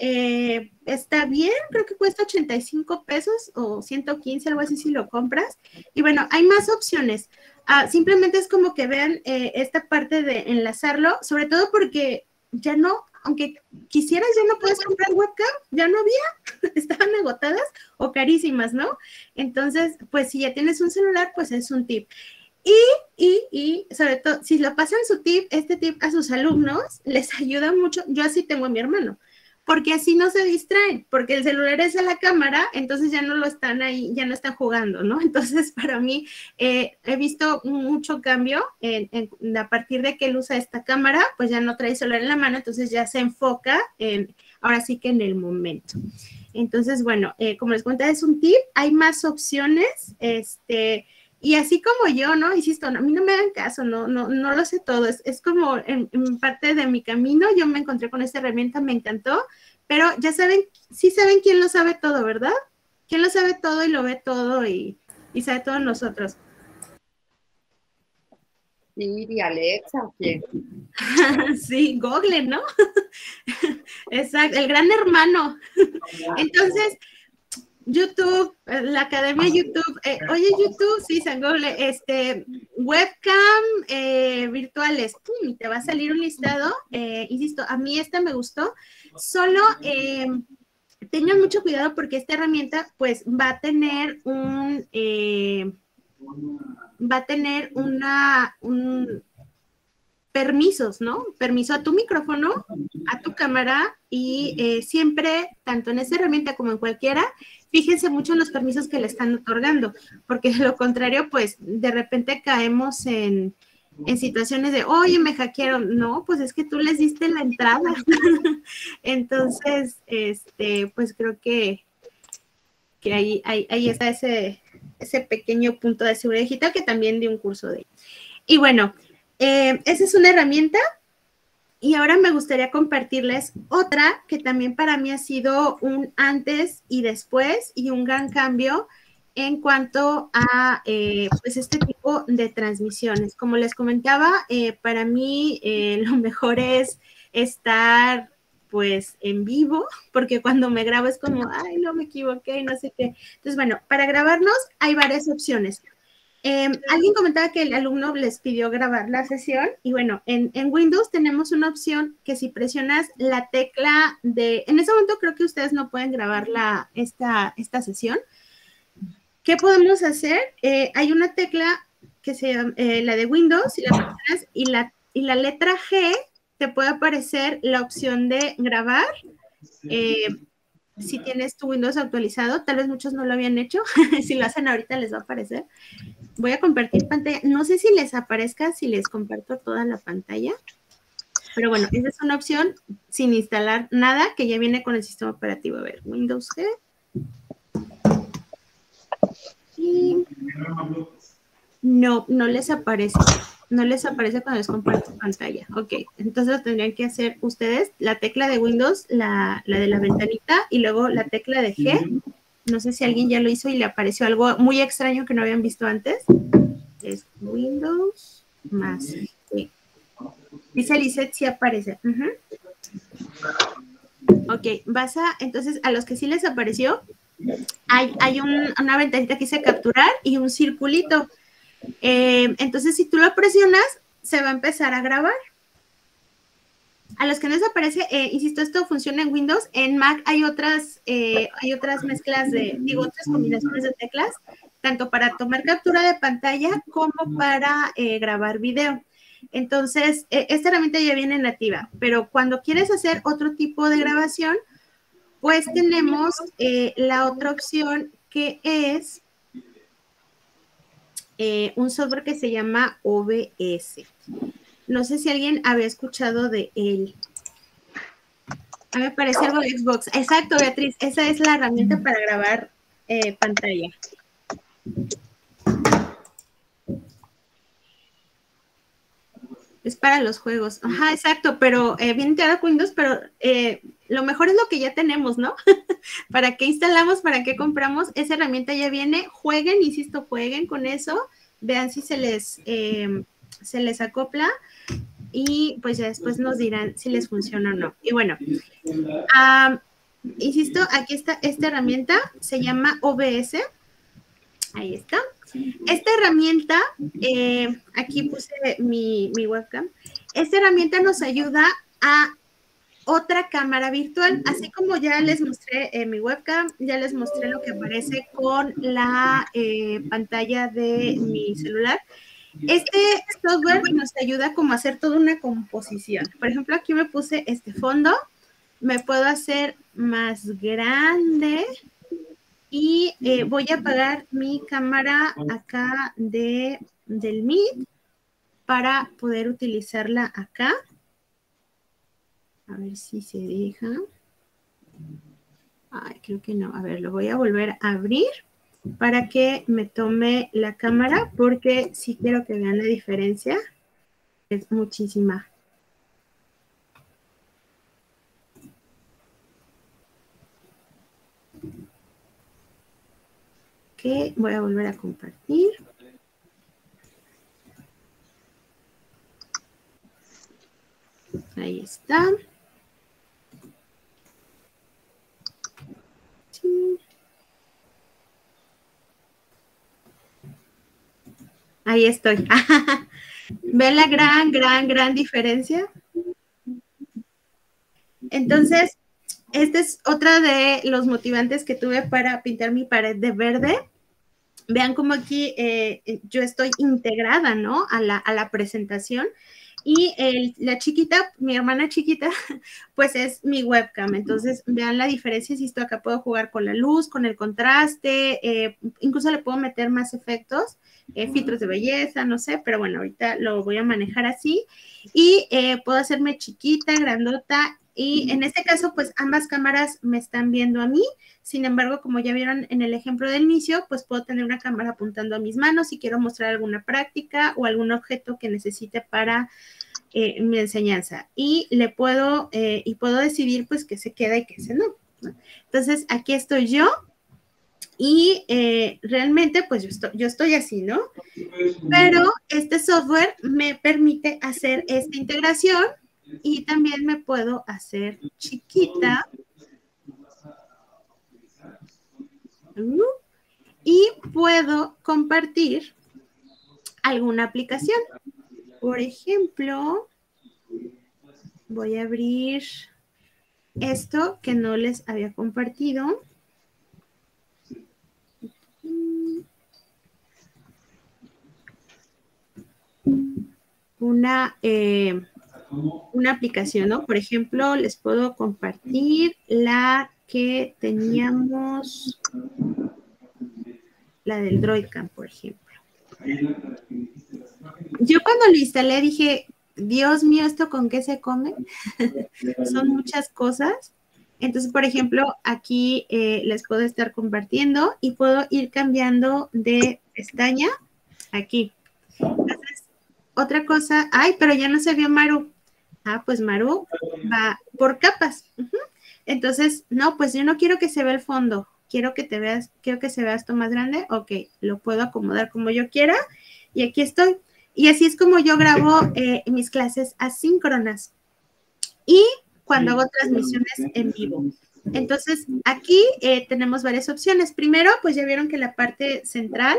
Eh, está bien, creo que cuesta 85 pesos o 115, algo así si lo compras. Y bueno, hay más opciones. Ah, simplemente es como que vean eh, esta parte de enlazarlo, sobre todo porque ya no, aunque quisieras, ya no puedes comprar webcam, ya no había, [LAUGHS] estaban agotadas o carísimas, ¿no? Entonces, pues si ya tienes un celular, pues es un tip. Y, y, y, sobre todo, si lo pasan su tip, este tip a sus alumnos, les [LAUGHS] ayuda mucho. Yo así tengo a mi hermano porque así no se distraen, porque el celular es a la cámara, entonces ya no lo están ahí, ya no están jugando, ¿no? [LAUGHS] Entonces, para mí, eh, he visto mucho cambio en, a partir de que él usa esta cámara, pues ya no trae celular en la mano, entonces ya se enfoca en, ahora sí que en el momento. Entonces, bueno, eh, como les cuento, es un tip, hay más opciones, este, y así como yo, ¿no? Insisto, a mí no me dan caso, no, no, no lo sé todo. Es, es como en, parte de mi camino, yo me encontré con esta herramienta, me encantó, pero ya saben, sí saben quién lo sabe todo, ¿verdad? ¿Quién lo sabe todo y lo ve todo y, y sabe todo nosotros? Sí, Alexa, quién? [LAUGHS] sí, Google, ¿no? [LAUGHS] Exacto, el gran hermano. Entonces, YouTube, eh, la academia YouTube. Eh, oye, YouTube, sí, Sangoble, este, webcam eh, virtuales, ¡pum! te va a salir un listado. insisto, a mí esta me gustó. Solo tengan mucho cuidado porque esta herramienta, pues, va a tener un, va a tener una, un, permisos, ¿no? Permiso a tu micrófono, a tu cámara y siempre, tanto en esa herramienta como en cualquiera, fíjense mucho en los permisos que le están otorgando, porque de lo contrario, pues de repente caemos en, situaciones de, oye, me hackearon. No, pues es que tú les diste la entrada. [LAUGHS] Entonces, este, pues creo que, que ahí, ahí, está ese, ese pequeño punto de seguridad digital que también di un curso de. Y bueno, eh, esa es una herramienta y ahora me gustaría compartirles otra que también para mí ha sido un antes y después y un gran cambio en cuanto a eh, pues este tipo de transmisiones. Como les comentaba, eh, para mí lo mejor es estar pues en vivo, porque cuando me grabo es como, ay, no me equivoqué, no sé qué. Entonces, bueno, para grabarnos hay varias opciones. Em, alguien comentaba que el alumno les pidió grabar la sesión y bueno, en, Windows tenemos una opción que si presionas la tecla de, en ese momento creo que ustedes no pueden grabar la, esta, esta sesión. ¿Qué podemos hacer? Eh, hay una tecla que se llama eh, la de Windows y la, y, la, y la letra G te puede aparecer la opción de grabar. Eh, si tienes tu Windows actualizado, tal vez muchos no lo habían hecho, [LAUGHS] si lo hacen ahorita les va a aparecer voy a compartir pantalla. No sé si les aparezca, si les comparto toda la pantalla. Pero bueno, esa es una opción sin instalar nada que ya viene con el sistema operativo. A ver, Windows G. no, no les aparece. No les aparece cuando les comparto pantalla. Ok, entonces lo tendrían que hacer ustedes. La tecla de Windows, la, la de la ventanita y luego la tecla de G No sé si alguien ya lo hizo y le apareció algo muy extraño que no habían visto antes. Es Windows más. Dice Lizeth si aparece. Ok, vas a, entonces a los que sí les apareció, hay, hay una ventanita que dice capturar y un circulito. Eh, entonces, si tú lo presionas, se va a empezar a grabar. A los que no les aparece, eh, insisto, esto funciona en Windows. En Mac hay otras, eh, hay otras mezclas de, digo, otras combinaciones de teclas, tanto para tomar captura de pantalla como para grabar video. Entonces, esta herramienta ya viene nativa, pero cuando quieres hacer otro tipo de grabación, pues tenemos la otra opción que es eh, un software que se llama OBS. No sé si alguien había escuchado de él. A mí me parece algo de Xbox. Exacto, Beatriz. Esa es la herramienta para grabar eh, pantalla. Es para los juegos. Ajá, exacto, pero eh, viene integrado con Windows, pero eh, lo mejor es lo que ya tenemos, ¿no? [LAUGHS] ¿Para qué instalamos? ¿Para qué compramos? Esa herramienta ya viene. Jueguen, insisto, jueguen con eso. Vean si se les, em, se les acopla y pues ya después nos dirán si les funciona o no. Y bueno, insisto, aquí está esta herramienta, se llama OBS. Ahí está. Esta herramienta, eh, aquí puse mi, mi webcam, esta herramienta nos ayuda a otra cámara virtual, así como ya les mostré en mi webcam, ya les mostré lo que aparece con la eh, pantalla de mi celular. Este software nos ayuda como a hacer toda una composición. Por ejemplo, aquí me puse este fondo, me puedo hacer más grande y eh, voy a apagar mi cámara acá de, del Meet para poder utilizarla acá. A ver si se deja. Ay, creo que no. A ver, lo voy a volver a abrir para que me tome la cámara porque sí quiero que vean la diferencia. Es muchísima. Ok, voy a volver a compartir. Ahí está. Ahí estoy. [LAUGHS] ¿Ven la gran, gran, gran diferencia? Entonces, este es otra de los motivantes que tuve para pintar mi pared de verde. Vean cómo aquí eh, yo estoy integrada, ¿no? A la, a la presentación. Y la chiquita, mi hermana chiquita, [LAUGHS] pues es mi webcam. Entonces, vean la diferencia. Si esto acá puedo jugar con la luz, con el contraste, eh, incluso le puedo meter más efectos, eh, filtros de belleza, no sé, pero bueno, ahorita lo voy a manejar así. Y eh, puedo hacerme chiquita, grandota. Y en este caso, pues ambas cámaras me están viendo a mí. Sin embargo, como ya vieron en el ejemplo del inicio, pues puedo tener una cámara apuntando a mis manos si quiero mostrar alguna práctica o algún objeto que necesite para eh, mi enseñanza. Y le puedo, eh, y puedo decidir pues que se queda y que se no. Entonces, aquí estoy yo y eh, realmente pues yo estoy, yo estoy así, ¿no? Pero este software me permite hacer esta integración y también me puedo hacer chiquita y puedo compartir alguna aplicación. Por ejemplo, voy a abrir esto que no les había compartido. Una, eh, una aplicación, ¿no? Por ejemplo, les puedo compartir la que teníamos la del DroidCam, por ejemplo. Yo cuando lo instalé dije, Dios mío, ¿esto con qué se come? [LAUGHS] Son muchas cosas. Entonces, por ejemplo, aquí eh, les puedo estar compartiendo y puedo ir cambiando de pestaña aquí. Entonces, otra cosa, ay, pero ya no se vio Maru. Ah, pues Maru va por capas. Entonces, no, pues yo no quiero que se vea el fondo. quiero que te veas, quiero que se vea esto más grande, ok, lo puedo acomodar como yo quiera y aquí estoy. Y así es como yo grabo eh, mis clases asíncronas y cuando hago transmisiones en vivo. Entonces, aquí eh, tenemos varias opciones. Primero, pues ya vieron que la parte central,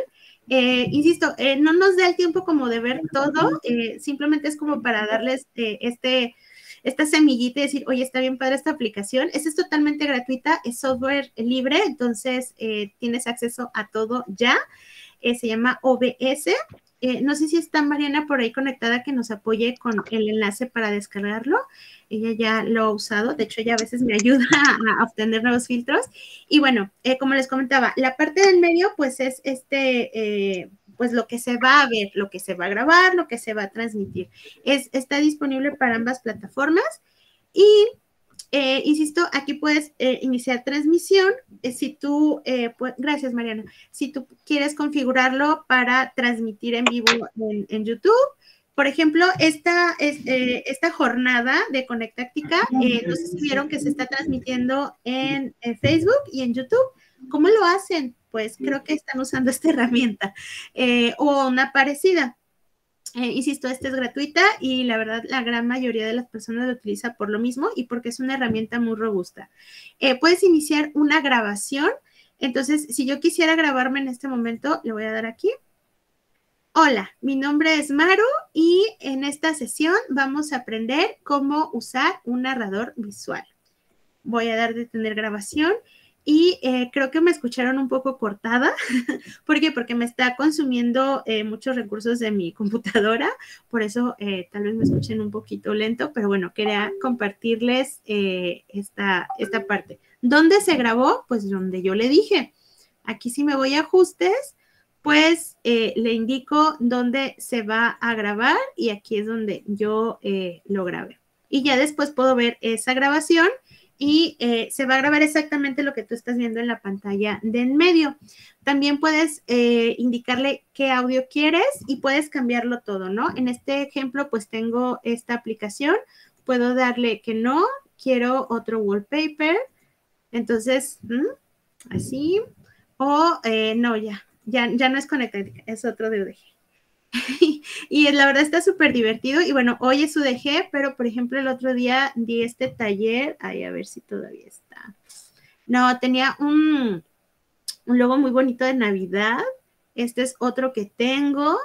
eh, insisto, no nos da el tiempo como de ver todo, simplemente es como para darles este esta semillita y decir, oye, está bien padre esta aplicación. Esta es totalmente gratuita, es software libre, entonces tienes acceso a todo ya. se llama OBS eh, no sé si está Mariana por ahí conectada que nos apoye con el enlace para descargarlo. Ella ya lo ha usado, de hecho ella a veces me [LAUGHS] ayuda a, obtener nuevos filtros. Y bueno, eh, como les comentaba, la parte del medio pues es este, eh, pues lo que se va a ver, lo que se va a grabar, lo que se va a transmitir. Es, está disponible para ambas plataformas y eh, insisto, aquí puedes eh, iniciar transmisión. Eh, si tú, gracias Mariana, si tú quieres configurarlo para transmitir en vivo en, YouTube. Por ejemplo, esta, esta jornada de Conectáctica, no sé si vieron que se está transmitiendo en, Facebook y en YouTube. ¿Cómo lo hacen? Pues creo que están usando esta herramienta o una parecida. Eh, insisto, esta es gratuita y la verdad la gran mayoría de las personas lo utiliza por lo mismo y porque es una herramienta muy robusta. Eh, puedes iniciar una grabación. Entonces, si yo quisiera grabarme en este momento, le voy a dar aquí. Hola, mi nombre es Maru y en esta sesión vamos a aprender cómo usar un narrador visual. Voy a dar de tener grabación y eh, creo que me escucharon un poco cortada. [LAUGHS] ¿Por qué? Porque me está consumiendo eh, muchos recursos de mi computadora, por eso eh, tal vez me escuchen un poquito lento, pero bueno, quería compartirles esta, esta parte. ¿Dónde se grabó? Pues donde yo le dije. Aquí si me voy a ajustes, pues le indico dónde se va a grabar y aquí es donde yo lo grabé. Y ya después puedo ver esa grabación y eh, se va a grabar exactamente lo que tú estás viendo en la pantalla de en medio. También puedes eh, indicarle qué audio quieres y puedes cambiarlo todo, ¿no? En este ejemplo, pues tengo esta aplicación, puedo darle que no, quiero otro wallpaper, entonces, así, o eh, no, ya, ya, ya no es conectado, es otro de. [LAUGHS] y la verdad está súper divertido. Y bueno, hoy es UDG, pero por ejemplo el otro día di este taller, ahí a ver si todavía está. No, tenía un, un logo muy bonito de Navidad. Este es otro que tengo.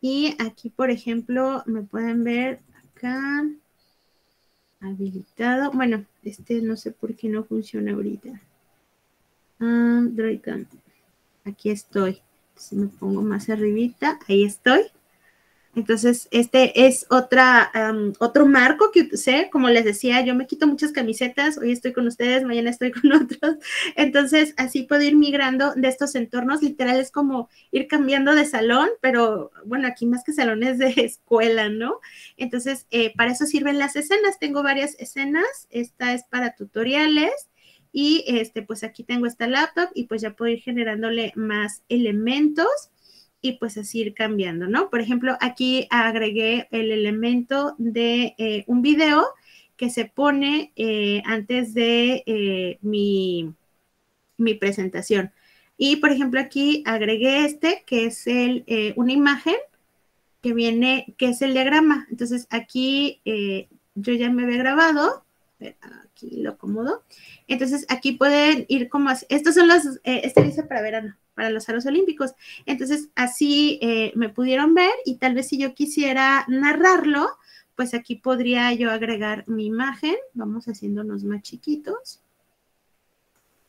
Y aquí, por ejemplo, me pueden ver acá habilitado. Bueno, este no sé por qué no funciona ahorita. Android. Aquí estoy. Si me pongo más arribita, ahí estoy. Entonces, este es otra, otro marco que usé. Como les decía, yo me quito muchas camisetas. Hoy estoy con ustedes, mañana estoy con [LAUGHS] otros. Entonces, así puedo ir migrando de estos entornos. Literal es como ir cambiando de salón, pero bueno, aquí más que salones de [LAUGHS] escuela, ¿no? Entonces, eh, para eso sirven las escenas. Tengo varias escenas. Esta es para tutoriales. Y este, pues aquí tengo esta laptop y pues ya puedo ir generándole más elementos y pues así ir cambiando, ¿no? Por ejemplo, aquí agregué el elemento de eh, un video que se pone eh, antes de eh, mi, mi, presentación. Y por ejemplo, aquí agregué este, que es el, una imagen que viene, que es el diagrama. Entonces aquí yo ya me había grabado, lo acomodo. Entonces aquí pueden ir como así. Estos son los, eh, este dice para verano, para los aros olímpicos. Entonces así eh, me pudieron ver y tal vez si yo quisiera narrarlo, pues aquí podría yo agregar mi imagen. Vamos haciéndonos más chiquitos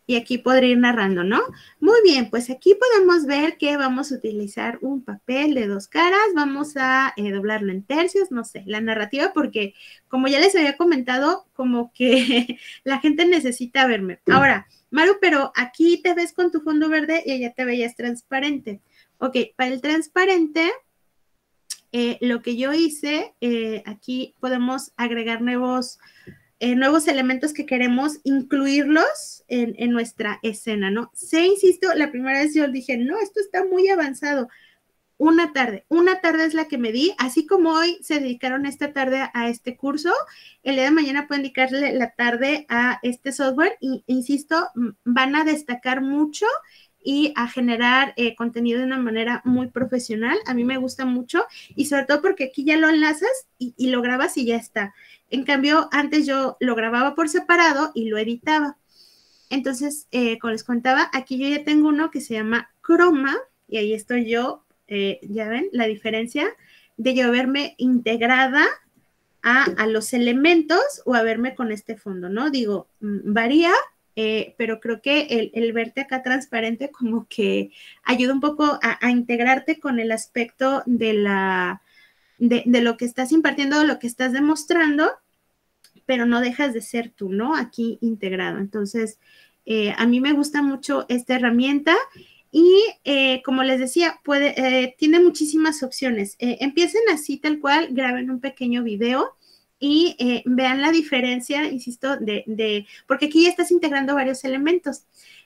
y aquí podría ir narrando, ¿no? Muy bien, pues aquí podemos ver que vamos a utilizar un papel de dos caras, vamos a eh, doblarlo en tercios, no sé, la narrativa, porque como ya les había comentado, como que [LAUGHS] la gente necesita verme. Ahora, Maru, pero aquí te ves con tu fondo verde y allá te veías transparente. Ok, para el transparente, eh, lo que yo hice, eh, aquí podemos agregar nuevos eh, nuevos elementos que queremos incluirlos en, nuestra escena, ¿no? Se insisto, la primera vez yo dije, no, esto está muy avanzado. una tarde, una tarde es la que me di, así como hoy se dedicaron esta tarde a este curso, el día de mañana pueden dedicarle la tarde a este software y, insisto, van a destacar mucho y a generar eh, contenido de una manera muy profesional. A mí me gusta mucho y sobre todo porque aquí ya lo enlazas y, lo grabas y ya está. En cambio, antes yo lo grababa por separado y lo editaba. Entonces, eh, como les contaba, aquí yo ya tengo uno que se llama Chroma y ahí estoy yo eh, ya ven la diferencia de yo verme integrada a, los elementos o a verme con este fondo, ¿no? Digo, mm, varía, eh, pero creo que el, verte acá transparente como que ayuda un poco a, integrarte con el aspecto de la, de, lo que estás impartiendo, de lo que estás demostrando, pero no dejas de ser tú, ¿no? Aquí integrado. Entonces, eh, a mí me gusta mucho esta herramienta y eh, como les decía, puede, tiene muchísimas opciones. Empiecen así tal cual, graben un pequeño video y vean la diferencia, insisto, de, porque aquí ya estás integrando varios elementos.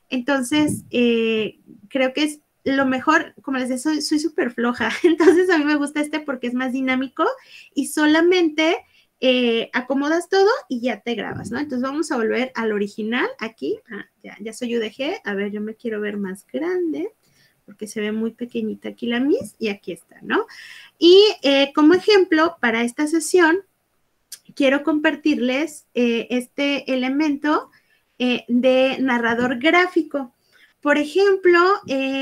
Entonces, creo que es lo mejor, como les decía, soy súper floja. [LAUGHS] Entonces, a mí me gusta este porque es más dinámico y solamente eh, acomodas todo y ya te grabas, ¿no? Entonces vamos a volver al original aquí. Ah, ya, ya soy UDG. A ver, yo me quiero ver más grande porque se ve muy pequeñita aquí la mis y aquí está, ¿no? Y eh, como ejemplo, para esta sesión, quiero compartirles eh, este elemento de narrador gráfico. Por ejemplo,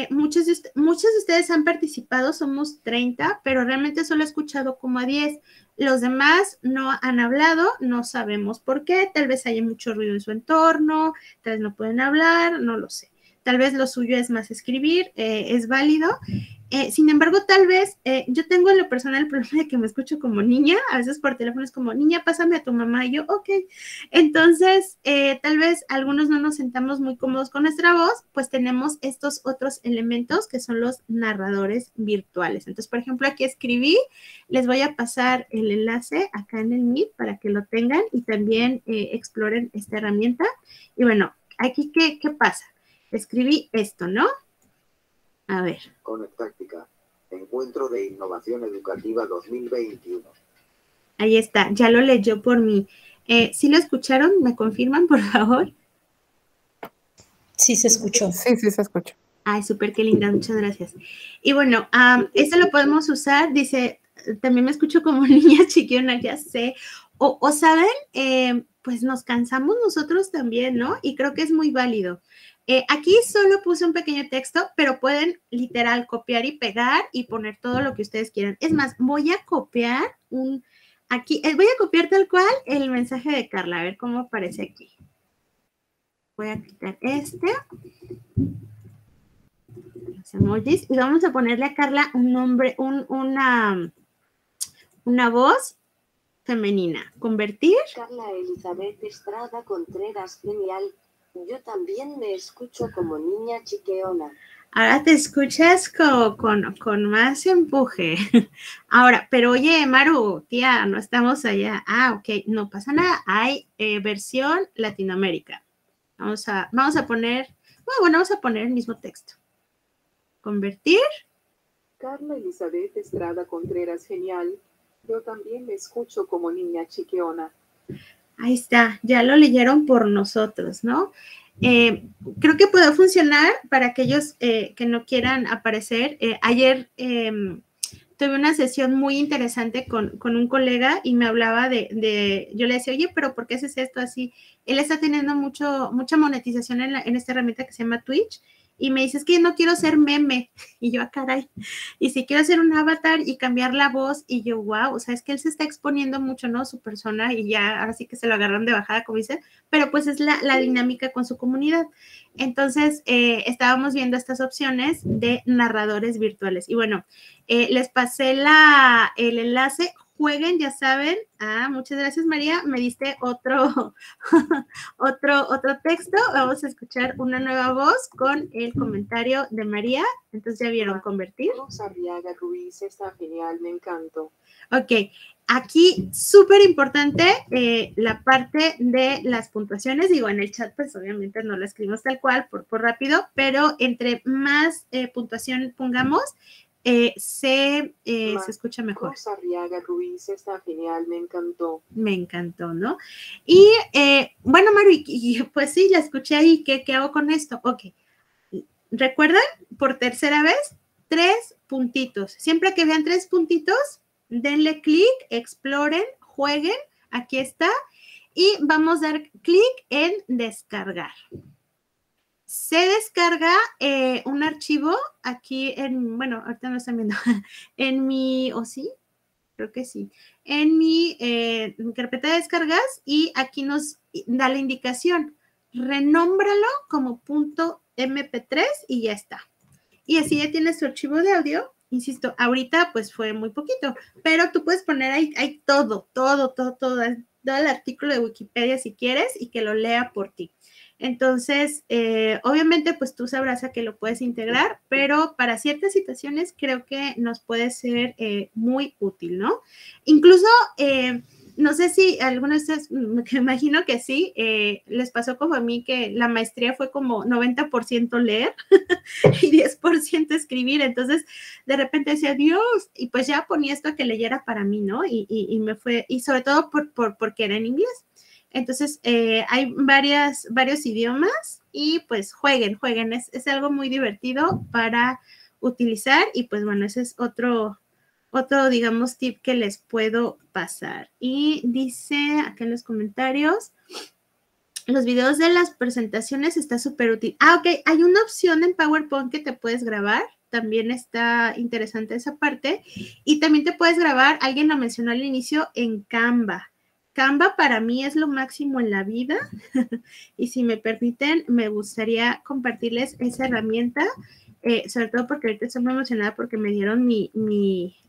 muchos, de, muchos de ustedes han participado, somos 30, pero realmente solo he escuchado como a 10. Los demás no han hablado, no sabemos por qué, tal vez haya mucho ruido en su entorno, tal vez no pueden hablar, no lo sé. Tal vez lo suyo es más escribir, eh, es válido. Eh, sin embargo, tal vez eh, yo tengo en lo personal el problema de que me escucho como niña, a veces por teléfono es como, niña, pásame a tu mamá, y yo, ok. Entonces, tal vez algunos no nos sentamos muy cómodos con nuestra voz, pues tenemos estos otros elementos que son los narradores virtuales. Entonces, por ejemplo, aquí escribí, les voy a pasar el enlace acá en el Meet para que lo tengan y también exploren esta herramienta. Y bueno, aquí, ¿qué, qué pasa? Escribí esto, ¿no? A ver. Conectáctica. Encuentro de Innovación Educativa 2021. Ahí está, ya lo leyó por mí. Eh, ¿Sí lo escucharon? ¿Me confirman, por favor? Sí, se escuchó. Sí, sí, se escuchó. Ay, súper, qué linda, muchas gracias. Y bueno, este lo podemos usar, dice, también me escucho como [LAUGHS] niña chiquiona, ya sé. O, saben, eh, pues nos cansamos nosotros también, ¿no? Y creo que es muy válido. Eh, aquí solo puse un pequeño texto, pero pueden literal copiar y pegar y poner todo lo que ustedes quieran. Es más, voy a copiar un, aquí, eh, voy a copiar tal cual el mensaje de Carla, a ver cómo aparece aquí. Voy a quitar este. Los emojis. Y vamos a ponerle a Carla un nombre, un, una, una voz femenina. Convertir. Carla Elizabeth Estrada Contreras, genial yo también me escucho como niña chiqueona. Ahora te escuchas con, con, más empuje. [LAUGHS] Ahora, pero oye, Maru, tía, no estamos allá. Ah, ok, no pasa nada. Hay eh, versión Latinoamérica. Vamos a, vamos a poner, bueno, vamos a poner el mismo texto. Convertir. Carla Elizabeth Estrada Contreras, genial. Yo también me escucho como niña chiqueona. Ahí está, ya lo leyeron por nosotros, ¿no? Eh, creo que puede funcionar para aquellos eh, que no quieran aparecer. Eh, ayer em, tuve una sesión muy interesante con, un colega y me hablaba de, yo le decía, oye, pero ¿por qué haces esto así? Él está teniendo mucho, mucha monetización en, en esta herramienta que se llama Twitch y me dice, es que no quiero ser meme. [LAUGHS] Y yo, ah, caray. Y si quiero hacer un avatar y cambiar la voz, y yo, wow, o sea, es que él se está exponiendo mucho, ¿no? Su persona, y ya, ahora sí que se lo agarran de bajada, como dice, pero pues es la, dinámica con su comunidad. Entonces, eh, estábamos viendo estas opciones de narradores virtuales. Y bueno, eh, les pasé la, el enlace jueguen, ya saben. Ah, muchas gracias María, me diste otro, [LAUGHS] otro, otro texto. Vamos a escuchar una nueva voz con el comentario de María. Entonces ya vieron convertir. Arriaga Ruiz, está genial, me encantó. Ok, aquí súper importante eh, la parte de las puntuaciones. Digo, en el chat pues obviamente no lo escribimos tal cual por, por rápido, pero entre más eh, puntuación pongamos, eh, se, eh, se escucha mejor. Arriaga Ruiz está genial, me encantó. Me encantó, ¿no? Y eh, bueno, Maru, y, pues sí, la escuché ahí, ¿qué, ¿qué hago con esto? Ok. ¿Recuerdan? Por tercera vez, tres puntitos. Siempre que vean tres puntitos, denle clic, exploren, jueguen, aquí está, y vamos a dar clic en descargar se descarga eh, un archivo aquí en, bueno, ahorita no están viendo, [LAUGHS] en mi, o sí, creo que sí, en mi, eh, carpeta de descargas y aquí nos da la indicación, renómbralo como punto MP3 y ya está. Y así ya tienes tu archivo de audio. Insisto, ahorita pues fue muy poquito, pero tú puedes poner ahí, ahí todo, todo, todo, todo, todo el artículo de Wikipedia si quieres y que lo lea por ti. Entonces, eh, obviamente, pues tú sabrás a qué lo puedes integrar, pero para ciertas situaciones creo que nos puede ser eh, muy útil, ¿no? Incluso, eh, no sé si algunos de ustedes, me [LAUGHS] imagino que sí, les pasó como a mí que la maestría fue como 90% leer [LAUGHS] y 10% escribir. Entonces, de repente decía, Dios, y pues ya ponía esto que leyera para mí, ¿no? Y, me fue, y sobre todo por, por, porque era en inglés. Entonces, eh, hay varias, varios idiomas y pues jueguen, jueguen. Es, es, algo muy divertido para utilizar y pues bueno, ese es otro, otro, digamos, tip que les puedo pasar. Y dice acá en los comentarios, los videos de las presentaciones está súper útil. Ah, ok, hay una opción en PowerPoint que te puedes grabar. También está interesante esa parte. Y también te puedes grabar, alguien lo mencionó al inicio, en Canva. Canva para mí es lo máximo en la vida [LAUGHS] y si me permiten, me gustaría compartirles esa herramienta, eh, sobre todo porque ahorita estoy muy emocionada porque me dieron mi,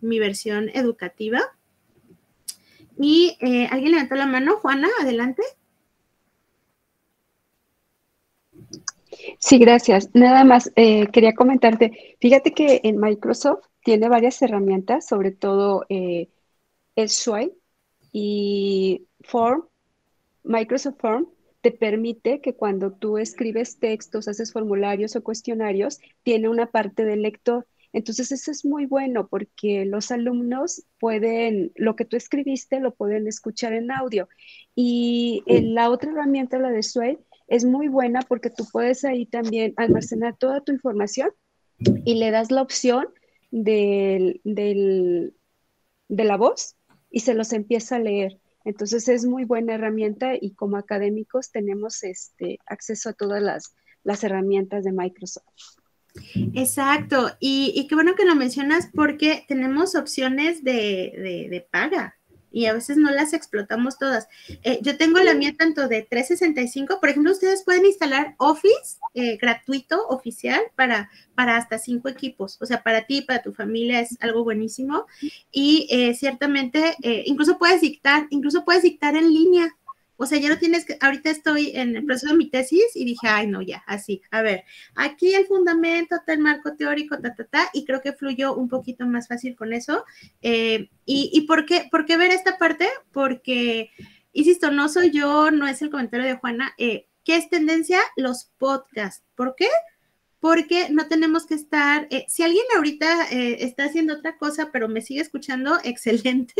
versión educativa. Y eh, alguien levantó la mano, Juana, adelante. Sí, gracias. Nada más eh, quería comentarte, fíjate que en Microsoft tiene varias herramientas, sobre todo el Swipe, y Form, Microsoft Form, te permite que cuando tú escribes textos, haces formularios o cuestionarios, tiene una parte del lector. Entonces eso es muy bueno porque los alumnos pueden, lo que tú escribiste lo pueden escuchar en audio. Y en la otra herramienta, la de Sway, es muy buena porque tú puedes ahí también almacenar toda tu información y le das la opción del, del, de la voz y se los empieza a leer. Entonces es muy buena herramienta y como académicos tenemos este acceso a todas las, herramientas de Microsoft. Exacto, y, qué bueno que lo mencionas porque tenemos opciones de, de paga y a veces no las explotamos todas. Eh, yo tengo la mía tanto de 365, por ejemplo, ustedes pueden instalar Office eh, gratuito, oficial, para, para hasta cinco equipos. O sea, para ti, para tu familia es algo buenísimo. Y eh, ciertamente, incluso puedes dictar, incluso puedes dictar en línea. O sea, ya no tienes que, ahorita estoy en el proceso de mi tesis y dije, ay, no, ya, así, a ver, aquí el fundamento, el marco teórico, ta, ta, ta, y creo que fluyó un poquito más fácil con eso. Eh, y, y por, qué, por, qué, ver esta parte? Porque, insisto, no soy yo, no es el comentario de Juana, eh, ¿qué es tendencia? Los podcasts. ¿Por qué? Porque no tenemos que estar, eh, si alguien ahorita eh, está haciendo otra cosa, pero me sigue escuchando, [LAUGHS] excelente,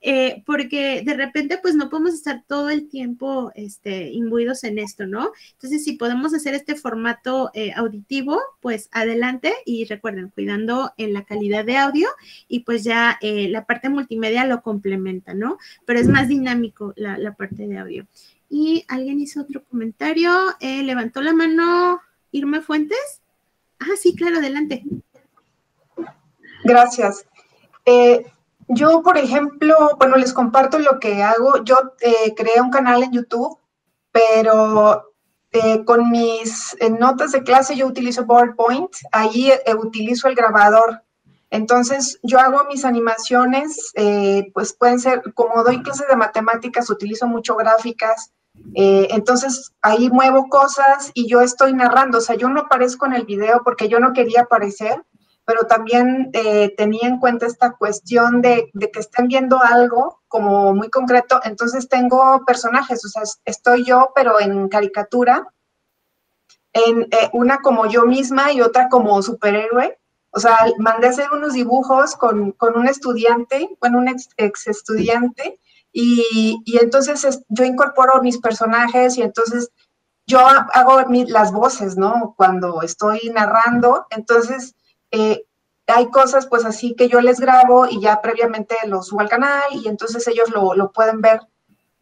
eh, porque de repente pues no podemos estar todo el tiempo este, imbuidos en esto, ¿no? Entonces, si podemos hacer este formato auditivo, pues adelante y recuerden, cuidando en la calidad de audio y pues ya la parte multimedia lo complementa, ¿no? Pero es más dinámico la, la parte de audio. Y alguien hizo otro comentario, levantó la mano Irma Fuentes. Ah, sí, claro, adelante. Gracias. Eh, yo, por ejemplo, bueno, les comparto lo que hago. Yo eh, creé un canal en YouTube, pero eh, con mis notas de clase yo utilizo PowerPoint, ahí utilizo el grabador. Entonces, yo hago mis animaciones, pues pueden ser, como doy clases de matemáticas, utilizo mucho gráficas, eh, entonces ahí muevo cosas y yo estoy narrando, o sea, yo no aparezco en el video porque yo no quería aparecer, pero también eh, tenía en cuenta esta cuestión de, que estén viendo algo como muy concreto, entonces tengo personajes, o sea, estoy yo, pero en caricatura, en eh, una como yo misma y otra como superhéroe, o sea, mandé hacer unos dibujos con, un estudiante, bueno, un ex, estudiante, y, entonces yo incorporo mis personajes y entonces yo hago las voces, ¿no? Cuando estoy narrando, entonces eh, hay cosas pues así que yo les grabo y ya previamente los subo al canal y entonces ellos lo, lo pueden ver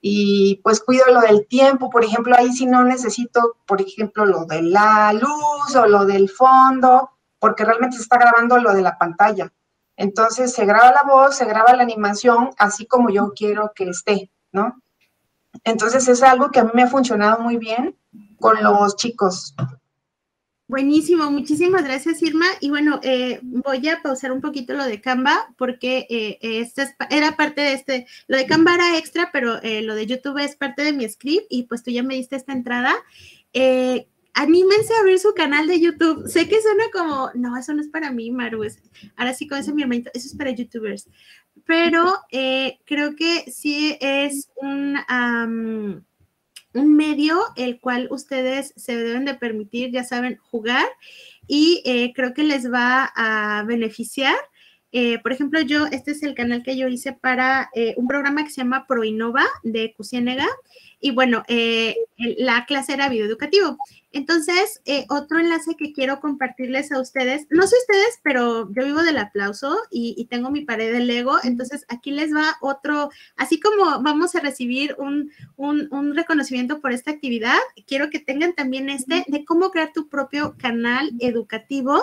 y pues cuido lo del tiempo, por ejemplo, ahí sí no necesito, por ejemplo, lo de la luz o lo del fondo, porque realmente se está grabando lo de la pantalla. Entonces se graba la voz, se graba la animación, así como yo quiero que esté, ¿no? Entonces es algo que a mí me ha funcionado muy bien con los chicos. Buenísimo, muchísimas gracias Irma. Y bueno, eh, voy a pausar un poquito lo de Canva porque eh, este era parte de este, lo de Canva era extra, pero eh, lo de YouTube es parte de mi script y pues tú ya me diste esta entrada. Anímense a abrir su canal de YouTube. Sé que suena como, no, eso no es para mí, Maru. ahora sí, con ese mi hermanito, eso es para YouTubers. Pero creo que sí es un un medio el cual ustedes se deben de permitir, ya saben, jugar y eh, creo que les va a beneficiar. Eh, por ejemplo, yo, este es el canal que yo hice para eh, un programa que se llama ProInnova de Cusiénega y bueno, la clase era bioeducativo. Entonces, eh, otro enlace que quiero compartirles a ustedes, no sé ustedes, pero yo vivo del aplauso y, tengo mi pared de Lego, entonces aquí les va otro, así como vamos a recibir un, un reconocimiento por esta actividad, quiero que tengan también este de cómo crear tu propio canal educativo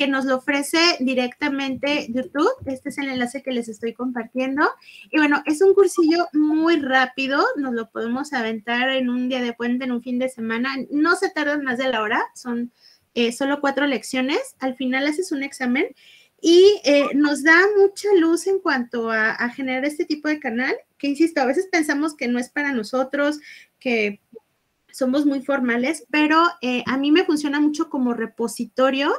que nos lo ofrece directamente YouTube. Este es el enlace que les estoy compartiendo. Y bueno, es un cursillo muy rápido, nos lo podemos aventar en un día de puente, en un fin de semana. No se tardan más de la hora, son eh, solo cuatro lecciones. Al final haces un examen y eh, nos da mucha luz en cuanto a, generar este tipo de canal, que insisto, a veces pensamos que no es para nosotros, que somos muy formales, pero eh, a mí me funciona mucho como repositorio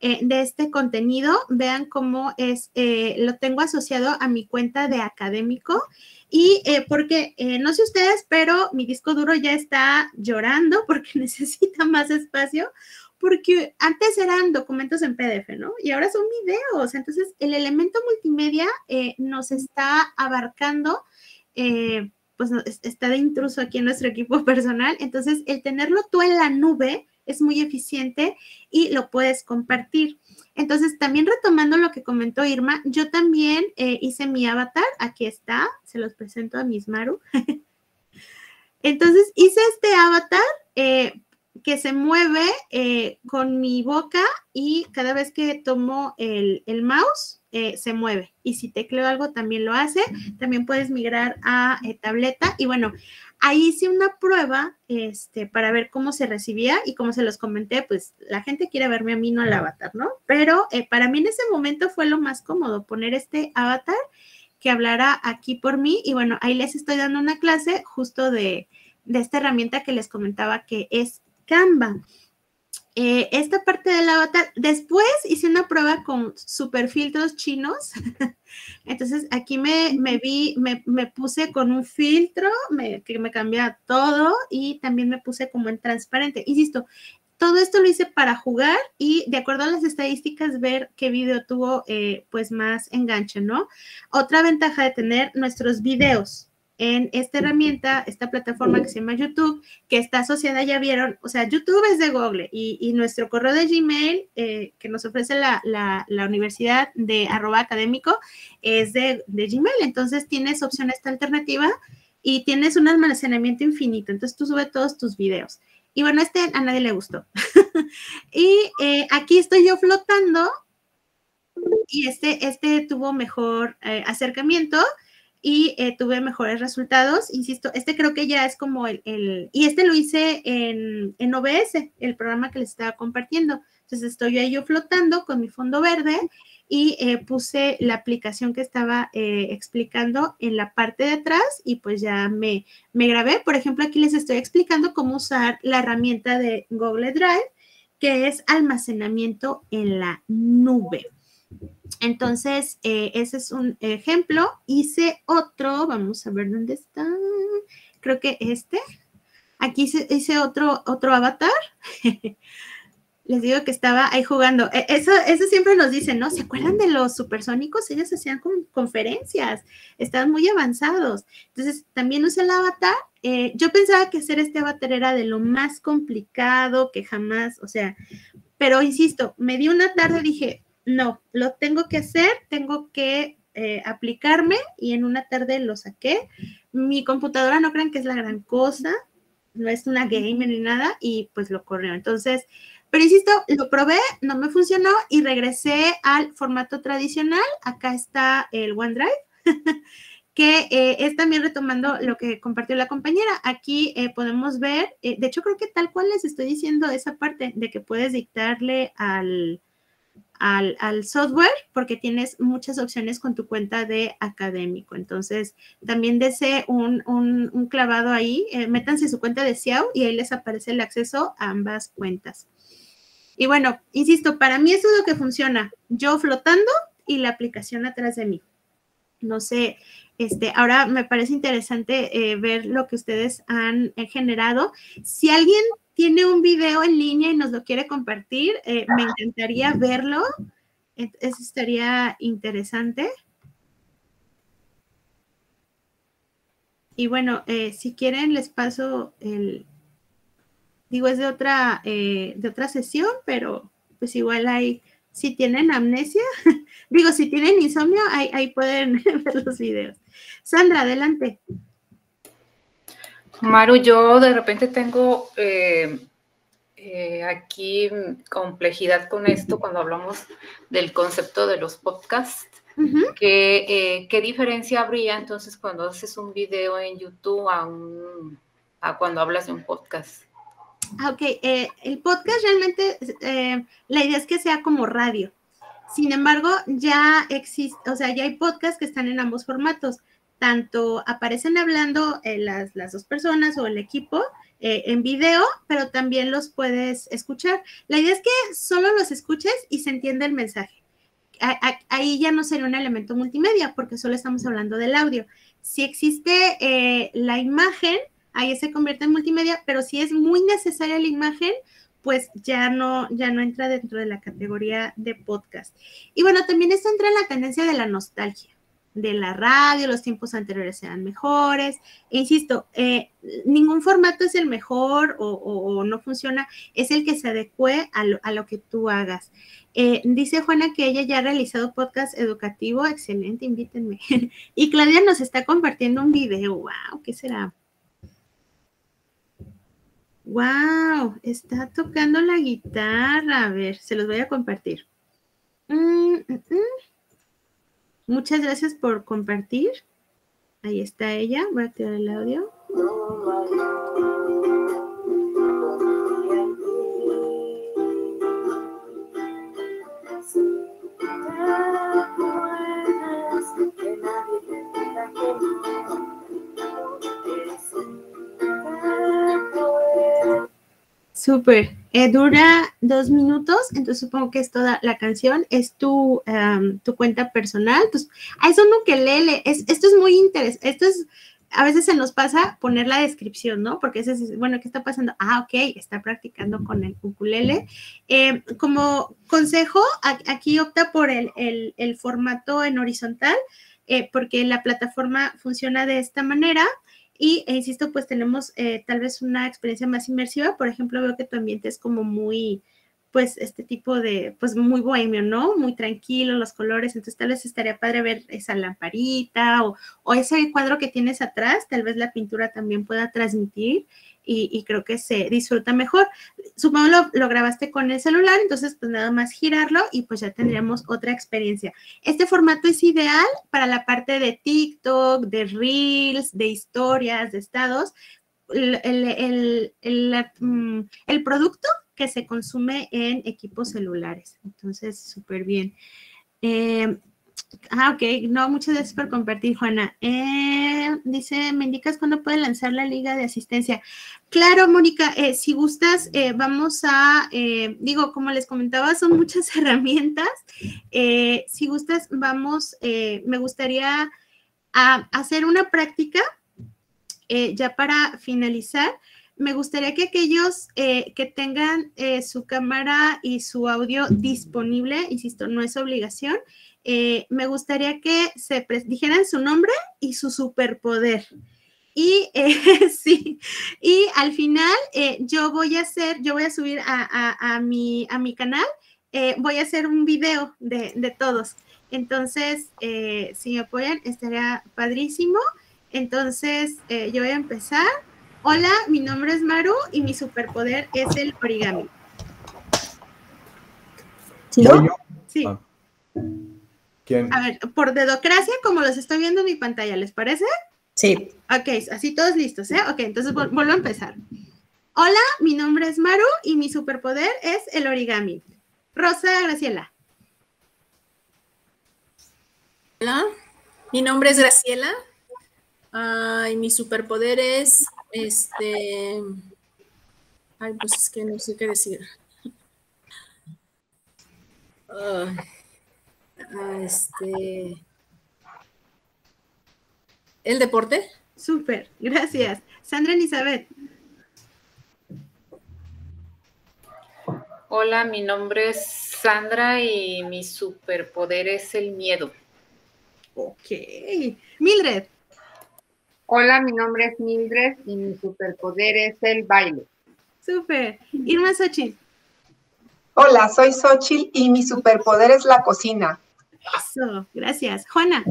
eh, de este contenido. Vean cómo es, eh, lo tengo asociado a mi cuenta de académico. Y eh, porque, no sé ustedes, pero mi disco duro ya está llorando porque [LAUGHS] necesita más espacio, porque antes eran documentos en PDF, ¿no? Y ahora son videos. Entonces, el elemento multimedia nos está abarcando pues está de intruso aquí en nuestro equipo [LAUGHS] personal. Entonces, el tenerlo tú en la nube es muy eficiente y lo puedes compartir. Entonces, también retomando lo que comentó Irma, yo también eh, hice mi avatar, aquí está, se los presento a mis Maru. [LAUGHS] Entonces, hice este avatar eh, que se mueve eh, con mi boca y cada vez que tomo el, el mouse, se mueve. Y si tecleo algo, también lo hace. También puedes migrar a tableta. Y bueno, Ahí hice una prueba este, para ver cómo se recibía y como se los comenté, pues la gente quiere verme a mí, no al avatar, ¿no? Pero eh, para mí en ese momento fue lo más cómodo poner este avatar que hablara aquí por mí y bueno, ahí les estoy dando una clase justo de, de esta herramienta que les comentaba que es Canva. Eh, esta parte del avatar, después hice una prueba con super filtros chinos. [LAUGHS] Entonces aquí me, vi, me, puse con un filtro que me cambia todo y también me puse como en transparente. Insisto, todo esto lo hice para jugar y de acuerdo a las estadísticas ver qué video tuvo eh, pues más enganche, ¿no? Otra ventaja de tener nuestros videos en esta herramienta, esta plataforma que se llama YouTube, que está asociada, ya vieron, o sea, YouTube es de Google y, nuestro correo de Gmail eh, que nos ofrece la, universidad de arroba académico es de, Gmail. Entonces tienes opción esta alternativa y tienes un almacenamiento infinito. Entonces tú subes todos tus videos. Y bueno, este a nadie le gustó. [LAUGHS] y eh, aquí estoy yo flotando y este, este tuvo mejor eh, acercamiento y eh, tuve mejores resultados. Insisto, este creo que ya es como el, y este lo hice en, en, OBS, el programa que les estaba compartiendo. Entonces estoy ahí yo flotando con mi fondo verde y eh, puse la aplicación que estaba eh, explicando en la parte de atrás y pues ya me, me grabé. Por ejemplo, aquí les estoy explicando cómo usar la herramienta de Google Drive, que es almacenamiento en la nube. Entonces, eh, ese es un ejemplo. Hice otro, vamos a ver dónde está. Creo que este. Aquí hice, otro, otro avatar. [LAUGHS] les digo que estaba ahí jugando. E, eso, eso siempre nos dicen, ¿no? ¿Se acuerdan de los supersónicos? Ellos hacían conferencias, estaban muy avanzados. Entonces, también usé el avatar. Eh, yo pensaba que hacer este avatar era de lo más complicado que jamás, o sea, pero insisto, me di una tarde, dije, no, lo tengo que hacer, tengo que eh, aplicarme y en una tarde lo saqué. Mi computadora no crean que es la gran cosa, no es una gamer ni nada y pues lo corrió. Entonces, pero insisto, lo probé, no me funcionó y regresé al formato tradicional. Acá está el OneDrive, [LAUGHS] que eh, es también retomando lo que compartió la compañera. Aquí eh, podemos ver, de hecho creo que tal cual les estoy diciendo esa parte de que puedes dictarle al, al, software porque tienes muchas opciones con tu cuenta de académico. Entonces, también desee un, un, clavado ahí, eh, métanse su cuenta de SIAO y ahí les aparece el acceso a ambas cuentas. Y bueno, insisto, para mí eso es lo que funciona. Yo flotando y la aplicación atrás de mí. No sé, este, ahora me parece interesante eh, ver lo que ustedes han generado. Si alguien tiene un video en línea y nos lo quiere compartir, eh, me encantaría verlo. Eso estaría interesante. Y bueno, eh, si quieren les paso el, digo, es de otra, eh, de otra sesión, pero pues igual hay, si tienen amnesia, [LAUGHS] digo, si tienen insomnio, ahí, ahí pueden [LAUGHS] ver los videos. Sandra, adelante. Maru, yo de repente tengo eh, eh, aquí complejidad con esto cuando hablamos del concepto de los podcasts. Eh, ¿Qué diferencia habría entonces cuando haces un video en YouTube a, a cuando hablas de un podcast? Ah, ok, el podcast realmente, la idea es que sea como radio. Sin embargo, ya existe, o sea, ya hay podcasts que están en ambos formatos tanto aparecen hablando eh, las, dos personas o el equipo eh, en video, pero también los puedes escuchar. La idea es que solo los escuches y se entiende el mensaje. ahí ya no sería un elemento multimedia porque solo estamos hablando del audio. Si existe eh, la imagen, ahí se convierte en multimedia, pero si es muy necesaria la imagen, pues ya no, ya no entra dentro de la categoría de podcast. Y bueno, también esto entra en la tendencia de la nostalgia de la radio, los tiempos anteriores eran mejores. E insisto, eh, ningún formato es el mejor o, no funciona, es el que se adecue a lo, que tú hagas. Eh, dice Juana que ella ya ha realizado podcast educativo, excelente, invítenme. [LAUGHS] y Claudia nos está compartiendo un video, wow, ¿qué será? Wow, está tocando la guitarra, a ver, se los voy a compartir. Mm, mm, mm. Muchas gracias por compartir. Ahí está ella. Voy a activar el audio. Súper. Eh, dura dos minutos, entonces supongo que es toda la canción, es tu, tu cuenta personal. Pues, ah, es un ukelele. Es, esto es muy interesante. Esto es, a veces se nos pasa poner la descripción, ¿no? Porque es, bueno, ¿qué está pasando? Ah, ok, está practicando con el ukulele. Eh, como consejo, aquí opta por el, el, formato en horizontal, eh, porque la plataforma funciona de esta manera. Y, e insisto, pues tenemos eh, tal vez una experiencia más inmersiva. Por ejemplo, veo que tu ambiente es como muy, pues, este tipo de, pues, muy bohemio, ¿no? Muy tranquilo, los colores. Entonces, tal vez estaría padre ver esa lamparita o, o ese cuadro que tienes atrás. Tal vez la pintura también pueda transmitir y, creo que se disfruta mejor. Supongo lo, lo grabaste con el celular, entonces pues nada más girarlo y pues ya tendríamos otra experiencia. Este formato es ideal para la parte de TikTok, de Reels, de historias, de estados. El, el, mm, el producto que se consume en equipos celulares. Entonces, súper bien. Eh, Ah, ok. No, muchas gracias por compartir, Juana. Eh, dice, ¿me indicas cuándo puede lanzar la liga de asistencia? Claro, Mónica, eh, si gustas, eh, vamos a, digo, como les comentaba, son muchas [LAUGHS] herramientas. si gustas, vamos, me gustaría hacer una práctica ya para finalizar me gustaría que aquellos eh, que tengan eh, su cámara y su audio disponible, insisto, no es obligación, eh, me gustaría que se dijeran su nombre y su superpoder. Y [LAUGHS] sí, y al final yo voy a hacer, yo voy a subir a, mi, canal, voy a hacer un video de, de todos. Entonces, si me apoyan, estaría padrísimo. Entonces, yo voy a empezar. Hola, mi nombre es Maru y mi superpoder es el origami. ¿Sí? Sí. Ah. ¿Quién? A ver, por dedocracia, como los estoy viendo en mi pantalla, ¿les parece? Sí. Ok, así todos listos, ¿eh? Ok, entonces vuelvo a empezar. Hola, mi nombre es Maru y mi superpoder es el origami. Rosa Graciela. Hola, mi nombre es Graciela y mi superpoder es este. Ay, pues es que no sé qué decir. Ah, este. ¿El deporte? Súper, gracias. Sandra Elizabeth. Hola, mi nombre es Sandra y mi superpoder es el miedo. Ok. Mildred. Hola, mi nombre es Mildred y mi superpoder es el baile. Súper. Irma Xochitl. Hola, soy Xochitl y mi superpoder es la cocina. Eso, gracias. Juana.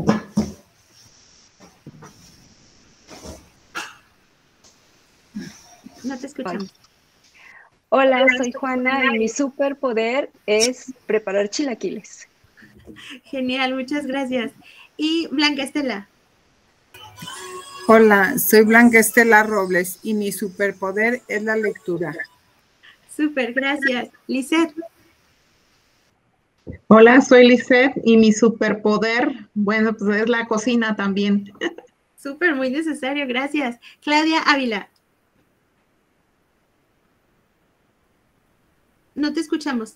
No te escuchamos. Hola, soy Juana y mi superpoder es preparar chilaquiles. Genial, muchas gracias. Y Blanca Estela. Hola, soy Blanca Estela Robles y mi superpoder es la lectura. Súper, gracias. Lisette. Hola, soy Lisette y mi superpoder, bueno, pues es la cocina también. Súper, muy necesario, gracias. Claudia Ávila. No te escuchamos.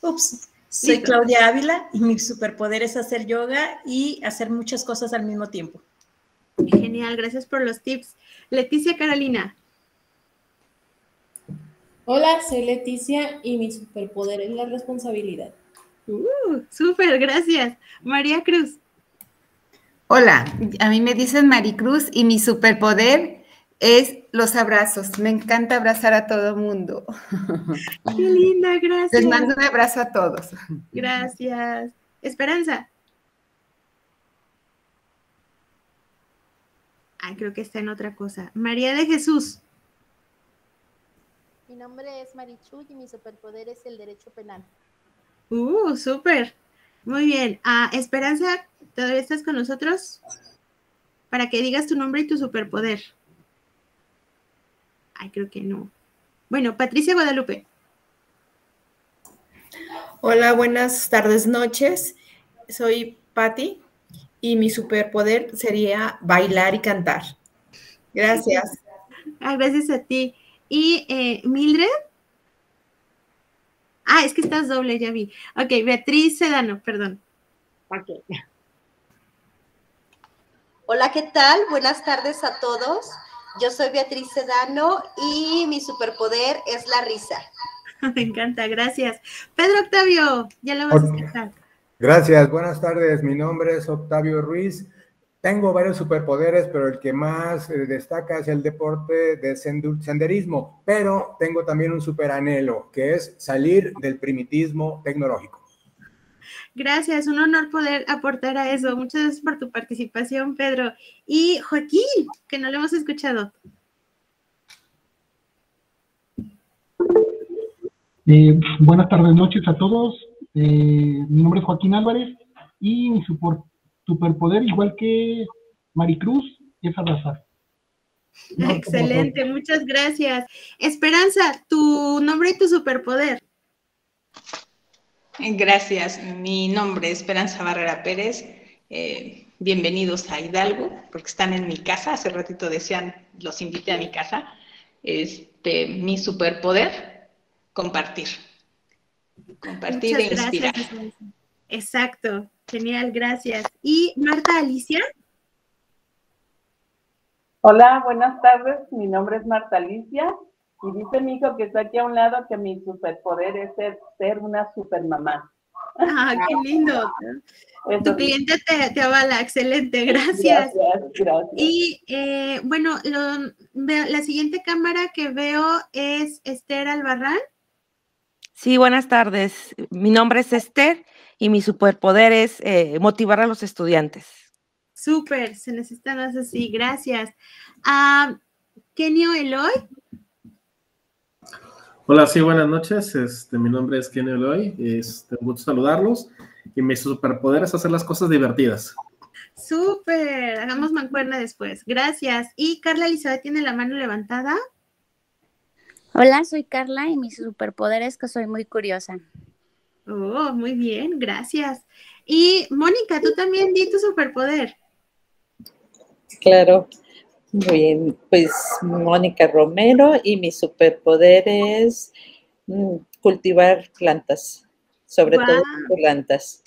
Ups. Soy Claudia Ávila y mi superpoder es hacer yoga y hacer muchas cosas al mismo tiempo. Genial, gracias por los tips. Leticia Carolina. Hola, soy Leticia y mi superpoder es la responsabilidad. Uh, súper, gracias. María Cruz. Hola, a mí me dicen Maricruz y mi superpoder es los abrazos. Me encanta abrazar a todo mundo. [LAUGHS] Qué linda, gracias. Les mando un abrazo a todos. Gracias. Esperanza. Ay, creo que está en otra cosa. María de Jesús. Mi nombre es Marichu y mi superpoder es el derecho penal. Uh, súper. Muy bien. Ah, Esperanza, ¿todavía estás con nosotros? Para que digas tu nombre y tu superpoder. Ay, creo que no. Bueno, Patricia Guadalupe. Hola, buenas tardes, noches. Soy Patti y mi superpoder sería bailar y cantar. Gracias. Ah, gracias a ti. ¿Y eh, Mildred? Ah, es que estás doble, ya vi. Ok, Beatriz Sedano, perdón. Ok. Hola, ¿qué tal? Buenas tardes a todos. Yo soy Beatriz Sedano y mi superpoder es la risa. [LAUGHS] Me encanta, gracias. Pedro Octavio, ya lo vas a escuchar. Gracias, buenas tardes. Mi nombre es Octavio Ruiz. Tengo varios superpoderes, pero el que más eh, destaca es el deporte de senderismo, pero tengo también un superanhelo, que es salir del primitismo tecnológico. Gracias, un honor poder aportar a eso. Muchas gracias por tu participación, Pedro. Y Joaquín, que no lo hemos escuchado. Eh, buenas tardes, noches a todos. Eh, mi nombre es Joaquín Álvarez y mi superpoder, igual que Maricruz, es abrazar. Excelente, muchas gracias. Esperanza, tu nombre y tu superpoder. Gracias. Mi nombre es Esperanza Barrera Pérez. Eh, bienvenidos a Hidalgo, porque están en mi casa. Hace ratito decían, los invité a mi casa. Este, mi superpoder, compartir. Compartir e inspirar. Exacto. Genial, gracias. ¿Y Marta Alicia? Hola, buenas tardes. Mi nombre es Marta Alicia y dice mi hijo que está aquí a un lado que mi superpoder es ser, una supermamá. Ah, qué lindo. tu cliente te, avala, excelente, gracias. Gracias, gracias. Y eh, bueno, la siguiente cámara que veo es Esther Albarrán. Sí, buenas tardes. Mi nombre es Esther y mi superpoder es eh, motivar a los estudiantes. Súper, se necesitan más así, gracias. Uh, Kenio Eloy. Hola, sí, buenas noches. Este, mi nombre es Kenio Eloy. Este, un gusto saludarlos. Y mi superpoder es hacer las cosas divertidas. Súper, hagamos mancuerna después. Gracias. Y Carla Elizabeth tiene la mano levantada. Hola, soy Carla y mi superpoder es que soy muy curiosa. Oh, muy bien, gracias. Y Mónica, tú también di tu superpoder. Claro. Muy bien, pues Mónica Romero y mi superpoder es mm, cultivar plantas, sobre todo plantas.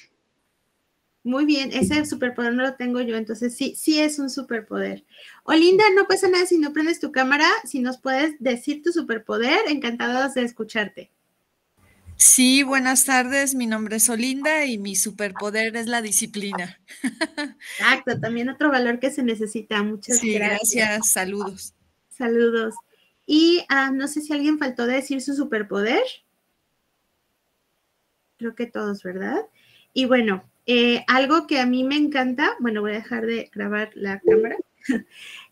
Muy bien, ese superpoder no lo tengo yo, entonces sí, sí es un superpoder. Olinda, no pasa nada si no prendes tu cámara, si nos puedes decir tu superpoder, encantados de escucharte. Sí, buenas tardes, mi nombre es Olinda y mi superpoder es la disciplina. [LAUGHS] Exacto, también otro valor que se necesita. Muchas sí, gracias. saludos. Saludos. Y ah, no sé si alguien faltó de decir su superpoder. Creo que todos, ¿verdad? Y bueno, eh, algo que a mí me encanta, bueno, voy a dejar de grabar la cámara. [LAUGHS]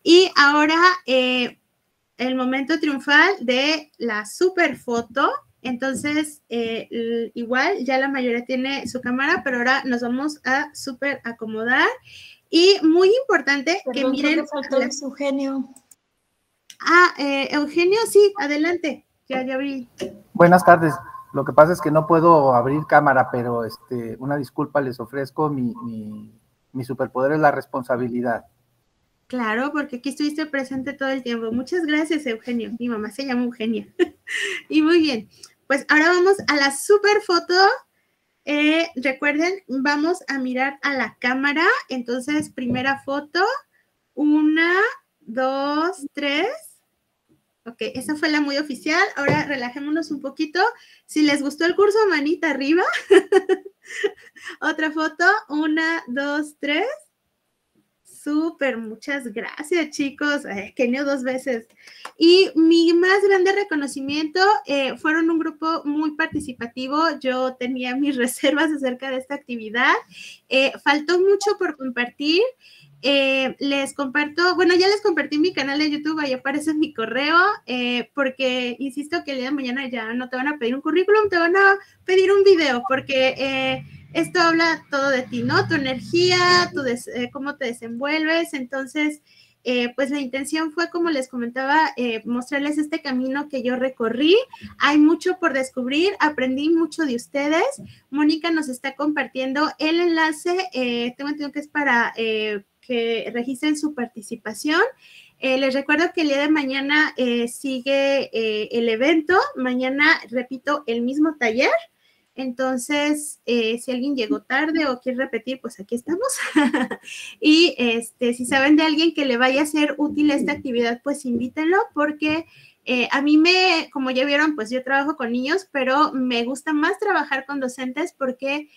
y ahora eh, el momento triunfal de la super foto. Entonces, eh, igual ya la mayoría tiene su cámara, pero ahora nos vamos a super acomodar. Y muy importante que miren. Eugenio. Ah, Eugenio, sí, adelante. Ya, ya abrí. Buenas tardes. Lo que pasa es que no puedo abrir cámara, pero este, una disculpa les ofrezco. Mi, mi, superpoder es la responsabilidad. Claro, porque aquí estuviste presente todo el tiempo. Muchas gracias, Eugenio. Mi mamá se llama Eugenia. [LAUGHS] y muy bien, pues ahora vamos a la super foto. Eh, recuerden, vamos a mirar a la cámara. Entonces, primera foto. Una, dos, tres. Ok, esa fue la muy oficial. Ahora relajémonos un poquito. Si les gustó el curso, manita arriba. [LAUGHS] Otra foto. Una, dos, tres. Súper, muchas gracias, chicos. Genio dos veces. Y mi más grande reconocimiento eh, fueron un grupo muy participativo. Yo tenía mis [LAUGHS] reservas acerca de esta actividad. Eh, faltó mucho por compartir. Eh, les comparto, bueno, ya les compartí mi canal de YouTube, ahí aparece mi correo, eh, porque insisto que el día de mañana ya no te van a pedir un currículum, te van a pedir un video, porque eh, esto habla todo de ti, ¿no? Tu energía, tu cómo te desenvuelves, entonces, pues la intención fue, como les comentaba, mostrarles este camino que yo recorrí. Hay mucho por descubrir, aprendí mucho de ustedes. Mónica nos está compartiendo el enlace, tengo entendido que es para que registren su participación. Eh, les recuerdo que el día de mañana eh, sigue eh, el evento. Mañana, repito, el mismo taller. Entonces, si alguien llegó tarde o quiere repetir, pues aquí estamos. [LAUGHS] y este, si saben de alguien que le vaya a ser útil esta actividad, pues invítenlo porque a mí me, como ya vieron, pues yo trabajo con niños, pero me gusta más trabajar con docentes porque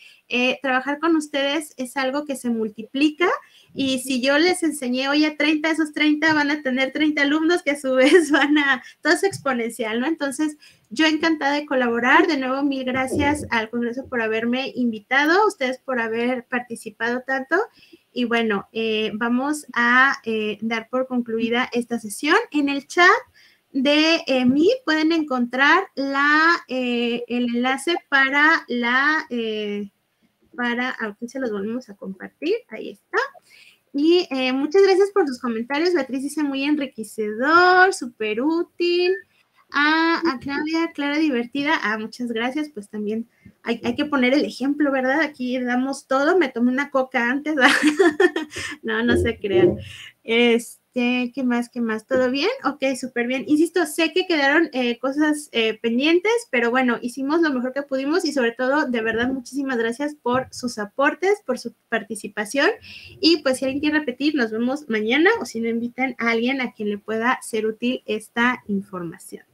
trabajar con ustedes es algo que se multiplica y si yo les enseñé hoy a 30, esos 30 van a tener 30 alumnos que a su [LAUGHS] vez van a, todo es exponencial, ¿no? Entonces, yo encantada de colaborar. De nuevo, mil gracias al Congreso por haberme invitado, ustedes por haber participado tanto. Y bueno, eh, vamos a eh, dar por concluida esta sesión. En el chat de eh, mí pueden encontrar la, el enlace para la, para, aquí se los volvemos a compartir, ahí está. Y eh, muchas gracias por sus comentarios. Beatriz dice muy enriquecedor, súper útil. Ah, a Claudia, Clara, divertida. Ah, muchas gracias. Pues también hay, que poner el ejemplo, ¿verdad? Aquí damos todo. Me tomé una coca antes. [LAUGHS] no, no se crean. Este ¿Qué más? ¿Qué más? ¿Todo bien? Ok, súper bien. Insisto, sé que quedaron eh, cosas eh, pendientes, pero bueno, hicimos lo mejor que pudimos y sobre todo, de verdad, muchísimas gracias por sus aportes, por su participación. Y pues si alguien quiere repetir, nos vemos mañana o si no invitan a alguien a quien le pueda ser útil esta información.